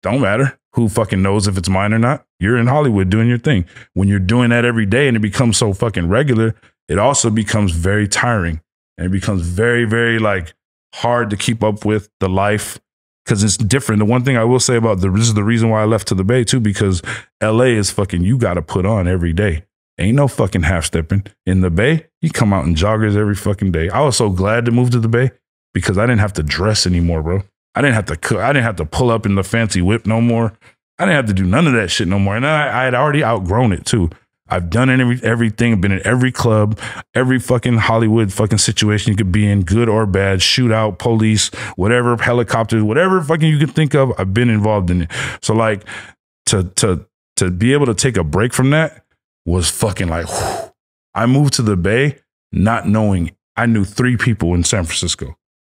Don't matter. Who fucking knows if it's mine or not? You're in Hollywood doing your thing. When you're doing that every day and it becomes so fucking regular, it also becomes very tiring. And it becomes very, very like hard to keep up with the life because it's different. The one thing I will say about the this is the reason why I left to the Bay too, because LA is fucking you gotta put on every day. Ain't no fucking half stepping. In the Bay, you come out in joggers every fucking day. I was so glad to move to the Bay because I didn't have to dress anymore, bro. I didn't have to cook. I didn't have to pull up in the fancy whip no more. I didn't have to do none of that shit no more. And I, I had already outgrown it too. I've done every, everything. I've been in every club, every fucking Hollywood fucking situation you could be in, good or bad, shootout, police, whatever, helicopters, whatever fucking you can think of. I've been involved in it. So like to to to be able to take a break from that was fucking like. whew. I moved to the Bay not knowing I knew three people in San Francisco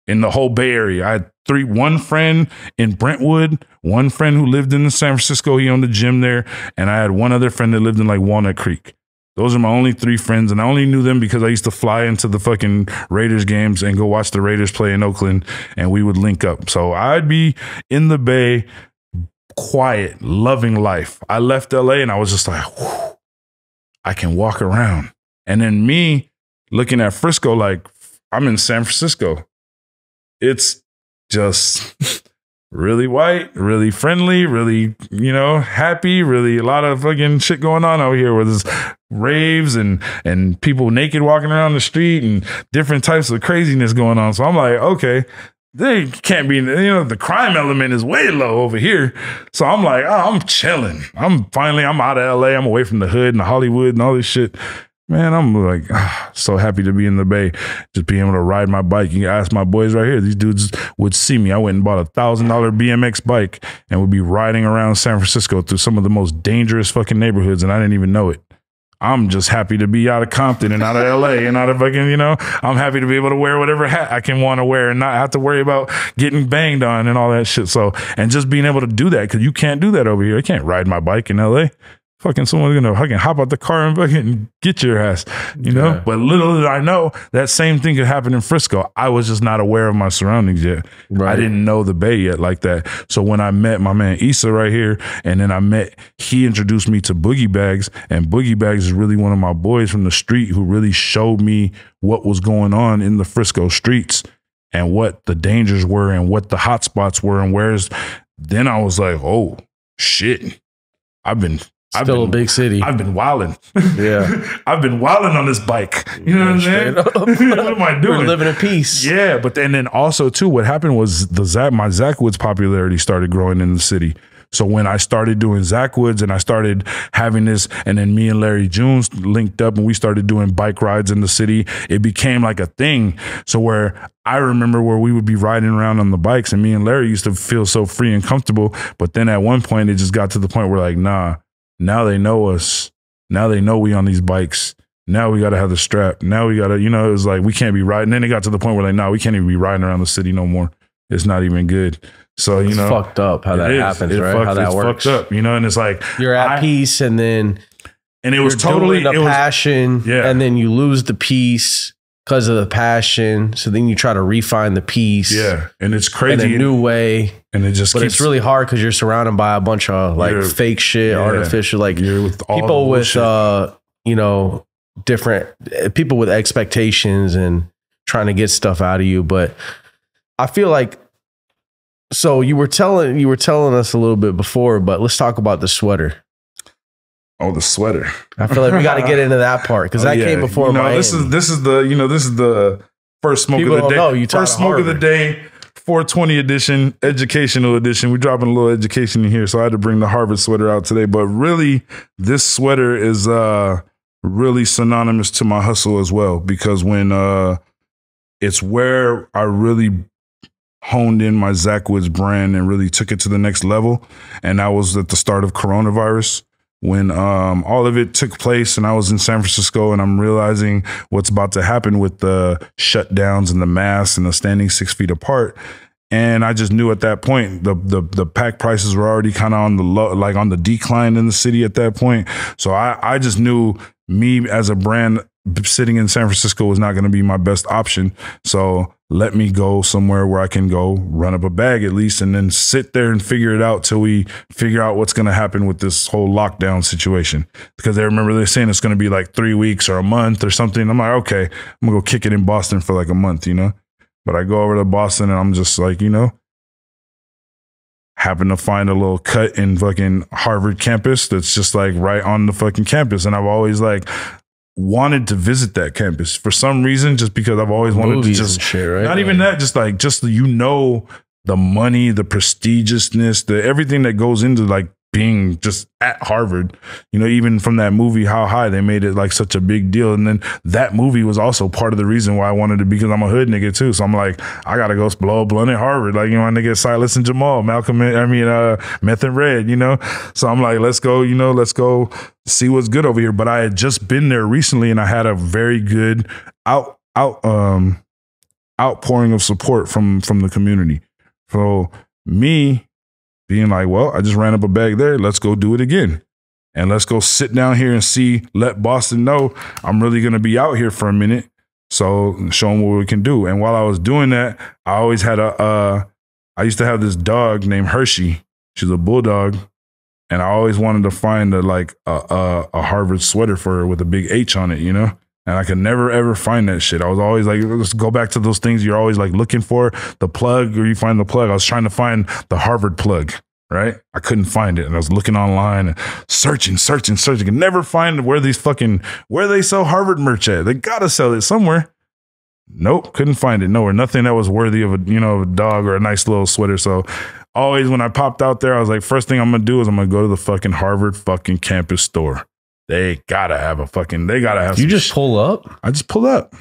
in the whole Bay Area. I had three, one friend in Brentwood, one friend who lived in San Francisco. He owned a gym there, and I had one other friend that lived in like Walnut Creek. Those are my only three friends, and I only knew them because I used to fly into the fucking Raiders games and go watch the Raiders play in Oakland, and we would link up. So I'd be in the Bay, quiet, loving life. I left LA, and I was just like, I can walk around. And then me looking at Frisco, like I'm in San Francisco it's just really white, really friendly, really, you know, happy, really a lot of fucking shit going on out here where there's raves and and people naked walking around the street and different types of craziness going on. So I'm like, okay, they can't be, you know, the crime element is way low over here. So I'm like, oh, I'm chilling. I'm finally, I'm out of LA. I'm away from the hood and the Hollywood and all this shit. Man, I'm like ah, so happy to be in the Bay, just being able to ride my bike. You ask my boys right here; these dudes would see me. I went and bought a thousand dollar BMX bike and would be riding around San Francisco through some of the most dangerous fucking neighborhoods, and I didn't even know it. I'm just happy to be out of Compton and out of LA and out of fucking, you know, I'm happy to be able to wear whatever hat I can want to wear and not have to worry about getting banged on and all that shit. So, and just being able to do that because you can't do that over here. I can't ride my bike in LA. Fucking someone's gonna fucking hop out the car and fucking get your ass, you know.
Yeah.
But little did I know that same thing could happen in Frisco. I was just not aware of my surroundings yet. I didn't know the Bay yet like that. So when I met my man Issa right here, and then I met, he introduced me to Boogie Bags, and Boogie Bags is really one of my boys from the street who really showed me what was going on in the Frisco streets and what the dangers were and what the hot spots were and where's. Then I was like, oh shit, I've been.
Still a big city.
I've been wilding.
Yeah.
I've been wilding on this bike. You know what I'm saying? What am I
We're
doing?
living in peace.
Yeah, but then, then also too, what happened was the Zack my Zackwoods popularity started growing in the city. So when I started doing Zackwoods and I started having this, and then me and Larry Jones linked up and we started doing bike rides in the city, it became like a thing. So where I remember where we would be riding around on the bikes, and me and Larry used to feel so free and comfortable. But then at one point, it just got to the point where like, nah, now they know us. Now they know we on these bikes. Now we gotta have the strap. Now we gotta, you know, it was like we can't be riding. Then it got to the point where like, no, we can't even be riding around the city no more. It's not even good. So you
It's
know,
fucked up how that
is.
happens,
It
right?
fucked-
how that
it's
works.
fucked up, you know. And it's like
You're at
I-
peace, and then
and it was totally
doing
it
the
was
passion,
Yeah.
and then you lose the peace because of the passion. So then you try to refine the peace,
yeah, and it's crazy.
in a new way.
and it just
But
keeps
it's really hard because you're surrounded by a bunch of like fake shit,
yeah.
artificial, like
you're with all
people with uh, you know, different uh, people with expectations and trying to get stuff out of you. But I feel like so you were telling you were telling us a little bit before, but let's talk about the sweater.
Oh the sweater.
I feel like we got to get into that part because
Oh,
that
yeah.
came before
You know, this is this is the you know this is the first smoke
People
of the day.
know
first smoke of the day. 420 edition, educational edition. We're dropping a little education in here, so I had to bring the Harvard sweater out today. But really, this sweater is uh really synonymous to my hustle as well because when uh it's where I really honed in my Zackwoods brand and really took it to the next level. And that was at the start of coronavirus when um, all of it took place and I was in San Francisco and I'm realizing what's about to happen with the shutdowns and the masks and the standing six feet apart. And I just knew at that point the the the pack prices were already kind of on the low, like on the decline in the city at that point. So I I just knew me as a brand sitting in San Francisco was not going to be my best option. So let me go somewhere where I can go run up a bag at least and then sit there and figure it out till we figure out what's going to happen with this whole lockdown situation. Because I remember they're saying it's going to be like three weeks or a month or something. I'm like, okay, I'm going to go kick it in Boston for like a month, you know? But I go over to Boston and I'm just like, you know, happen to find a little cut in fucking Harvard campus that's just like right on the fucking campus. And I've always like wanted to visit that campus for some reason, just because I've always wanted
Movies
to just
shit, right?
not even that, just like just you know the money, the prestigiousness, the everything that goes into like being just at Harvard. You know, even from that movie How High, they made it like such a big deal. And then that movie was also part of the reason why I wanted to because I'm a hood nigga too. So I'm like, I gotta go blow a blunt at Harvard. Like, you know, my nigga Silas and Jamal, Malcolm, I mean uh Meth and Red, you know? So I'm like, let's go, you know, let's go see what's good over here. But I had just been there recently and I had a very good out out um outpouring of support from from the community. So me being like, well, I just ran up a bag there. Let's go do it again. And let's go sit down here and see, let Boston know I'm really going to be out here for a minute. So show them what we can do. And while I was doing that, I always had a, uh, I used to have this dog named Hershey. She's a bulldog. And I always wanted to find a, like a, a, a Harvard sweater for her with a big H on it, you know? And I could never ever find that shit. I was always like, let's go back to those things you're always like looking for the plug or you find the plug. I was trying to find the Harvard plug, right? I couldn't find it. And I was looking online and searching, searching, searching. Could never find where these fucking, where they sell Harvard merch at. They gotta sell it somewhere. Nope, couldn't find it nowhere. Nothing that was worthy of a, you know, a dog or a nice little sweater. So always when I popped out there, I was like, first thing I'm gonna do is I'm gonna go to the fucking Harvard fucking campus store. They gotta have a fucking, they gotta have
you just
sh-
pull up.
I just pull up.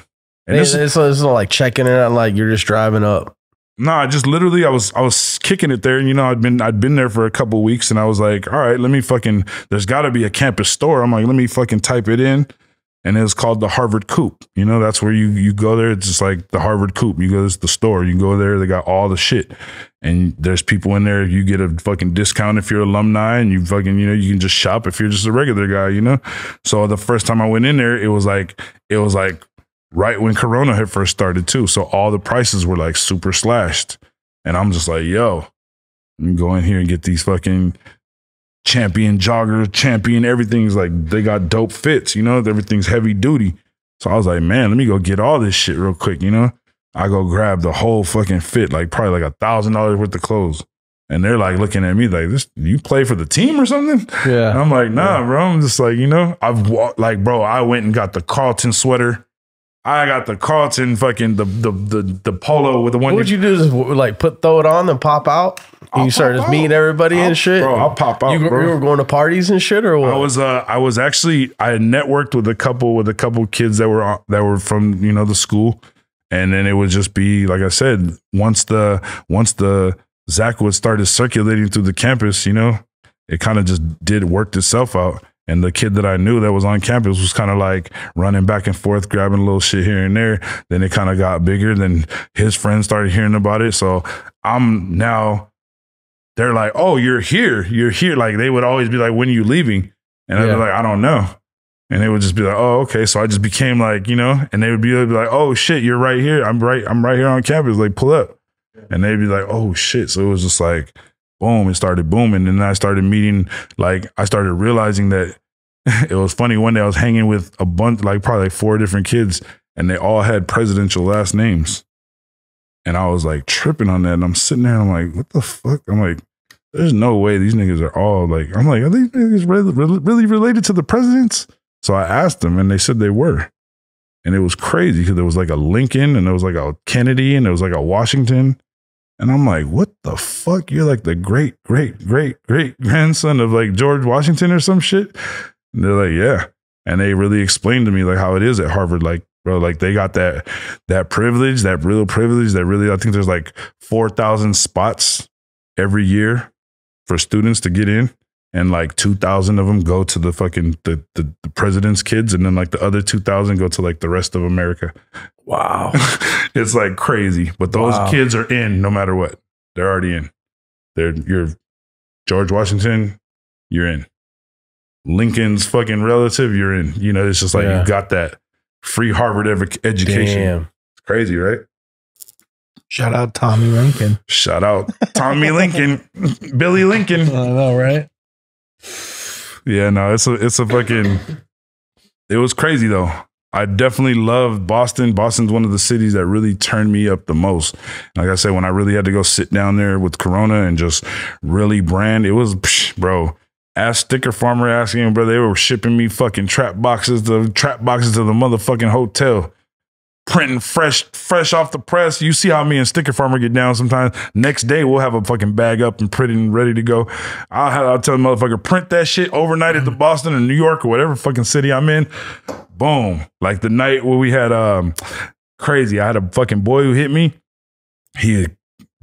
And
It's, it's, it's not like checking it out. Like you're just driving up.
No, nah, just literally, I was I was kicking it there, and you know, I'd been I'd been there for a couple weeks, and I was like, all right, let me fucking. There's got to be a campus store. I'm like, let me fucking type it in. And it's called the Harvard Coop. You know, that's where you you go there. It's just like the Harvard Coop. You go to the store. You go there. They got all the shit, and there's people in there. You get a fucking discount if you're alumni, and you fucking you know you can just shop if you're just a regular guy. You know. So the first time I went in there, it was like it was like right when Corona had first started too. So all the prices were like super slashed, and I'm just like, yo, me go in here and get these fucking champion jogger, champion everything's like they got dope fits, you know, everything's heavy duty. So I was like, man, let me go get all this shit real quick, you know. I go grab the whole fucking fit, like probably like a thousand dollars worth of clothes. And they're like looking at me like, "This, you play for the team or something?"
Yeah.
And I'm like, "Nah, bro." I'm just like, you know, I've walked like, bro, I went and got the Carlton sweater. I got the Carlton fucking the the the, the polo with the one.
What would you do? Just like put throw it on and pop out? And
I'll
you started
pop
just meeting everybody
I'll-
and shit.
bro, I'll pop out,
You, you were going to parties and shit, or what?
I was uh I was actually I networked with a couple with a couple kids that were that were from you know the school, and then it would just be like I said once the once the Zackwoods started circulating through the campus, you know, it kind of just did worked itself out. And the kid that I knew that was on campus was kind of like running back and forth, grabbing a little shit here and there. Then it kind of got bigger. Then his friends started hearing about it. So I'm now they're like, "Oh, you're here, you're here." Like they would always be like, "When are you leaving?" And I'd be like, "I don't know." And they would just be like, "Oh, okay." So I just became like, you know, and they would be like, "Oh shit, you're right here. I'm right. I'm right here on campus. Like, pull up." And they'd be like, "Oh shit." So it was just like, boom, it started booming. And then I started meeting, like, I started realizing that it was funny. One day I was hanging with a bunch, like probably like four different kids, and they all had presidential last names. And I was like tripping on that. And I'm sitting there, I'm like, what the fuck? I'm like, there's no way these niggas are all like, I'm like, are these niggas really, really, really related to the presidents? So I asked them, and they said they were. And it was crazy because there was like a Lincoln, and there was like a Kennedy, and there was like a Washington. And I'm like, what the fuck? You're like the great, great, great, great grandson of like George Washington or some shit. And they're like, yeah. And they really explained to me like how it is at Harvard. Like, bro, like they got that that privilege, that real privilege that really I think there's like four thousand spots every year for students to get in. And like two thousand of them go to the fucking the, the the president's kids, and then like the other two thousand go to like the rest of America.
Wow.
it's like crazy. But those
Wow.
kids are in no matter what. They're already in. They're you're George Washington, you're in. Lincoln's fucking relative, you're in. You know, it's just like
Yeah.
you got that free Harvard ev- education.
Damn.
It's crazy, right?
Shout out Tommy Lincoln.
Shout out Tommy Lincoln, Billy Lincoln.
I know, right?
Yeah, no, it's a it's a fucking it was crazy though. I definitely love Boston. Boston's one of the cities that really turned me up the most. Like I said, when I really had to go sit down there with Corona and just really brand, it was psh, bro. Ask sticker farmer asking bro, they were shipping me fucking trap boxes to trap boxes to the motherfucking hotel. Printing fresh, fresh off the press. You see how me and Sticker Farmer get down sometimes. Next day, we'll have a fucking bag up and printed and ready to go. I'll, have, I'll tell the motherfucker, print that shit overnight at the Boston or New York or whatever fucking city I'm in. Boom. Like the night where we had, um, crazy. I had a fucking boy who hit me. He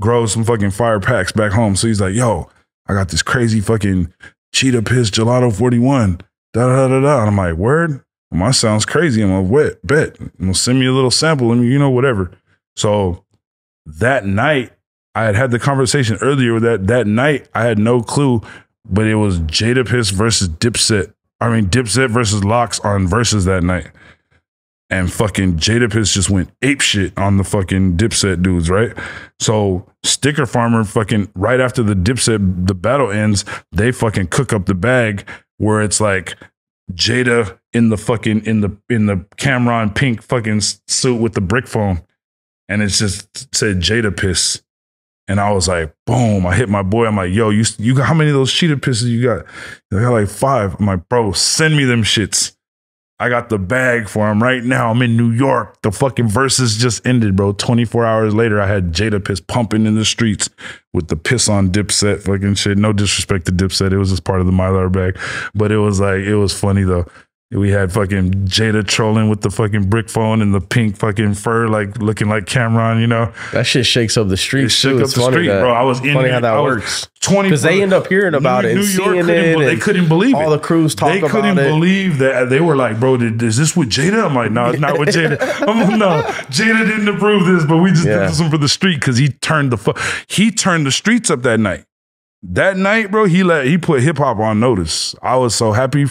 grows some fucking fire packs back home. So he's like, yo, I got this crazy fucking cheetah piss gelato 41. Da da da da. And I'm like, word? My sounds crazy. I'm like, wet, bet. Gonna send me a little sample and you know, whatever. So that night, I had had the conversation earlier with that. That night, I had no clue, but it was Jadakiss versus Dipset. I mean, Dipset versus LOX on Verzuz that night. And fucking Jadakiss just went ape shit on the fucking Dipset dudes, right? So Sticker Farmer fucking right after the Dipset the battle ends, they fucking cook up the bag where it's like Jada in the fucking in the in the Cam'ron pink fucking suit with the brick phone, and it's just said Jada piss, and I was like, boom! I hit my boy. I'm like, yo, you you got how many of those cheetah pisses you got? I got like five. I'm like, bro, send me them shits. I got the bag for him right now. I'm in New York. The fucking verses just ended, bro. 24 hours later, I had Jada piss pumping in the streets with the piss on Dipset fucking shit. No disrespect to Dipset. It was just part of the Mylar bag. But it was like, it was funny though. We had fucking Jada trolling with the fucking brick phone and the pink fucking fur, like looking like Cam'ron, you know.
That shit shakes up the street.
It shook
too.
up
It's
the street,
that-
bro. I was in
funny how that
I
works.
20
because they end up hearing about it and seeing
couldn't,
it.
be- they couldn't believe it.
all
it.
the crews talk about it.
They couldn't
it.
believe that. They were like, bro, did, is this with Jada? I'm like, no, it's not with Jada. I'm like, no, Jada didn't approve this, but we just
Yeah.
did this one for the street because he turned the fu- he turned the streets up that night. That night, bro, he let he put hip hop on notice. I was so happy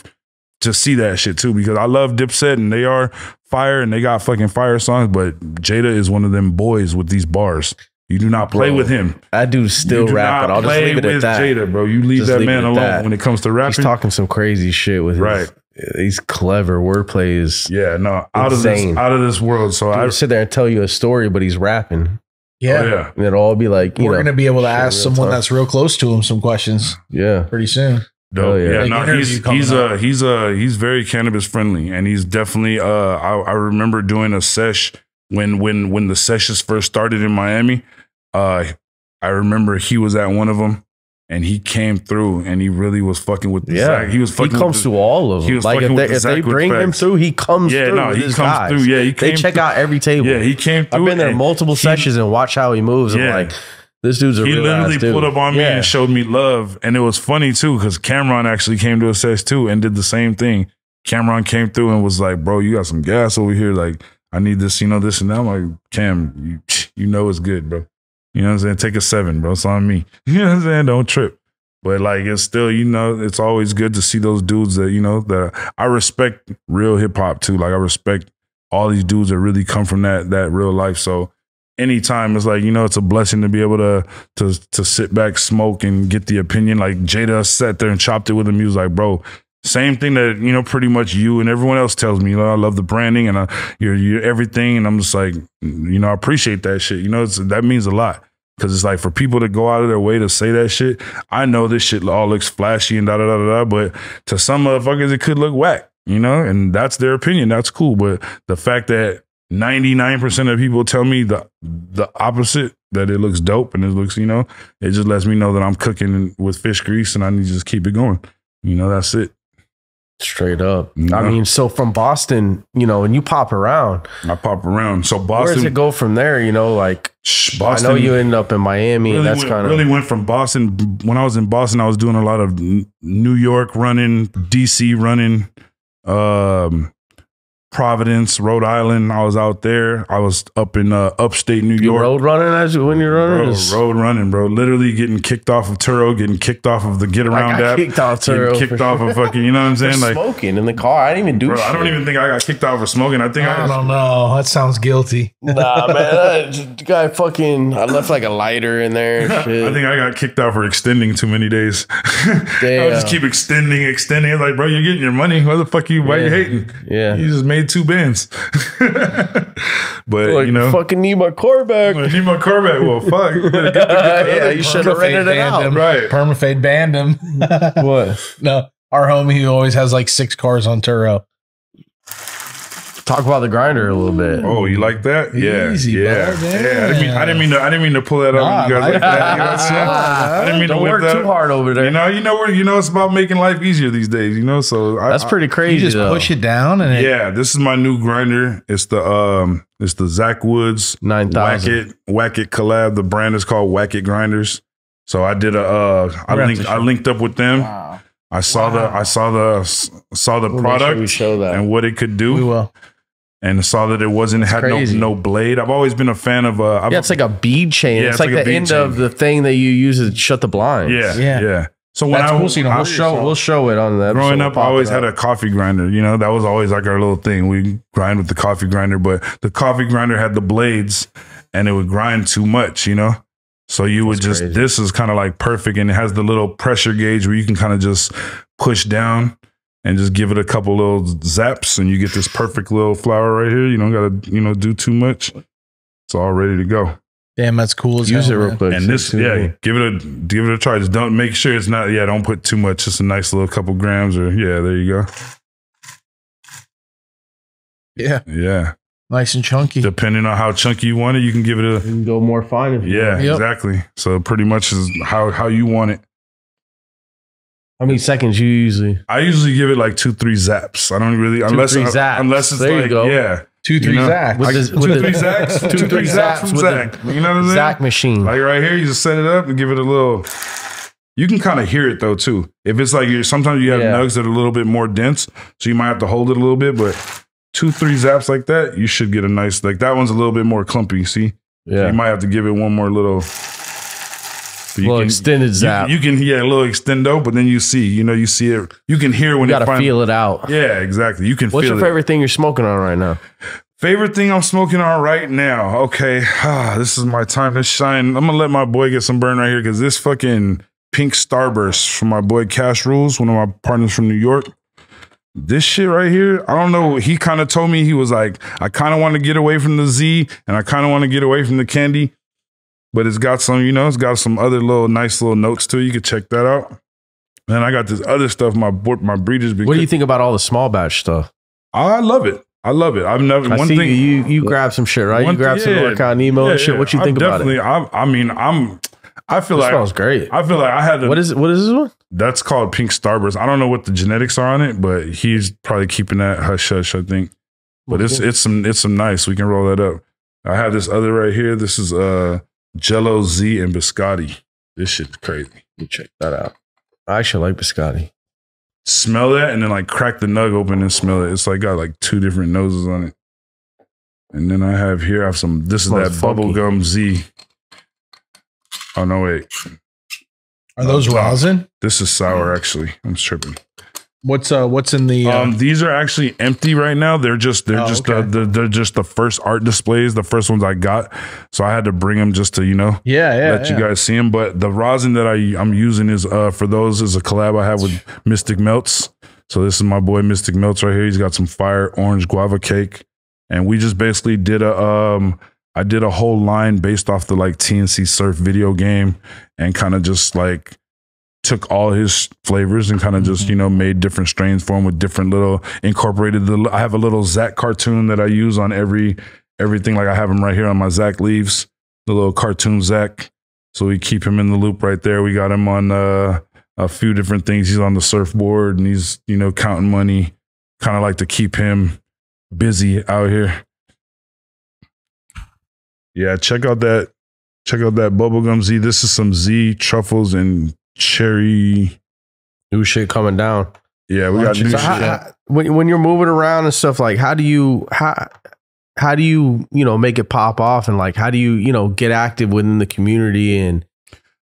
to see that shit too because I love Dipset and they are fire and they got fucking fire songs, but Jada is one of them boys with these bars. You do not play
Bro,
with him.
That dude's still
you do
rapping.
not
I'll just
play
leave it at
with
that.
Jada, bro. You leave
Just
that
leave
man alone
that.
when it comes to rapping.
He's talking some crazy shit with his,
Right.
He's clever. Wordplay is.
yeah, no, out of this, out of this world. So I,
He'll sit there and tell you a story, but he's rapping.
Yeah.
oh, yeah,
And it'll all be like, you
We're
know,
going to be able to ask someone
tough.
that's real close to him some questions
yeah.
pretty soon.
Dope.
Oh, yeah.
yeah,
Like
no, he's he's
up.
uh he's uh he's very cannabis friendly, and he's definitely uh I, I remember doing a sesh when when when the sessions first started in Miami. Uh, I remember he was at one of them, and he came through, and he really was fucking with the
Yeah.
Zack. He was
He
fucking. with
comes
the-
to all of them.
he
them.
was
Like if
fucking
they,
with the
if they
Zack with
bring him through, he comes
Yeah,
through.
no, he comes
guys.
through. Yeah, he came They
check
through.
out every table.
Yeah, he came through.
I've been there multiple
he-
sessions and watch how he moves. I'm
Yeah.
like, this dude's a
he literally
dude.
pulled up on me
Yeah.
and showed me love. And it was funny too, because Cam'ron actually came to assess too and did the same thing. Cam'ron came through and was like, bro, you got some gas over here. Like, I need this, you know, this and that. I'm like, Cam, you, you know it's good, bro. You know what I'm saying? Take a seven, bro. It's on me. You know what I'm saying? Don't trip. But like it's still, you know, it's always good to see those dudes that, you know, that I respect real hip hop too. Like I respect all these dudes that really come from that that real life. So anytime it's like, you know, it's a blessing to be able to to to sit back, smoke, and get the opinion. Like Jada sat there and chopped it with him. He was like, bro, same thing that you know, pretty much you and everyone else tells me. You know, I love the branding and I, you're you're everything, and I'm just like, you know, I appreciate that shit. You know, it's, that means a lot. Cause it's like for people to go out of their way to say that shit, I know this shit all looks flashy and da da da da, but to some motherfuckers it could look whack, you know, and that's their opinion. That's cool. But the fact that 99% of people tell me the the opposite, that it looks dope and it looks, you know, it just lets me know that I'm cooking with fish grease and I need to just keep it going. You know, that's it.
Straight up. I
Yeah.
mean, so from Boston, you know, and you pop around,
I pop around. So
where does
Boston,
it go from there? You know, like
Boston
I know you end up in Miami,
really
and that's kind of
really went from Boston. When I was in Boston, I was doing a lot of New York running, DC running, um, Providence, Rhode Island. I was out there. I was up in uh, upstate New
you
York.
road running as you- when you're running.
Bro, road running, bro. Literally getting kicked off of Turo, getting kicked off of the Getaround
got
app,
kicked off
getting
Turo,
kicked
for
off of fucking. You know what I'm saying? Like,
smoking in the car. I didn't even do.
bro, I
shit.
don't even think I got kicked off for smoking. I think I,
I don't know. That sounds guilty.
Nah, man. That guy fucking. I left like a lighter in there. And shit.
I think I got kicked out for extending too many days. I would just keep extending, extending. It's like, bro, you're getting your money. Why the fuck are you? Why you hating?
Yeah.
you just made two bands. but
like,
you know,
fucking need my car back.
I need my car back. Well, fuck. You get the- get the
yeah, you should have rented it
banned
out.
him.
Right.
Permafade banned him.
What?
no, our homie who always has like six cars on Turo.
Talk about the grinder a little bit.
Oh, you like that? Yeah,
Easy,
yeah,
bud.
yeah. I didn't mean, I didn't mean to, I didn't mean to pull that up.
Nah,
on you guys
I
like that. You know what I'm saying? I didn't mean
Don't
to whip
work
that.
too hard over there.
You know, you know where you know it's about making life easier these days. You know, so I,
That's pretty crazy.
You just
though.
push it down and it,
Yeah, this is my new grinder. It's the um, it's the Zackwoods
Nine
Whack
thousand.
It collab. The brand is called Whack It Grinders. So I did a uh, I
We're
linked I linked up with them.
Wow.
I saw the I saw the saw the
We'll we
product
show that.
and what it could do.
We will.
And saw that it wasn't had no,
crazy.
no blade. I've always been a fan of uh, I've,
yeah, it's like a bead chain.
Yeah,
it's,
it's
like,
like
the end
chain.
of the thing that you use to shut the blinds.
yeah, yeah,
Yeah.
So when
That's
I
cool. So, you know,
We'll show. We'll show it on that.
Growing up, I always had a coffee grinder. You know, that was always like our little thing. We grind with the coffee grinder, but the coffee grinder had the blades and it would grind too much, you know? So you would just,
crazy.
this is kind of like perfect and it has the little pressure gauge where you can kind of just push down and just give it a couple little zaps and you get this perfect little flower right here. You don't got to, you know, do too much. It's all ready to go.
Damn, that's cool as
use it real
man.
quick.
And this, yeah, give it a give it a try. Just don't make sure it's not. Yeah, don't put too much. Just a nice little couple grams, or yeah, there you go.
Yeah,
Yeah,
nice and chunky.
depending on how chunky you want it, you can give it a
You can go more fine if you
yeah,
want.
Yep.
exactly. So pretty much is how how you want it.
How many seconds you usually?
I usually give it like two, three zaps. I don't really unless
three zaps.
unless it's
There you
like
go.
yeah,
Two, three
You know?
Zack.
I-
the-
two,
the-
three zaps,
two,
two,
three
three zaps
zaps
from
with the
Zack. You know what I'm saying?
Zack machine.
Like right here, you just set it up and give it a little. You can kind of hear it though too. If it's like you're sometimes you have
Yeah.
nugs that are a little bit more dense, so you might have to hold it a little bit. But two, three zaps like that, you should get a nice. Like that one's a little bit more clumpy. See,
yeah.
you might have to give it one more little. But you
little extended zap.
You, can yeah, a little extendo, but then you see, you know, you see it. You can hear when
You gotta
finally-
feel it out.
Yeah, exactly. You can
What's your
it.
favorite thing you're smoking on right now?
Favorite thing I'm smoking on right now. Okay, ah, this is my time to shine. I'm gonna let my boy get some burn right here because this fucking pink starburst from my boy Cash Rules, one of my partners from New York. This shit right here, I don't know. He kind of told me he was like, I kind of want to get away from the Z and I kind of want to get away from the candy, but it's got some, you know, it's got some other little nice little notes too. You could check that out. Then I got this other stuff. My bo- my breeders.
What do you think about all the small batch stuff?
I love it. I love it. I've never
I
one
see
thing.
you, you grab some shit, right? You grab
thing-
some
yeah,
Orcon Nemo
yeah,
and shit. What you
I
think about it?
definitely, I, I mean, I'm. I feel
It
like
smells great.
I feel like I had. A,
What is it? What is this one?
That's called Pink Starburst. I don't know what the genetics are on it, but he's probably keeping that hush hush. I think. But it's it's some it's some nice. We can roll that up. I have this other right here. This is uh Jello Z and Biscotti. This shit's crazy.
Let me check that out. I actually like biscotti.
Smell that and then like crack the nug open and smell it. It's like got like two different noses on it. And then I have here I have some. This is that
Smells funky.
bubblegum Z. Oh no wait.
Are those rosin?
This is sour, mm. actually. I'm tripping.
What's uh what's in the uh,
Um, these are actually empty right now. They're just they're
Oh,
just
okay.
uh, they're, they're just the first art displays, the first ones I got. So I had to bring them just to you know
Yeah, yeah.
let
yeah.
you guys see them. But the rosin that I I'm using is uh for those is a collab I have with Mystic Melts. So this is my boy Mystic Melts right here. He's got some fire orange guava cake, and we just basically did a um I did a whole line based off the like T&C Surf video game, and kind of just like took all his flavors and kind of just you know made different strains for him with different little incorporated the I have a little Zack cartoon that I use on every everything. Like I have him right here on my Zack leaves the little cartoon Zack. So we keep him in the loop right there. We got him on uh, a few different things. He's on the surfboard and he's you know counting money. Kind of like to keep him busy out here. Yeah check out that check out that bubblegum Z. This is some Z truffles and cherry
New shit coming down.
yeah we got new
So
shit.
how, how- when when you're moving around and stuff, like how do you how how do you you know make it pop off and like how do you you know get active within the community and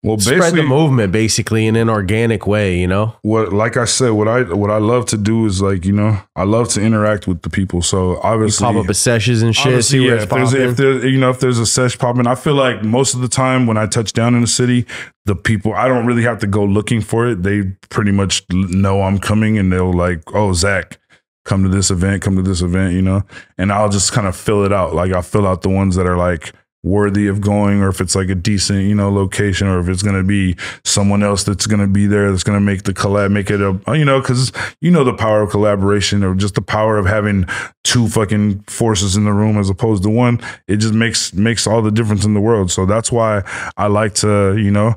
well
spread the movement basically in an organic way? You know,
what like I said, what I what I love to do is like you know I love to interact with the people. So
you
obviously,
pop up at sessions and shit. See
yeah, if there's if there's you know if there's a sesh popping, I feel like most of the time when I touch down in the city, the people I don't really have to go looking for it. They pretty much know I'm coming, and they'll like, oh Zack, come to this event, come to this event, you know, and I'll just kind of fill it out. Like I'll fill out the ones that are like worthy of going or if it's like a decent you know location or if it's going to be someone else that's going to be there that's going to make the collab make it a uh, you know because you know the power of collaboration or just the power of having two fucking forces in the room as opposed to one. It just makes makes all the difference in the world. So that's why i like to you know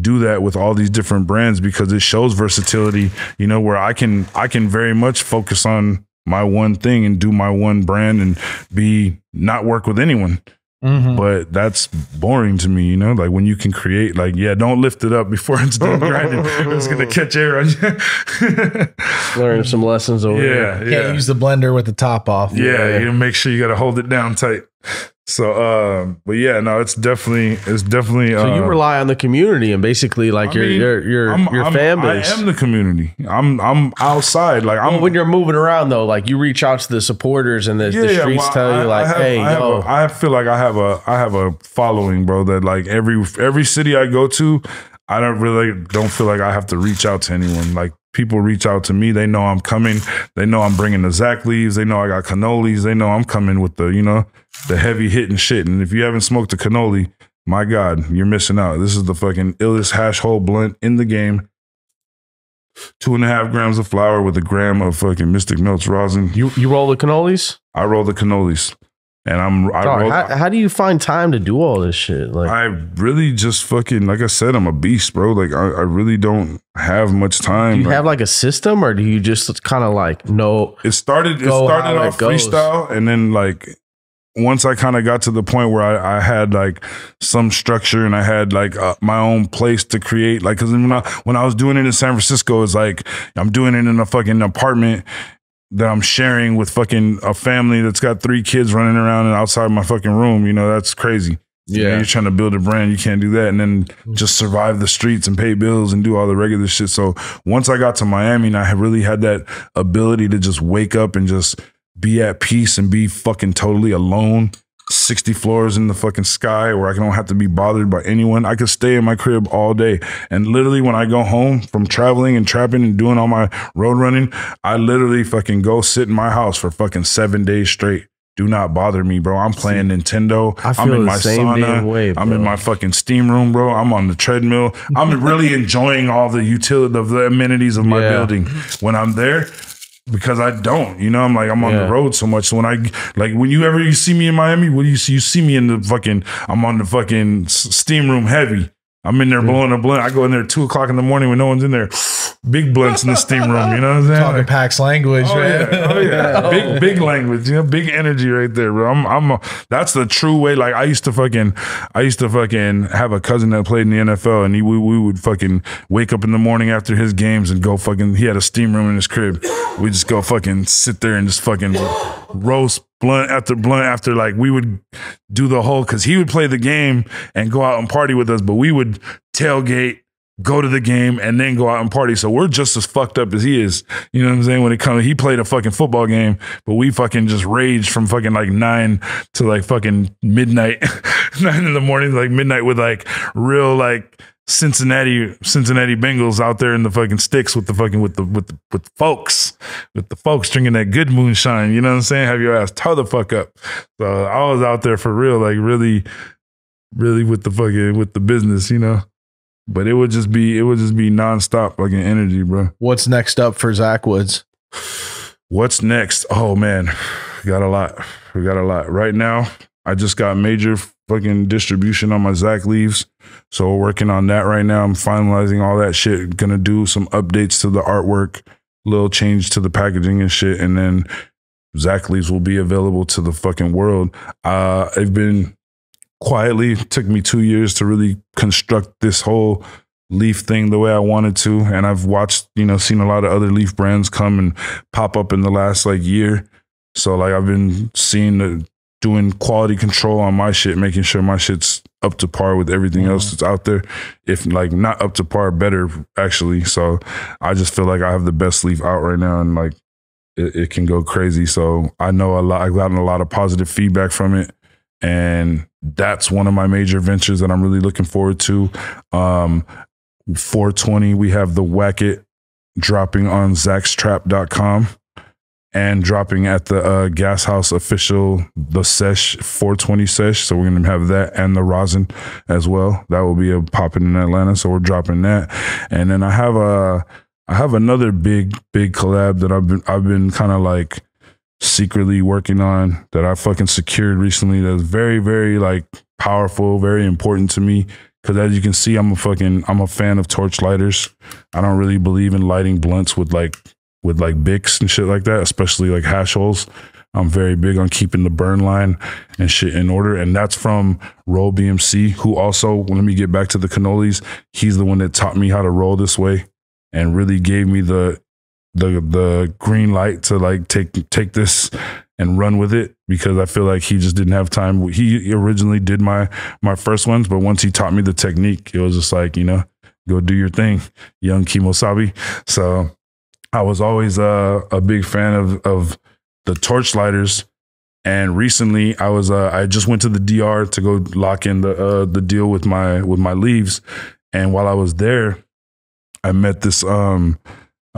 do that with all these different brands because it shows versatility you know where i can i can very much focus on my one thing and do my one brand and be not work with anyone
Mhm.
but that's boring to me, you know. Like when you can create, like, yeah, don't lift it up before it's done grinding. it's gonna catch air on you.
Learn some lessons over here.
yeah,
Can't
yeah,
use the blender with the top off.
yeah. You make sure you gotta hold it down tight. So, um, but yeah, no, it's definitely, it's definitely.
So you
uh,
rely on the community and basically like
I
your
mean,
your your
I'm-
your
I'm-
fan base.
I am the community. I'm, I'm outside. Like I'm
Well, when you're moving around though, like you reach out to the supporters and the, the
Yeah,
streets
well,
tell
I-
you like,
have-
hey,
I
yo,
a- I feel like I have a I have a following, bro. That like every every city I go to, I don't really don't feel like I have to reach out to anyone. Like people reach out to me, they know I'm coming. They know I'm bringing the Zack leaves. They know I got cannolis. They know I'm coming with the you know the heavy hitting shit. And if you haven't smoked a cannoli, my God, you're missing out. This is the fucking illest hash hole blunt in the game. Two and a half grams of flour with a gram of fucking Mystic Melts rosin.
you you roll the cannolis.
I roll the cannolis. And I'm I
Dog,
roll,
how, how do you find time to do all this shit? Like,
I really just fucking like I said, I'm a beast, bro. Like I, I really don't have much time.
do you
Like,
have like a system, or do you just kind of like no
it started it started
how it
off freestyle and then like once I kind of got to the point where I, I had like some structure and I had like uh, my own place to create like because when I, when I was doing it in San Francisco it's like I'm doing it in a fucking apartment that I'm sharing with fucking a family that's got three kids running around and outside my fucking room you know that's crazy You know,
Yeah.
you're trying to build a brand, you can't do that, and then just survive the streets and pay bills and do all the regular shit. So once I got to Miami, and I really had that ability to just wake up and just be at peace and be fucking totally alone. 60 floors in the fucking sky where I don't have to be bothered by anyone. I could stay in my crib all day. And literally when I go home from traveling and trapping and doing all my road running, I literally fucking go sit in my house for fucking seven days straight. Do not bother me, bro. I'm playing Nintendo.
I
I'm in my sauna.
way,
I'm in my fucking steam room, bro. I'm on the treadmill. I'm really enjoying all the utility of the amenities of my
Yeah.
building when I'm there because I don't. You know, I'm like I'm on
Yeah.
the road so much. So when I like when you ever you see me in Miami, what do you see? You see me in the fucking I'm on the fucking steam room heavy. I'm in there blowing a blunt. I go in there at two o'clock in the morning when no one's in there. Big blunts in the steam room. You know what I'm saying?
Talking Pax language,
Oh
man.
yeah, oh yeah, big big language, you know, big energy right there, bro. I'm I'm a, that's the true way. Like I used to fucking, I used to fucking have a cousin that played in the NFL, and he we, we would fucking wake up in the morning after his games and go fucking. He had a steam room in his crib. We just go fucking sit there and just fucking roast blunt after blunt after like we would do the whole because he would play the game and go out and party with us, but we would tailgate go to the game and then go out and party. So we're just as fucked up as he is. You know what I'm saying? When it comes, he played a fucking football game, but we fucking just raged from fucking like nine to like fucking midnight, nine in the morning, like midnight with like real like Cincinnati Cincinnati Bengals out there in the fucking sticks with the fucking with the with the with the folks with the folks drinking that good moonshine. You know what I'm saying? Have your ass toe the fuck up. So I was out there for real, like really, really with the fucking with the business. You know. But it would just be it would just be nonstop like an energy, bro.
What's next up for Zackwoods?
What's next? Oh man, got a lot. We got a lot. Right now, I just got major fucking distribution on my Zack leaves. So we're working on that right now. I'm finalizing all that shit. Gonna do some updates to the artwork, little change to the packaging and shit, and then Zack leaves will be available to the fucking world. Uh, I've been quietly took me two years to really construct this whole leaf thing the way I wanted to. And I've watched, you know, seen a lot of other leaf brands come and pop up in the last like year. So like I've been seeing the doing quality control on my shit, making sure my shit's up to par with everything mm-hmm. else that's out there. If like not up to par, better actually. So I just feel like I have the best leaf out right now and like it, it can go crazy. So I know a lot I've gotten a lot of positive feedback from it and that's one of my major ventures that I'm really looking forward to. Um, 420, we have the Whack It dropping on ZackStrap.com and dropping at the uh, Gas House official, the Sesh 420 Sesh. So we're gonna have that and the Rosin as well. That will be a popping in Atlanta. So we're dropping that, and then I have a I have another big big collab that I've been I've been kind of like secretly working on that I fucking secured recently that's very, very like powerful, very important to me. Cause as you can see, I'm a fucking I'm a fan of torch lighters. I don't really believe in lighting blunts with like with like Bics and shit like that, especially like hash holes. I'm very big on keeping the burn line and shit in order. And that's from Roll BMC, who also, let me get back to the cannolis. He's the one that taught me how to roll this way and really gave me the the the green light to like take take this and run with it because I feel like he just didn't have time. He originally did my my first ones, but once he taught me the technique, it was just like you know, go do your thing, young Kimosabi. So I was always uh, a big fan of of the torch lighters. And recently, I was uh, I just went to the DR to go lock in the uh, the deal with my with my leaves, and while I was there, I met this um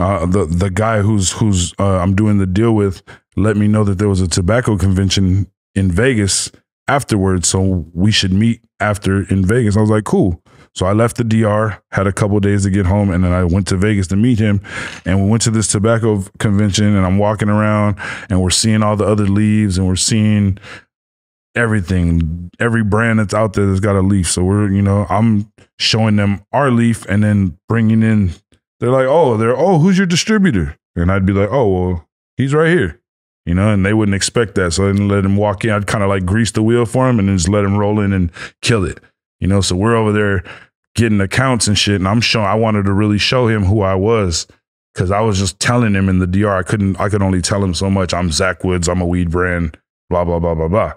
uh, the the guy who's who's uh, I'm doing the deal with let me know that there was a tobacco convention in Vegas afterwards, so we should meet after in Vegas. I was like, cool. So I left the DR, had a couple days to get home, and then I went to Vegas to meet him. And we went to this tobacco convention, and I'm walking around, and we're seeing all the other leaves, and we're seeing everything, every brand that's out there that's got a leaf. So we're, you know, I'm showing them our leaf and then bringing in. They're like, oh, they're oh, who's your distributor? And I'd be like, oh, well, he's right here. You know, and they wouldn't expect that. So I didn't let him walk in. I'd kind of like grease the wheel for him and just let him roll in and kill it. You know, so we're over there getting accounts and shit. And I'm showing, I wanted to really show him who I was because I was just telling him in the DR. I couldn't, I could only tell him so much. I'm Zackwoods. I'm a weed brand, blah, blah, blah, blah, blah.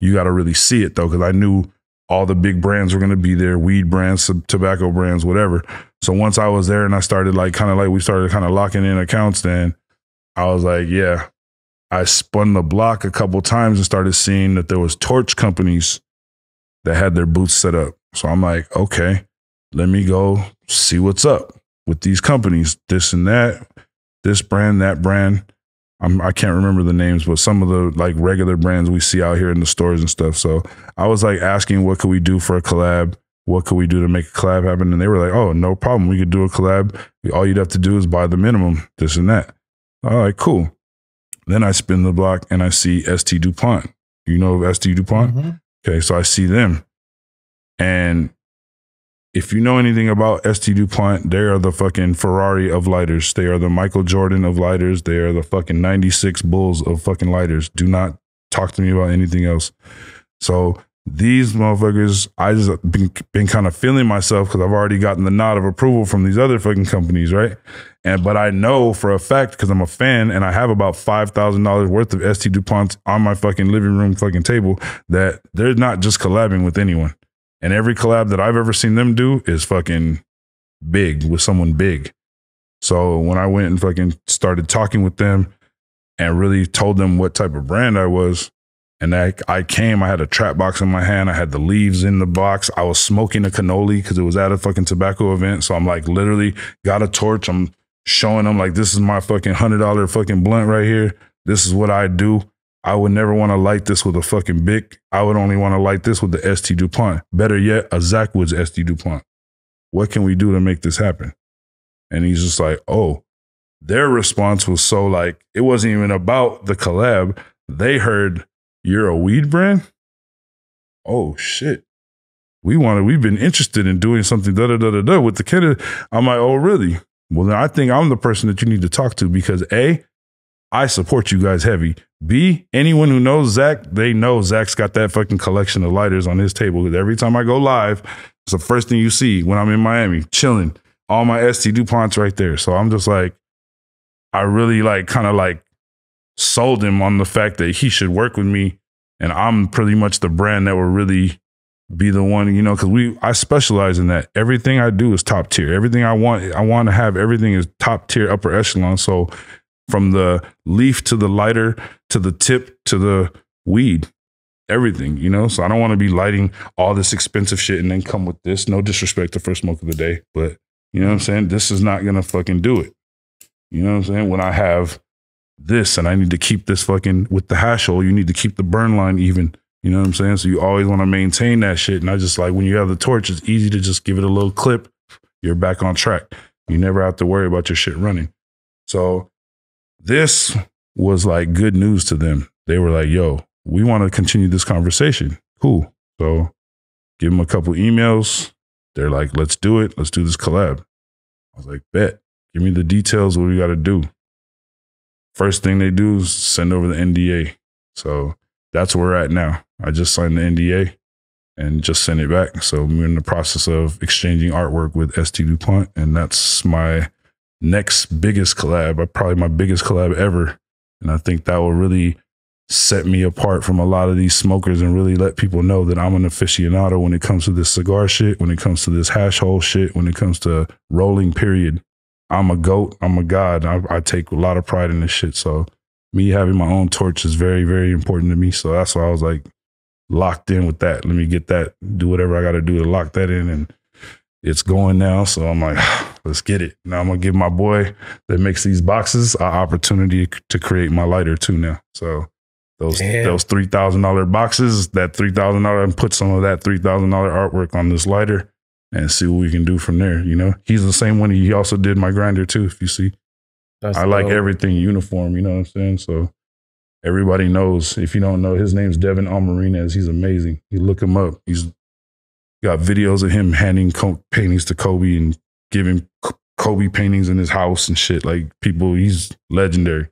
You got to really see it though, because I knew all the big brands were going to be there weed brands, tobacco brands, whatever. So once I was there and I started like kind of like we started kind of locking in accounts, then I was like, yeah. I spun the block a couple times and started seeing that there was torch companies that had their booths set up. So I'm like, okay, let me go see what's up with these companies, this and that, this brand, that brand. I'm, I can't remember the names, but some of the like regular brands we see out here in the stores and stuff. So I was like asking, what could we do for a collab? What could we do to make a collab happen? And they were like, oh, no problem. We could do a collab. All you'd have to do is buy the minimum, this and that. All right, cool. Then I spin the block and I see ST DuPont. You know of ST DuPont? Mm-hmm. Okay, so I see them. And if you know anything about ST DuPont, they are the fucking Ferrari of lighters. They are the Michael Jordan of lighters. They are the fucking 96 Bulls of fucking lighters. Do not talk to me about anything else. So these motherfuckers, I just been, been kind of feeling myself because I've already gotten the nod of approval from these other fucking companies, right? And but I know for a fact because I'm a fan and I have about five thousand dollars worth of ST DuPonts on my fucking living room fucking table that they're not just collabing with anyone. And every collab that I've ever seen them do is fucking big with someone big. So when I went and fucking started talking with them and really told them what type of brand I was, and I, I came, I had a trap box in my hand, I had the leaves in the box, I was smoking a cannoli because it was at a fucking tobacco event. So I'm like literally got a torch, I'm showing them like this is my fucking hundred dollar fucking blunt right here. This is what I do. I would never want to light this with a fucking Bic. I would only want to light this with the ST DuPont. Better yet, a Zackwoods ST DuPont. What can we do to make this happen? And he's just like, oh, their response was so like, it wasn't even about the collab. They heard you're a weed brand. Oh shit. We wanted, we've been interested in doing something da da da da da with the kid. I'm like, oh, really? Well, then I think I'm the person that you need to talk to because A, I support you guys heavy. B, anyone who knows Zack, they know Zack's got that fucking collection of lighters on his table. Every time I go live, it's the first thing you see when I'm in Miami, chilling. All my ST DuPonts right there. So I'm just like, I really like kind of like sold him on the fact that he should work with me. And I'm pretty much the brand that will really be the one, you know, because we I specialize in that. Everything I do is top tier. Everything I want, I want to have everything is top tier, upper echelon. So from the leaf to the lighter to the tip to the weed, everything, you know. So I don't want to be lighting all this expensive shit and then come with this. No disrespect to first smoke of the day, but you know what I'm saying? This is not gonna fucking do it. You know what I'm saying? When I have this and I need to keep this fucking with the hash hole, you need to keep the burn line even. You know what I'm saying? So you always want to maintain that shit. And I just like when you have the torch, it's easy to just give it a little clip. You're back on track. You never have to worry about your shit running. So this was like good news to them. They were like, yo, we want to continue this conversation. Cool. So give them a couple emails. They're like, let's do it. Let's do this collab. I was like, bet. Give me the details. What we got to do. First thing they do is send over the NDA. So that's where we're at now. I just signed the NDA and just sent it back. So we're in the process of exchanging artwork with ST DuPont, and that's my next biggest collab, uh, probably my biggest collab ever. And I think that will really set me apart from a lot of these smokers and really let people know that I'm an aficionado when it comes to this cigar shit, when it comes to this hash hole shit, when it comes to rolling, period. I'm a goat. I'm a god. I, I take a lot of pride in this shit. So me having my own torch is very, very important to me. So that's why I was like locked in with that. Let me get that, do whatever I got to do to lock that in. And it's going now. So I'm like, let's get it. Now I'm going to give my boy that makes these boxes an opportunity to create my lighter too now. So those
Damn.
those three thousand dollar boxes, that three thousand dollar, and put some of that three thousand dollar artwork on this lighter, and see what we can do from there. You know, he's the same one. He also did my grinder too. If you see,
That's
I like everything uniform. You know what I'm saying? So everybody knows. If you don't know, his name's Devin Almarinez. He's amazing. You look him up. He's got videos of him handing co- paintings to Kobe and giving Kobe paintings in his house and shit. Like people, he's legendary.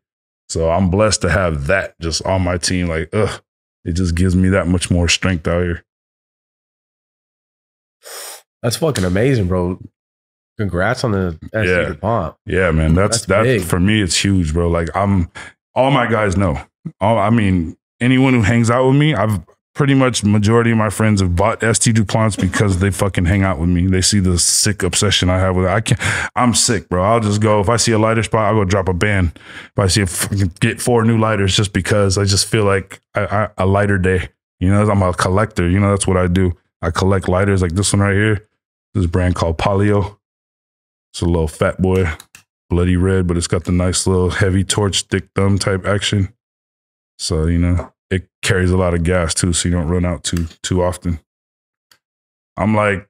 So I'm blessed to have that just on my team. Like, ugh, it just gives me that much more strength out here.
That's fucking amazing, bro. Congrats on the SC
Yeah.
DuPont.
Yeah, man. That's
That's
that for me. It's huge, bro. Like I'm, all my guys know. All I mean, anyone who hangs out with me, I've pretty much majority of my friends have bought ST Duponts because they fucking hang out with me. They see the sick obsession I have with it. I can't. I'm sick, bro. I'll just go if I see a lighter spot, I'll go drop a band. If I see a fucking get four new lighters, just because I just feel like I, I, a lighter day. You know, I'm a collector. You know, that's what I do. I collect lighters like this one right here. This brand called Polio. It's a little fat boy, bloody red, but it's got the nice little heavy torch, thick thumb type action. So you know, it carries a lot of gas too, so you don't run out too too often. I'm like,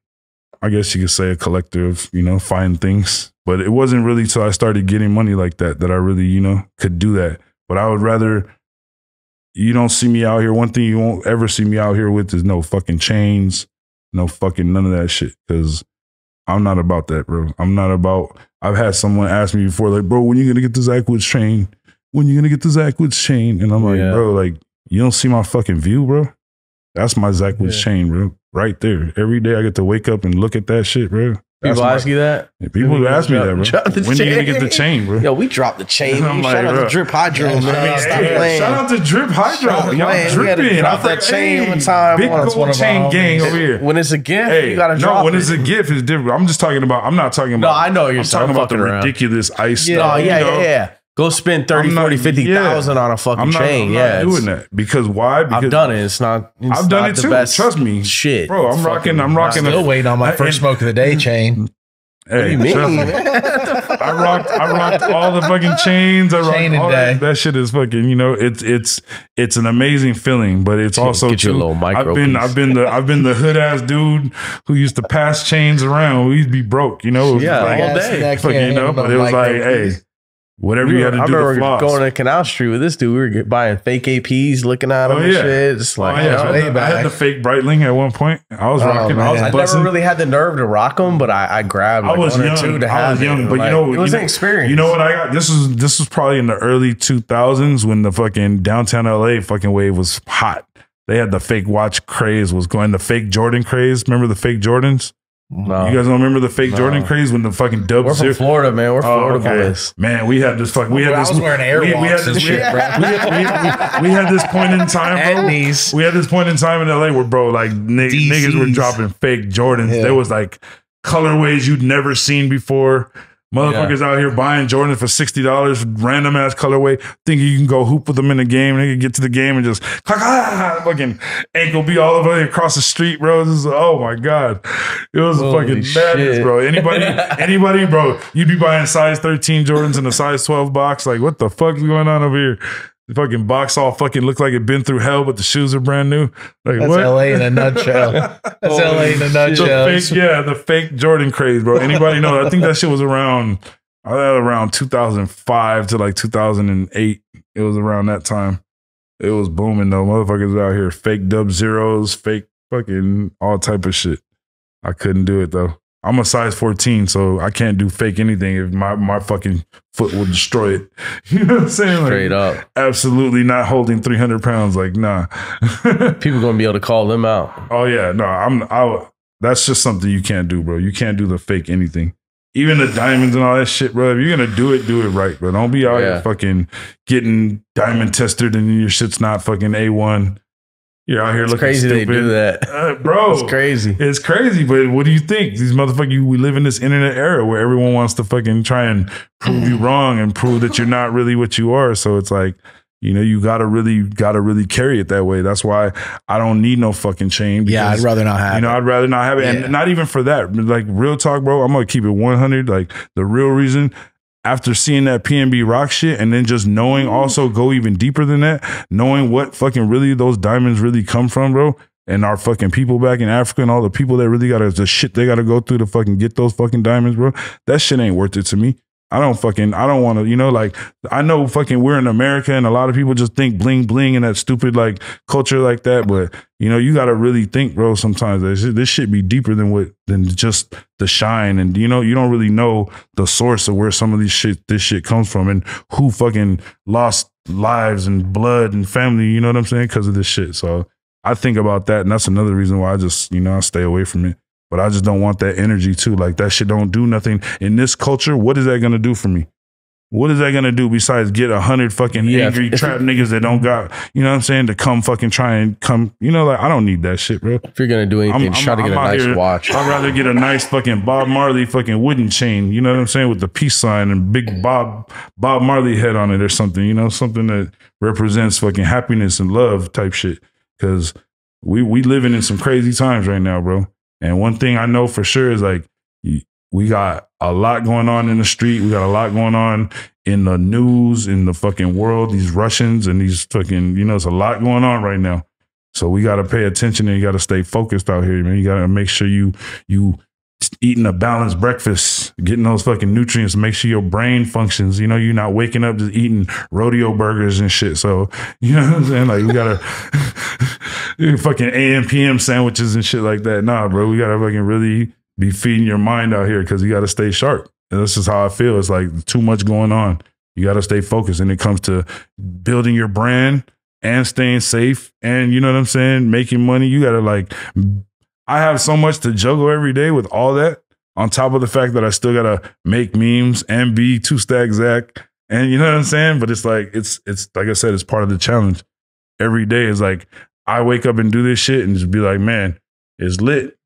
I guess you could say a collector of you know fine things, but it wasn't really till I started getting money like that that I really you know could do that. But I would rather. You don't see me out here. One thing you won't ever see me out here with is no fucking chains, no fucking none of that shit. Because I'm not about that, bro. I'm not about. I've had someone ask me before, like, bro, when you gonna get the Zackwoods chain? When you gonna get the Zackwoods chain? And I'm like,
Yeah.
bro, like, you don't see my fucking view, bro. That's my Zackwoods
Yeah.
chain, bro. Right there. Every day I get to wake up and look at that shit, bro. That's
People
my-
ask you that?
People who ask me that, bro.
Drop the
When you gonna get the
chain.
chain, bro?
Yo, we dropped the chain.
I'm like,
Shout out
bro.
to Drip Hydro, man.
Hey,
Stop
Hey,
playing.
shout out to Drip Hydro.
Stop
Y'all
playing. We had to
dripping.
drop
I
that
think,
chain
hey,
one time.
Big
One
gold
our
chain
homies.
gang over here.
When it's a gift,
Hey,
you gotta drop.
no, when
it.
it's a gift, it's different. I'm just talking about. I'm not talking about. No.
I know you're
I'm talking about the
around.
ridiculous ice.
Yeah,
stuff,
oh, yeah,
you know?
yeah, yeah. Go spend 30,
I'm not-
40, 50,000 on a fucking
I'm not,
chain.
I'm
yeah.
not
it's-
doing that because why? Because
I've done it. It's not. It's
I've done
not
it
the
too.
Best
Trust me,
shit.
bro. I'm
It's
rocking. I'm rocking.
Still
a,
waiting on my
I-
first
and-
smoke of the day chain.
Hey,
What do you mean?
me. I rocked. I rocked all the fucking chains. I rocked
Chain and
all
day.
that. That shit is fucking. You know, it's it's it's an amazing feeling, but it's
Get-
also
get you a
too-
little micro
I've been
piece.
I've been the I've been the hood ass dude who used to pass chains around. We'd be broke. You know,
Yeah,
like,
all day.
That
fucking,
can't
you know. But it was
micro
like, hey,
piece.
Whatever
We
you
were-
had to
I
do to
remember going to Canal Street with this dude. We were buying fake APs, looking at them
Oh,
and
yeah.
shit. It's
Oh,
like,
yeah,
you
I, had, the- I had the fake Breitling at one point. I was
Oh,
rocking. I was
man.
I never really had the nerve to rock them, but I, I grabbed like
I was
one
young.
or two to
I
have
was
it.
but
Like,
you know,
it was
you
an experience.
You know what I got? This was this was probably in the early 2000s when the fucking downtown LA fucking wave was hot. They had the fake watch craze was going. The fake Jordan craze. Remember the fake Jordans?
No.
You guys don't remember the fake
No.
Jordan craze when the fucking Dub
We're from
Zero-
Florida, man. We're
Oh,
Florida
okay.
boys.
Man, we had this fucking. We had
I
this. we, we had this. We,
shit,
had this point in time, bro.
And.
We had this point in time in LA where, bro, like ni-
DCs.
niggas were dropping fake Jordans.
Yeah.
There was like colorways you'd never seen before. Motherfuckers out here buying Jordan for sixty dollars, random ass colorway, thinking you can go hoop with them in the game. They can get to the game and just clack, ah, fucking ankle be all over across the street, bro. This is, oh my god, it was
Holy
fucking madness,
shit.
bro. Anybody, anybody, bro, you'd be buying size thirteen Jordans in a size twelve box. Like, what the fuck is going on over here? The fucking box all fucking look like it been through hell, but the shoes are brand new. Like
That's
what?
LA in a nutshell. That's LA in a
The
nutshell.
fake, yeah, the fake Jordan craze, bro. Anybody know? I think that shit was around, around 2005 to like 2008. It was around that time. It was booming though. Motherfuckers out here, fake dub zeros, fake fucking all type of shit. I couldn't do it though. I'm a size 14, so I can't do fake anything if my, my fucking foot will destroy it. You know what I'm saying? Like,
Straight up.
Absolutely not holding 300 pounds. Like, nah.
People going to be able to call them out.
Oh yeah, no, I'm. I. That's just something you can't do, bro. You can't do the fake anything. Even the diamonds and all that shit, bro. If you're gonna do it, do it right, bro. Don't be out
Yeah.
here fucking getting diamond tested and your shit's not fucking a one. You're out here
It's
looking
crazy they
stupid.
do that.
Uh, bro.
It's crazy.
It's crazy, but what do you think? These motherfuckers, we live in this internet era where everyone wants to fucking try and prove you wrong and prove that you're not really what you are. So it's like, you know, you gotta really, gotta really carry it that way. That's why I don't need no fucking chain.
Yeah, I'd rather not have it.
You know,
it.
I'd rather not have it,
Yeah.
and not even for that. Like real talk, bro. I'm gonna keep it 100. Like the real reason. After seeing that PnB Rock shit and then just knowing mm. also go even deeper than that, knowing what fucking really those diamonds really come from, bro, and our fucking people back in Africa and all the people that really gotta the shit they gotta go through to fucking get those fucking diamonds, bro. That shit ain't worth it to me. I don't fucking, I don't want to, you know, like, I know fucking we're in America and a lot of people just think bling bling and that stupid like culture like that. But, you know, you got to really think, bro, sometimes this, this shit be deeper than what, than just the shine. And, you know, you don't really know the source of where some of these shit, this shit comes from and who fucking lost lives and blood and family, you know what I'm saying? Because of this shit. So I think about that. And that's another reason why I just, you know, I stay away from it. But I just don't want that energy too. Like that shit don't do nothing in this culture. What is that gonna do for me? What is that gonna do besides get a hundred fucking
Yeah,
angry trap niggas that don't got, you know what I'm saying, to come fucking try and come, you know, like I don't need that shit, bro.
If you're gonna do anything, try to get a
out
nice
here-
watch.
I'd rather get a nice fucking Bob Marley fucking wooden chain, you know what I'm saying, with the peace sign and big Bob Bob Marley head on it or something, you know, something that represents fucking happiness and love type shit. Cause we we living in some crazy times right now, bro. And one thing I know for sure is like we got a lot going on in the street. We got a lot going on in the news, in the fucking world. These Russians and these fucking, you know, it's a lot going on right now. So we got to pay attention and you got to stay focused out here, man. You got to make sure you you eating a balanced breakfast, getting those fucking nutrients, make sure your brain functions. You know, you're not waking up just eating rodeo burgers and shit. So, you know what I'm saying? Like we gotta fucking AM PM sandwiches and shit like that. Nah, bro, we gotta fucking really be feeding your mind out here because you gotta stay sharp. And this is how I feel. It's like too much going on. You gotta stay focused. And it comes to building your brand and staying safe and you know what I'm saying, making money. You gotta like I have so much to juggle every day with all that. On top of the fact that I still gotta make memes and be two stack Zack, and you know what I'm saying. But it's like it's it's like I said, it's part of the challenge. Every day is like I wake up and do this shit and just be like, man, it's lit.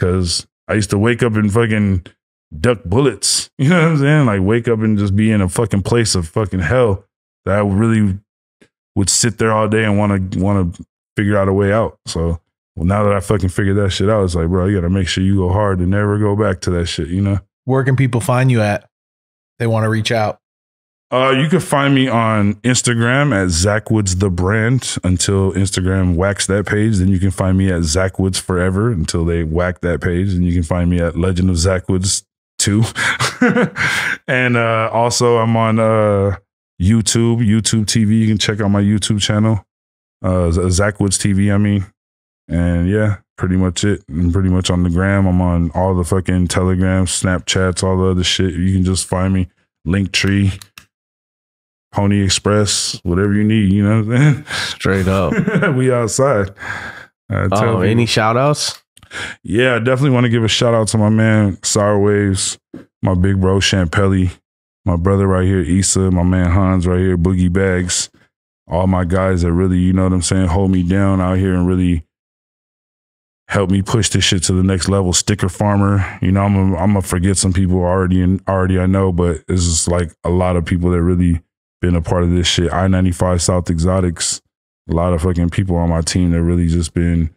Cause I used to wake up and fucking duck bullets. You know what I'm saying? Like wake up and just be in a fucking place of fucking hell that I really would sit there all day and want to want to figure out a way out. So well, now that I fucking figured that shit out, it's like, bro, you gotta make sure you go hard and never go back to that shit, you know?
Where can people find you at? They want to reach out.
Uh, you can find me on Instagram at Zackwoods the brand until Instagram whacks that page. Then you can find me at Zackwoods forever until they whack that page. And you can find me at Legend of Zackwoods two. and uh, also I'm on uh, YouTube, YouTube TV. You can check out my YouTube channel, uh, Zackwoods TV. I mean, and yeah, pretty much it. And pretty much on the gram. I'm on all the fucking Telegrams, Snapchats, all the other shit. You can just find me. Linktree, Pony Express, whatever you need. You know what I'm saying?
Straight up.
we outside. Oh, tell
Oh, any shout outs?
Yeah, I definitely want to give a shout out to my man Sour Waves, my big bro Champelli, my brother right here Issa, my man Hans right here, Boogie Bags, all my guys that really, you know what I'm saying, hold me down out here and really help me push this shit to the next level. Sticker Farmer, you know, I'm a, I'm gonna forget some people already and already I know, but it's just like a lot of people that really been a part of this shit. I-95 South Exotics, a lot of fucking people on my team that really just been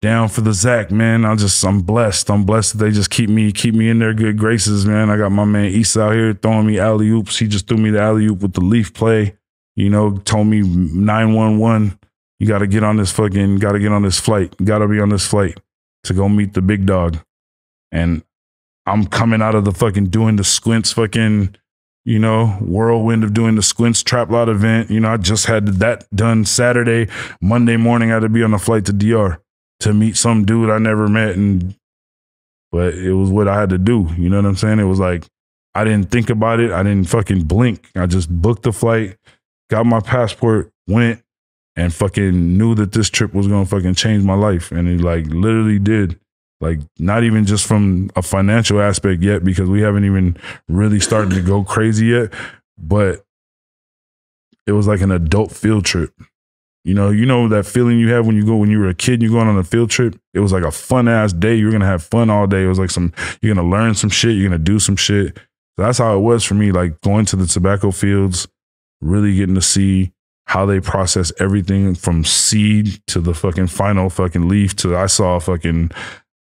down for the Zack, man. I just I'm blessed. I'm blessed that they just keep me keep me in their good graces, man. I got my man Issa out here throwing me alley oops. He just threw me the alley oop with the leaf play. You know, told me nine one one. You got to get on this fucking. Got to get on this flight. Got to be on this flight to go meet the big dog. And I'm coming out of the fucking doing the squints fucking. You know, whirlwind of doing the squints trap lot event. You know, I just had that done Saturday. Monday morning, I had to be on a flight to DR to meet some dude I never met and but it was what I had to do. You know what I'm saying? It was like I didn't think about it. I didn't fucking blink. I just booked the flight, got my passport, went and fucking knew that this trip was gonna fucking change my life. And it like literally did. Like not even just from a financial aspect yet, because we haven't even really started to go crazy yet. But it was like an adult field trip. You know, you know that feeling you have when you go when you were a kid, you're going on a field trip. It was like a fun ass day. You're gonna have fun all day. It was like some you're gonna learn some shit. You're gonna do some shit. So that's how it was for me. Like going to the tobacco fields, really getting to see how they process everything from seed to the fucking final fucking leaf to I saw fucking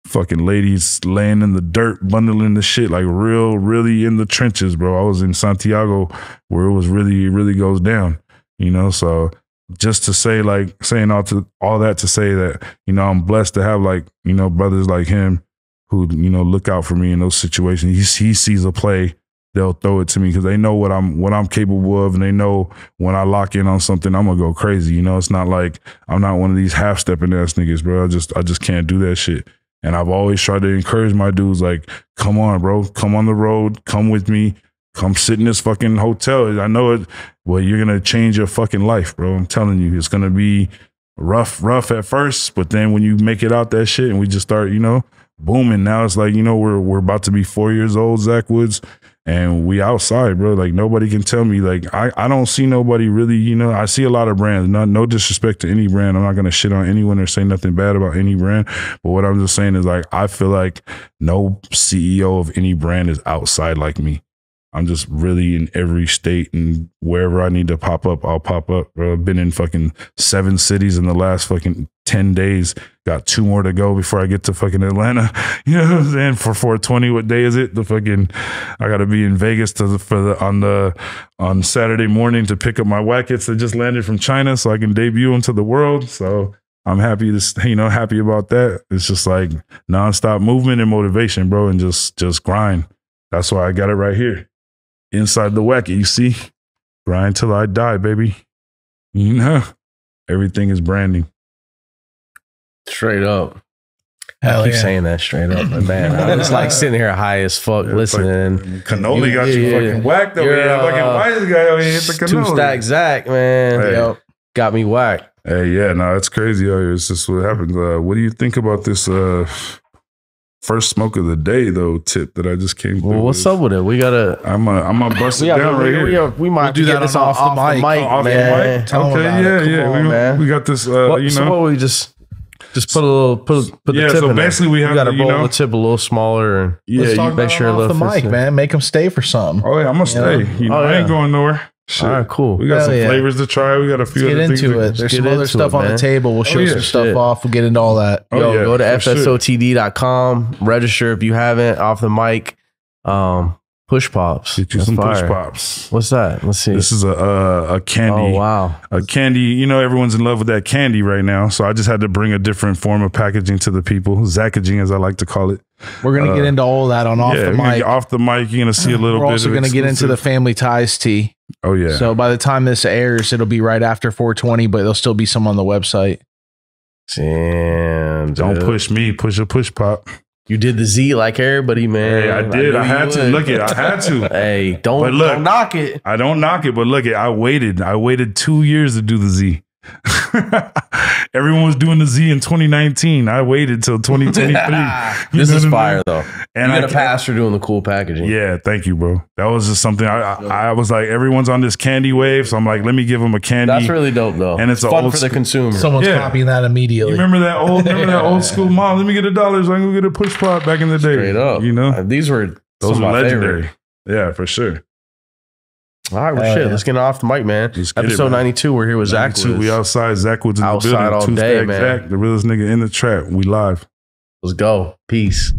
fucking ladies laying in the dirt, bundling the shit like real, really in the trenches, bro. I was in Santiago where it was really, really goes down, you know. So just to say like saying all to all that to say that you know I'm blessed to have like you know brothers like him who you know look out for me in those situations. He he sees a play they'll throw it to me because they know what I'm what I'm capable of, and they know when I lock in on something, I'm gonna go crazy. You know, it's not like I'm not one of these half stepping ass niggas, bro. I just I just can't do that shit. And I've always tried to encourage my dudes, like, come on, bro, come on the road, come with me, come sit in this fucking hotel. I know it. Well, you're gonna change your fucking life, bro. I'm telling you, it's gonna be rough, rough at first, but then when you make it out that shit, and we just start, you know, booming. Now it's like, you know, we're we're about to be four years old, Zackwoods, and we outside, bro. Like nobody can tell me. Like I, I don't see nobody really, you know, I see a lot of brands. Not no disrespect to any brand. I'm not gonna shit on anyone or say nothing bad about any brand. But what I'm just saying is like I feel like no CEO of any brand is outside like me. I'm just really in every state and wherever I need to pop up, I'll pop up. Bro, I've been in fucking seven cities in the last fucking 10 days. Got two more to go before I get to fucking Atlanta. You know what I'm saying? For 420, what day is it? The fucking, I got to be in Vegas to the, for the, on the, on Saturday morning to pick up my wackets that just landed from China so I can debut into the world. So I'm happy to, you know, happy about that. It's just like nonstop movement and motivation, bro, and just, just grind. That's why I got it right here inside the wacky. You see, grind till I die, baby. You know, everything is branding.
Straight up.
Hell
I keep
yeah.
saying that straight up, but man. I was like sitting here high as fuck listening.
Cannoli got you
Yeah, yeah.
fucking whacked over
You're,
here. That fucking
uh,
white guy over here hit the
Two stack Zack, man.
Hey.
Yep. Got me whacked.
Hey, yeah, no, it's crazy. out here. It's just what happens. Uh, what do you think about this uh, first smoke of the day though? Tip that I just came.
Well, what's
with?
up with it? We gotta.
I'm a, I'm gonna bust it
We, gotta,
down right
we,
here.
we, are- we might have
do
to get
that
this
on-
off,
off the
off the
mic.
mic,
Off the
man.
mic?
Tell 'em
okay, yeah, yeah. we, we got this. Uh,
What-
you
so what we just just put a little put put the
Yeah,
tip
so
in there.
basically we have
got to
the, you
roll
know-
the tip a little smaller and
yeah,
Let's
you-
talk
make
about
sure
it
a
off the mic,
efficient.
man. Make them stay for something.
Oh yeah, I'm gonna stay. You know,
Oh,
I ain't going nowhere. Shit.
all right, cool.
We got
Hell
some
yeah.
flavors to try. We got a few
Let's get
other things.
into it. There's some other stuff
it,
on the table. We'll show
yeah.
some stuff
Shit.
off. We'll get into all that.
Oh,
Yo,
yeah,
go to
for sure.
fsotd.com, register if you haven't, off the mic. Um, push pops.
Get you
That's
some push pops.
What's that? Let's see.
This is a a, a candy.
oh wow.
a candy. You know, everyone's in love with that candy right now. So I just had to bring a different form of packaging to the people, Zackaging, as I like to call it.
We're gonna get uh, into all that on off
yeah,
the mic.
get off the mic. You're gonna see a little bit of it.
We're
bit.
also gonna get into the family ties tea.
Oh yeah.
So by the time this airs, it'll be right after 420, but there'll still be some on the website.
Damn.
Don't
dude.
push me. Push a push pop.
You did the Z like everybody, man.
Hey, I did. I,
you
had to
would.
look it. I had to.
Hey, don't,
But look-
don't knock it.
I don't knock it, but look it. I waited. I waited two years to do the Z. Everyone was doing the Z in 2019. I waited till 2023.
This is
what I mean?
fire though.
And
you
I
got a pass for doing the cool packaging.
Yeah, thank you, bro. That was just something I, I I was like, everyone's on this candy wave, so I'm like, let me give them a candy.
That's really dope though.
And it's a
fun
old
for the consumer.
Someone's
Yeah.
copying that
You
immediately.
remember that old, remember that old school mom? Let me get a dollar so I can go get a push pop back in the day.
Straight up.
you know,
Uh, these were
those
some
were
my
legendary.
favorite.
Yeah, for sure.
All right, well,
Hell
shit.
yeah.
Let's get off the mic, man.
Let's get it,
Episode
man.
92. We're here with Zack.
92, we outside. Zackwoods in
Outside
the building.
all
Two
day, man.
Zack, the realest nigga in the trap. We live.
Let's go. Peace.